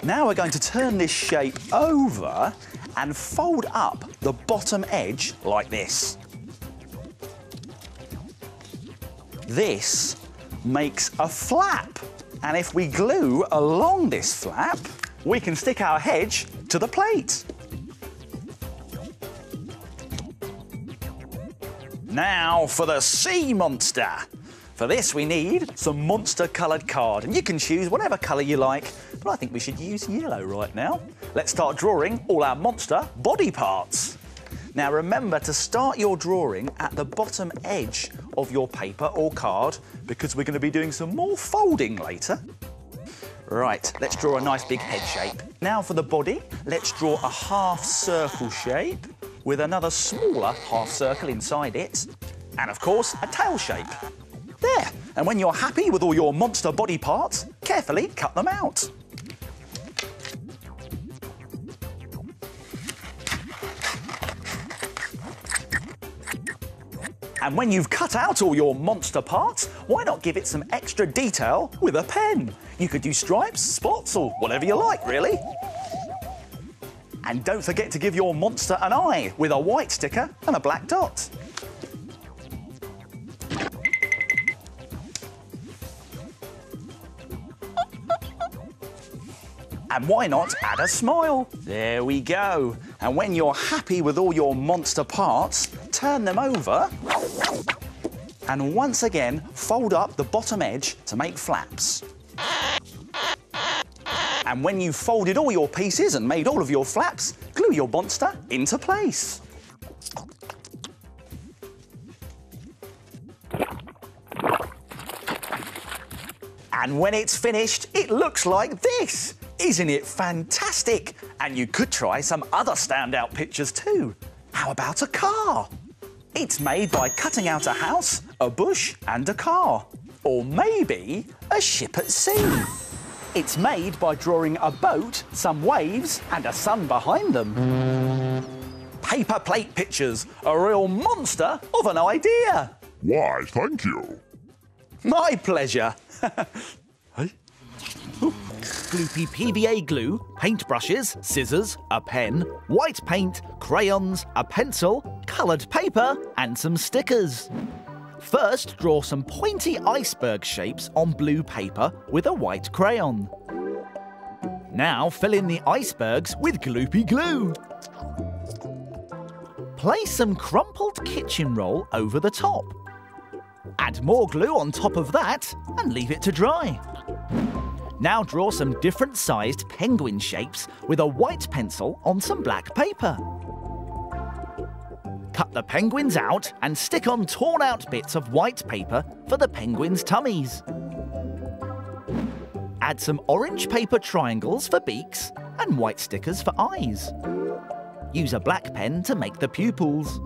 Now we're going to turn this shape over and fold up the bottom edge like this. This makes a flap. And if we glue along this flap, we can stick our hedge to the plate. Now for the sea monster. For this we need some monster coloured card and you can choose whatever colour you like, but I think we should use yellow right now. Let's start drawing all our monster body parts. Now remember to start your drawing at the bottom edge of your paper or card because we're going to be doing some more folding later. Right, let's draw a nice big head shape. Now for the body, let's draw a half circle shape with another smaller half circle inside it. And of course, a tail shape. There, and when you're happy with all your monster body parts, carefully cut them out. And when you've cut out all your monster parts, why not give it some extra detail with a pen? You could do stripes, spots, or whatever you like, really. And don't forget to give your monster an eye with a white sticker and a black dot. And why not add a smile? There we go. And when you're happy with all your monster parts, turn them over. And once again, fold up the bottom edge to make flaps. And when you've folded all your pieces and made all of your flaps, glue your monster into place. And when it's finished, it looks like this. Isn't it fantastic? And you could try some other standout pictures too. How about a car? It's made by cutting out a house, a bush, and a car. Or maybe a ship at sea. It's made by drawing a boat, some waves, and a sun behind them. Paper plate pictures, a real monster of an idea. Why, thank you. My pleasure. Gloopy PVA glue, paintbrushes, scissors, a pen, white paint, crayons, a pencil, coloured paper, and some stickers. First, draw some pointy iceberg shapes on blue paper with a white crayon. Now fill in the icebergs with gloopy glue. Place some crumpled kitchen roll over the top. Add more glue on top of that and leave it to dry. Now draw some different sized penguin shapes with a white pencil on some black paper. Cut the penguins out and stick on torn out bits of white paper for the penguins' tummies. Add some orange paper triangles for beaks and white stickers for eyes. Use a black pen to make the pupils.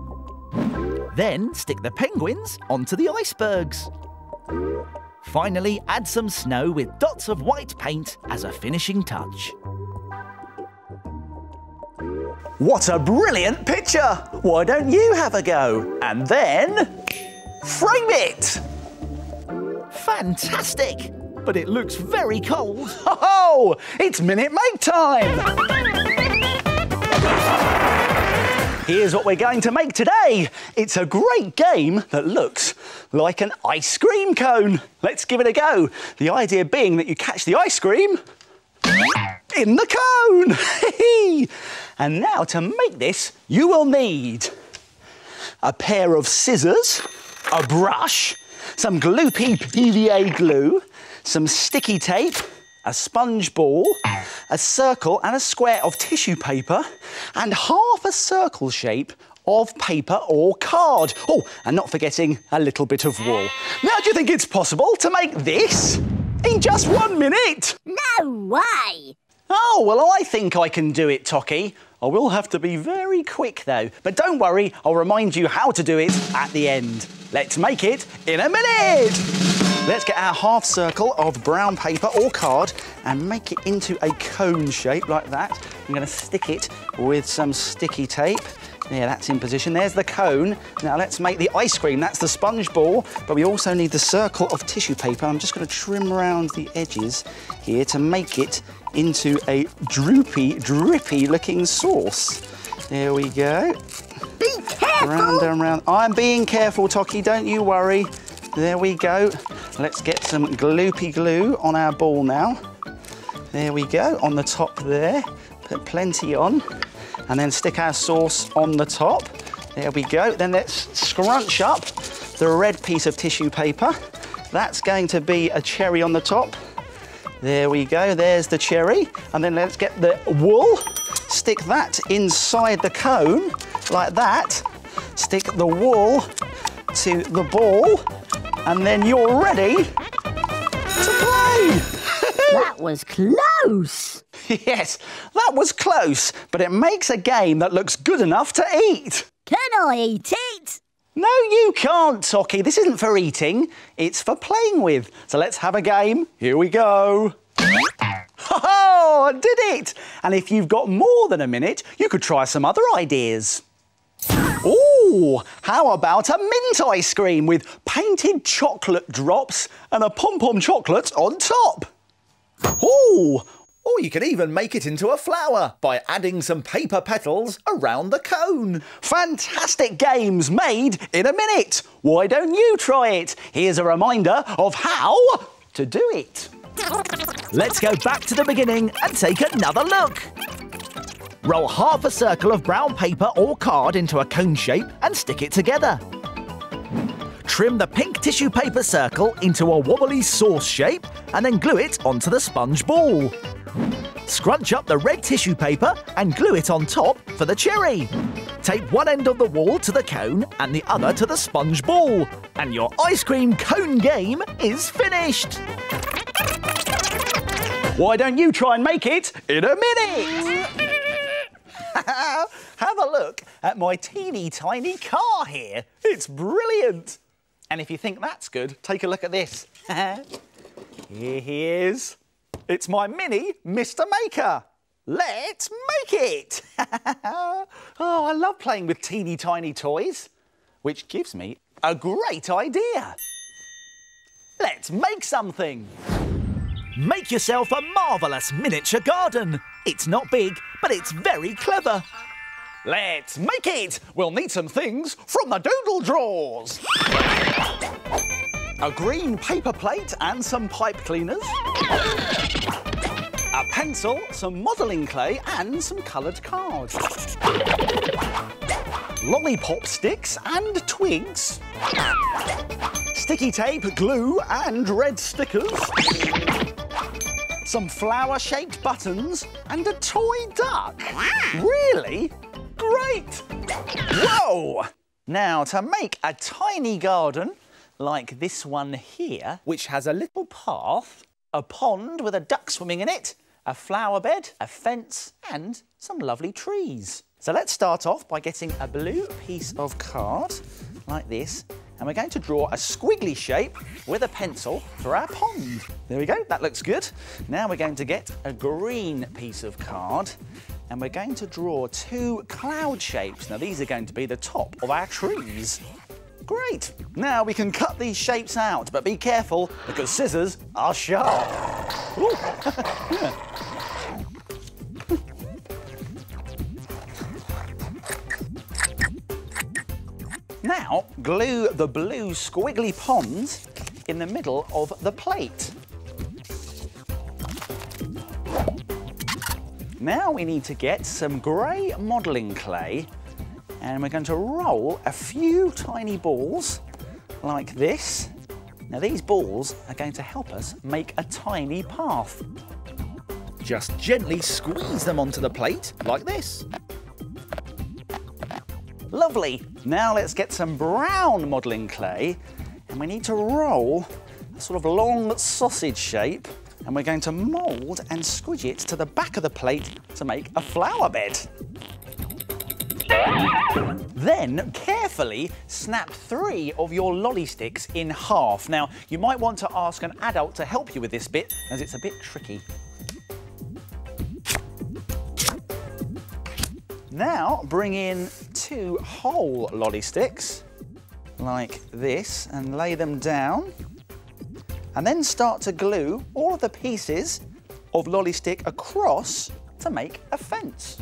Then stick the penguins onto the icebergs. Finally, add some snow with dots of white paint as a finishing touch. What a brilliant picture! Why don't you have a go? And then frame it! Fantastic! But it looks very cold. Oh, it's Minute Make time! Here's what we're going to make today. It's a great game that looks like an ice cream cone. Let's give it a go. The idea being that you catch the ice cream in the cone. and now to make this, you will need a pair of scissors, a brush, some gloopy PVA glue, some sticky tape, a sponge ball, a circle and a square of tissue paper, and half a circle shape of paper or card. Oh, and not forgetting a little bit of wool. Now, do you think it's possible to make this in just one minute? No way! Oh, well, I think I can do it, Tocky. I will have to be very quick, though. But don't worry, I'll remind you how to do it at the end. Let's make it in a minute! Let's get our half circle of brown paper or card and make it into a cone shape like that. I'm to stick it with some sticky tape. Yeah, that's in position. There's the cone. Now let's make the ice cream. That's the sponge ball, but we also need the circle of tissue paper. I'm just going to trim around the edges here to make it into a droopy, drippy looking sauce. There we go. Be careful! Round and round. I'm being careful, Tocky, don't you worry. There we go. Let's get some gloopy glue on our ball now. There we go, on the top there. Put plenty on. And then stick our sauce on the top. There we go. Then let's scrunch up the red piece of tissue paper. That's going to be a cherry on the top. There we go, there's the cherry. And then let's get the wool, stick that inside the cone, like that. Stick the wool to the ball, and then you're ready to play. That was close! yes, that was close, but it makes a game that looks good enough to eat. Can I eat it? No, you can't, Tocky. This isn't for eating, it's for playing with. So let's have a game. Here we go. Oh, did it! And if you've got more than a minute, you could try some other ideas. Ooh, how about a mint ice cream with painted chocolate drops and a pom-pom chocolate on top? Ooh, Or you can even make it into a flower by adding some paper petals around the cone. fantastic games made in a minute. Why don't you try it? Here's a reminder of how to do it. Let's go back to the beginning and take another look. Roll half a circle of brown paper or card into a cone shape and stick it together. Trim the pink tissue paper circle into a wobbly sauce shape and then glue it onto the sponge ball. Scrunch up the red tissue paper and glue it on top for the cherry. Tape one end of the wall to the cone and the other to the sponge ball. And your ice cream cone game is finished. Why don't you try and make it in a minute? Have a look at my teeny tiny car here. It's brilliant. And if you think that's good, take a look at this. here he is. It's my mini Mr. Maker. Let's make it. oh, I love playing with teeny tiny toys, which gives me a great idea. Let's make something. Make yourself a marvellous miniature garden. It's not big, but it's very clever. Let's make it! We'll need some things from the doodle drawers. A green paper plate and some pipe cleaners. A pencil, some modelling clay and some coloured cards. Lollipop sticks and twigs. Sticky tape, glue and red stickers. Some flower-shaped buttons and a toy duck. Really? Great! Whoa! Now, to make a tiny garden like this one here, which has a little path, a pond with a duck swimming in it, a flower bed, a fence, and some lovely trees. So let's start off by getting a blue piece of card, like this, and we're going to draw a squiggly shape with a pencil for our pond. There we go, that looks good. Now we're going to get a green piece of card, and we're going to draw two cloud shapes. Now these are going to be the top of our trees. Great. Now we can cut these shapes out, but be careful because scissors are sharp. now glue the blue squiggly pond in the middle of the plate. Now we need to get some grey modelling clay and we're going to roll a few tiny balls like this. Now these balls are going to help us make a tiny path. Just gently squeeze them onto the plate like this. Lovely. Now let's get some brown modelling clay and we need to roll a sort of long sausage shape and we're going to mould and squidge it to the back of the plate to make a flower bed. Then carefully snap three of your lolly sticks in half. Now, you might want to ask an adult to help you with this bit as it's a bit tricky. Now, bring in two whole lolly sticks like this and lay them down. And then start to glue all of the pieces of lolly stick across to make a fence.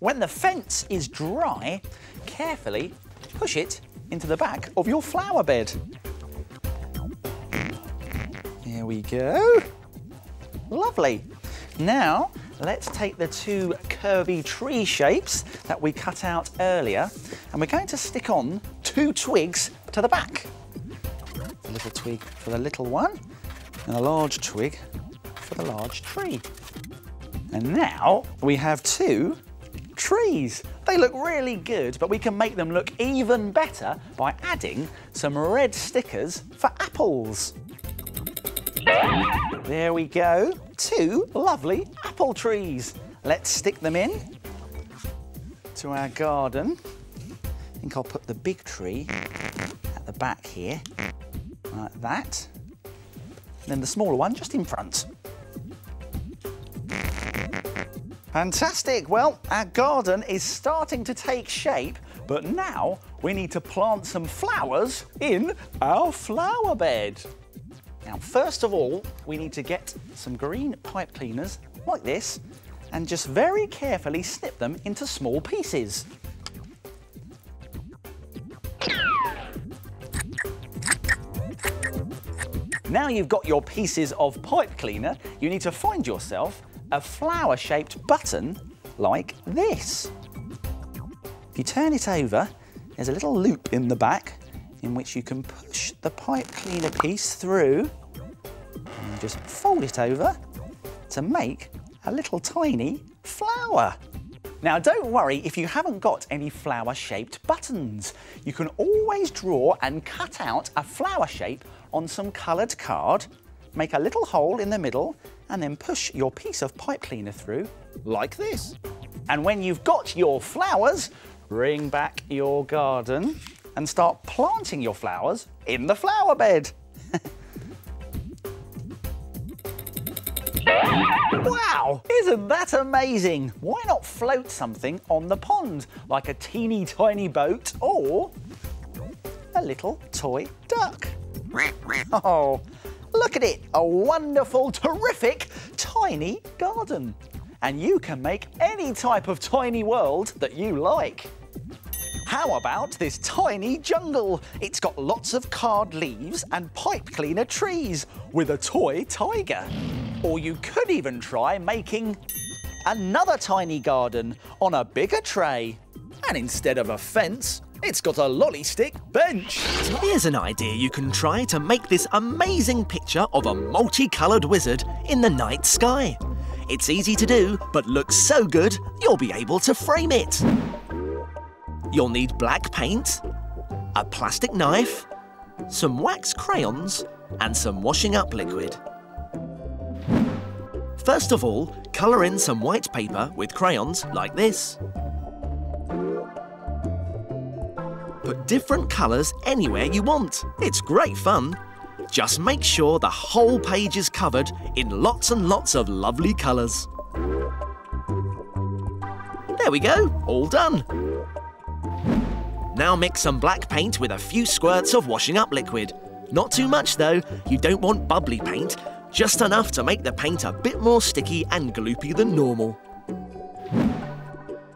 When the fence is dry, carefully push it into the back of your flower bed. Here we go. Lovely. Now, let's take the two curvy tree shapes that we cut out earlier, and we're going to stick on two twigs to the back. A little twig for the little one, and a large twig for the large tree. And now we have two trees. They look really good, but we can make them look even better by adding some red stickers for apples. There we go, two lovely apple trees. Let's stick them in to our garden. I think I'll put the big tree at the back here, like that. And then the smaller one just in front. Fantastic. Well, our garden is starting to take shape, but now we need to plant some flowers in our flower bed. Now, first of all, we need to get some green pipe cleaners like this and just very carefully snip them into small pieces. Now you've got your pieces of pipe cleaner, you need to find yourself a flower-shaped button like this. If you turn it over, there's a little loop in the back in which you can push the pipe cleaner piece through and just fold it over to make a little tiny flower. Now don't worry if you haven't got any flower shaped buttons. You can always draw and cut out a flower shape on some coloured card, make a little hole in the middle and then push your piece of pipe cleaner through like this. And when you've got your flowers, bring back your garden and start planting your flowers in the flower bed. Wow, isn't that amazing? Why not float something on the pond, like a teeny tiny boat or a little toy duck? Oh, look at it, a wonderful, terrific, tiny garden. And you can make any type of tiny world that you like. How about this tiny jungle? It's got lots of card leaves and pipe cleaner trees with a toy tiger. Or you could even try making another tiny garden on a bigger tray. And instead of a fence, it's got a lolly stick bench. Here's an idea you can try to make this amazing picture of a multicoloured wizard in the night sky. It's easy to do, but looks so good you'll be able to frame it. You'll need black paint, a plastic knife, some wax crayons, and some washing up liquid. First of all, colour in some white paper with crayons like this. Put different colours anywhere you want. It's great fun. Just make sure the whole page is covered in lots and lots of lovely colours. There we go, all done. Now mix some black paint with a few squirts of washing up liquid. Not too much though, you don't want bubbly paint, just enough to make the paint a bit more sticky and gloopy than normal.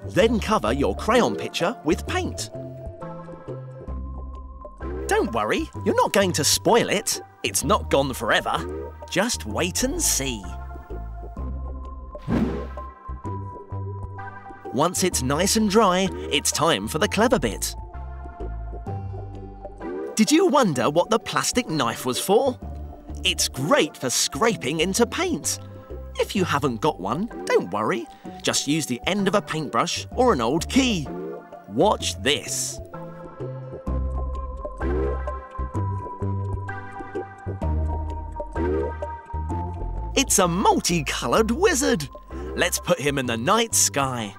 Then cover your crayon picture with paint. Don't worry, you're not going to spoil it. It's not gone forever. Just wait and see. Once it's nice and dry, it's time for the clever bit. Did you wonder what the plastic knife was for? It's great for scraping into paint. If you haven't got one, don't worry. Just use the end of a paintbrush or an old key. Watch this. It's a multicoloured wizard. Let's put him in the night sky.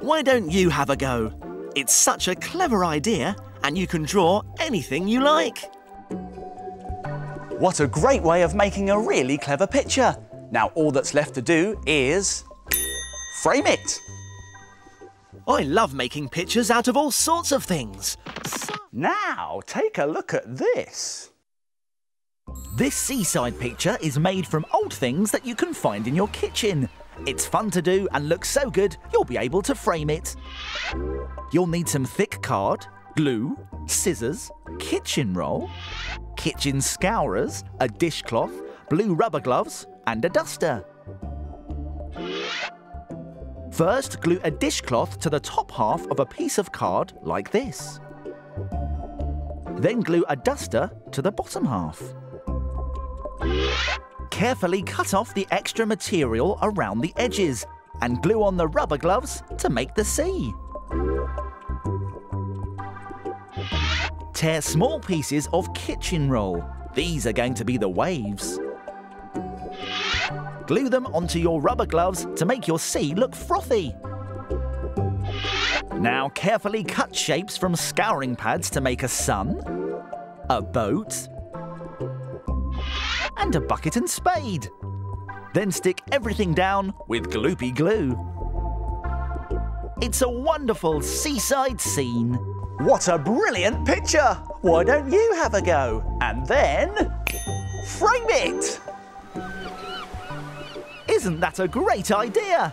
Why don't you have a go? It's such a clever idea and you can draw anything you like. What a great way of making a really clever picture. Now all that's left to do is frame it. I love making pictures out of all sorts of things. Now take a look at this. This seaside picture is made from old things that you can find in your kitchen. It's fun to do and looks so good you'll be able to frame it. You'll need some thick card, glue, scissors, kitchen roll, kitchen scourers, a dishcloth, blue rubber gloves and a duster. First, glue a dishcloth to the top half of a piece of card like this. Then glue a duster to the bottom half. Carefully cut off the extra material around the edges and glue on the rubber gloves to make the sea. Tear small pieces of kitchen roll. These are going to be the waves. Glue them onto your rubber gloves to make your sea look frothy. Now carefully cut shapes from scouring pads to make a sun, a boat, and a bucket and spade. Then stick everything down with gloopy glue. It's a wonderful seaside scene. What a brilliant picture! Why don't you have a go? And then frame it! Isn't that a great idea?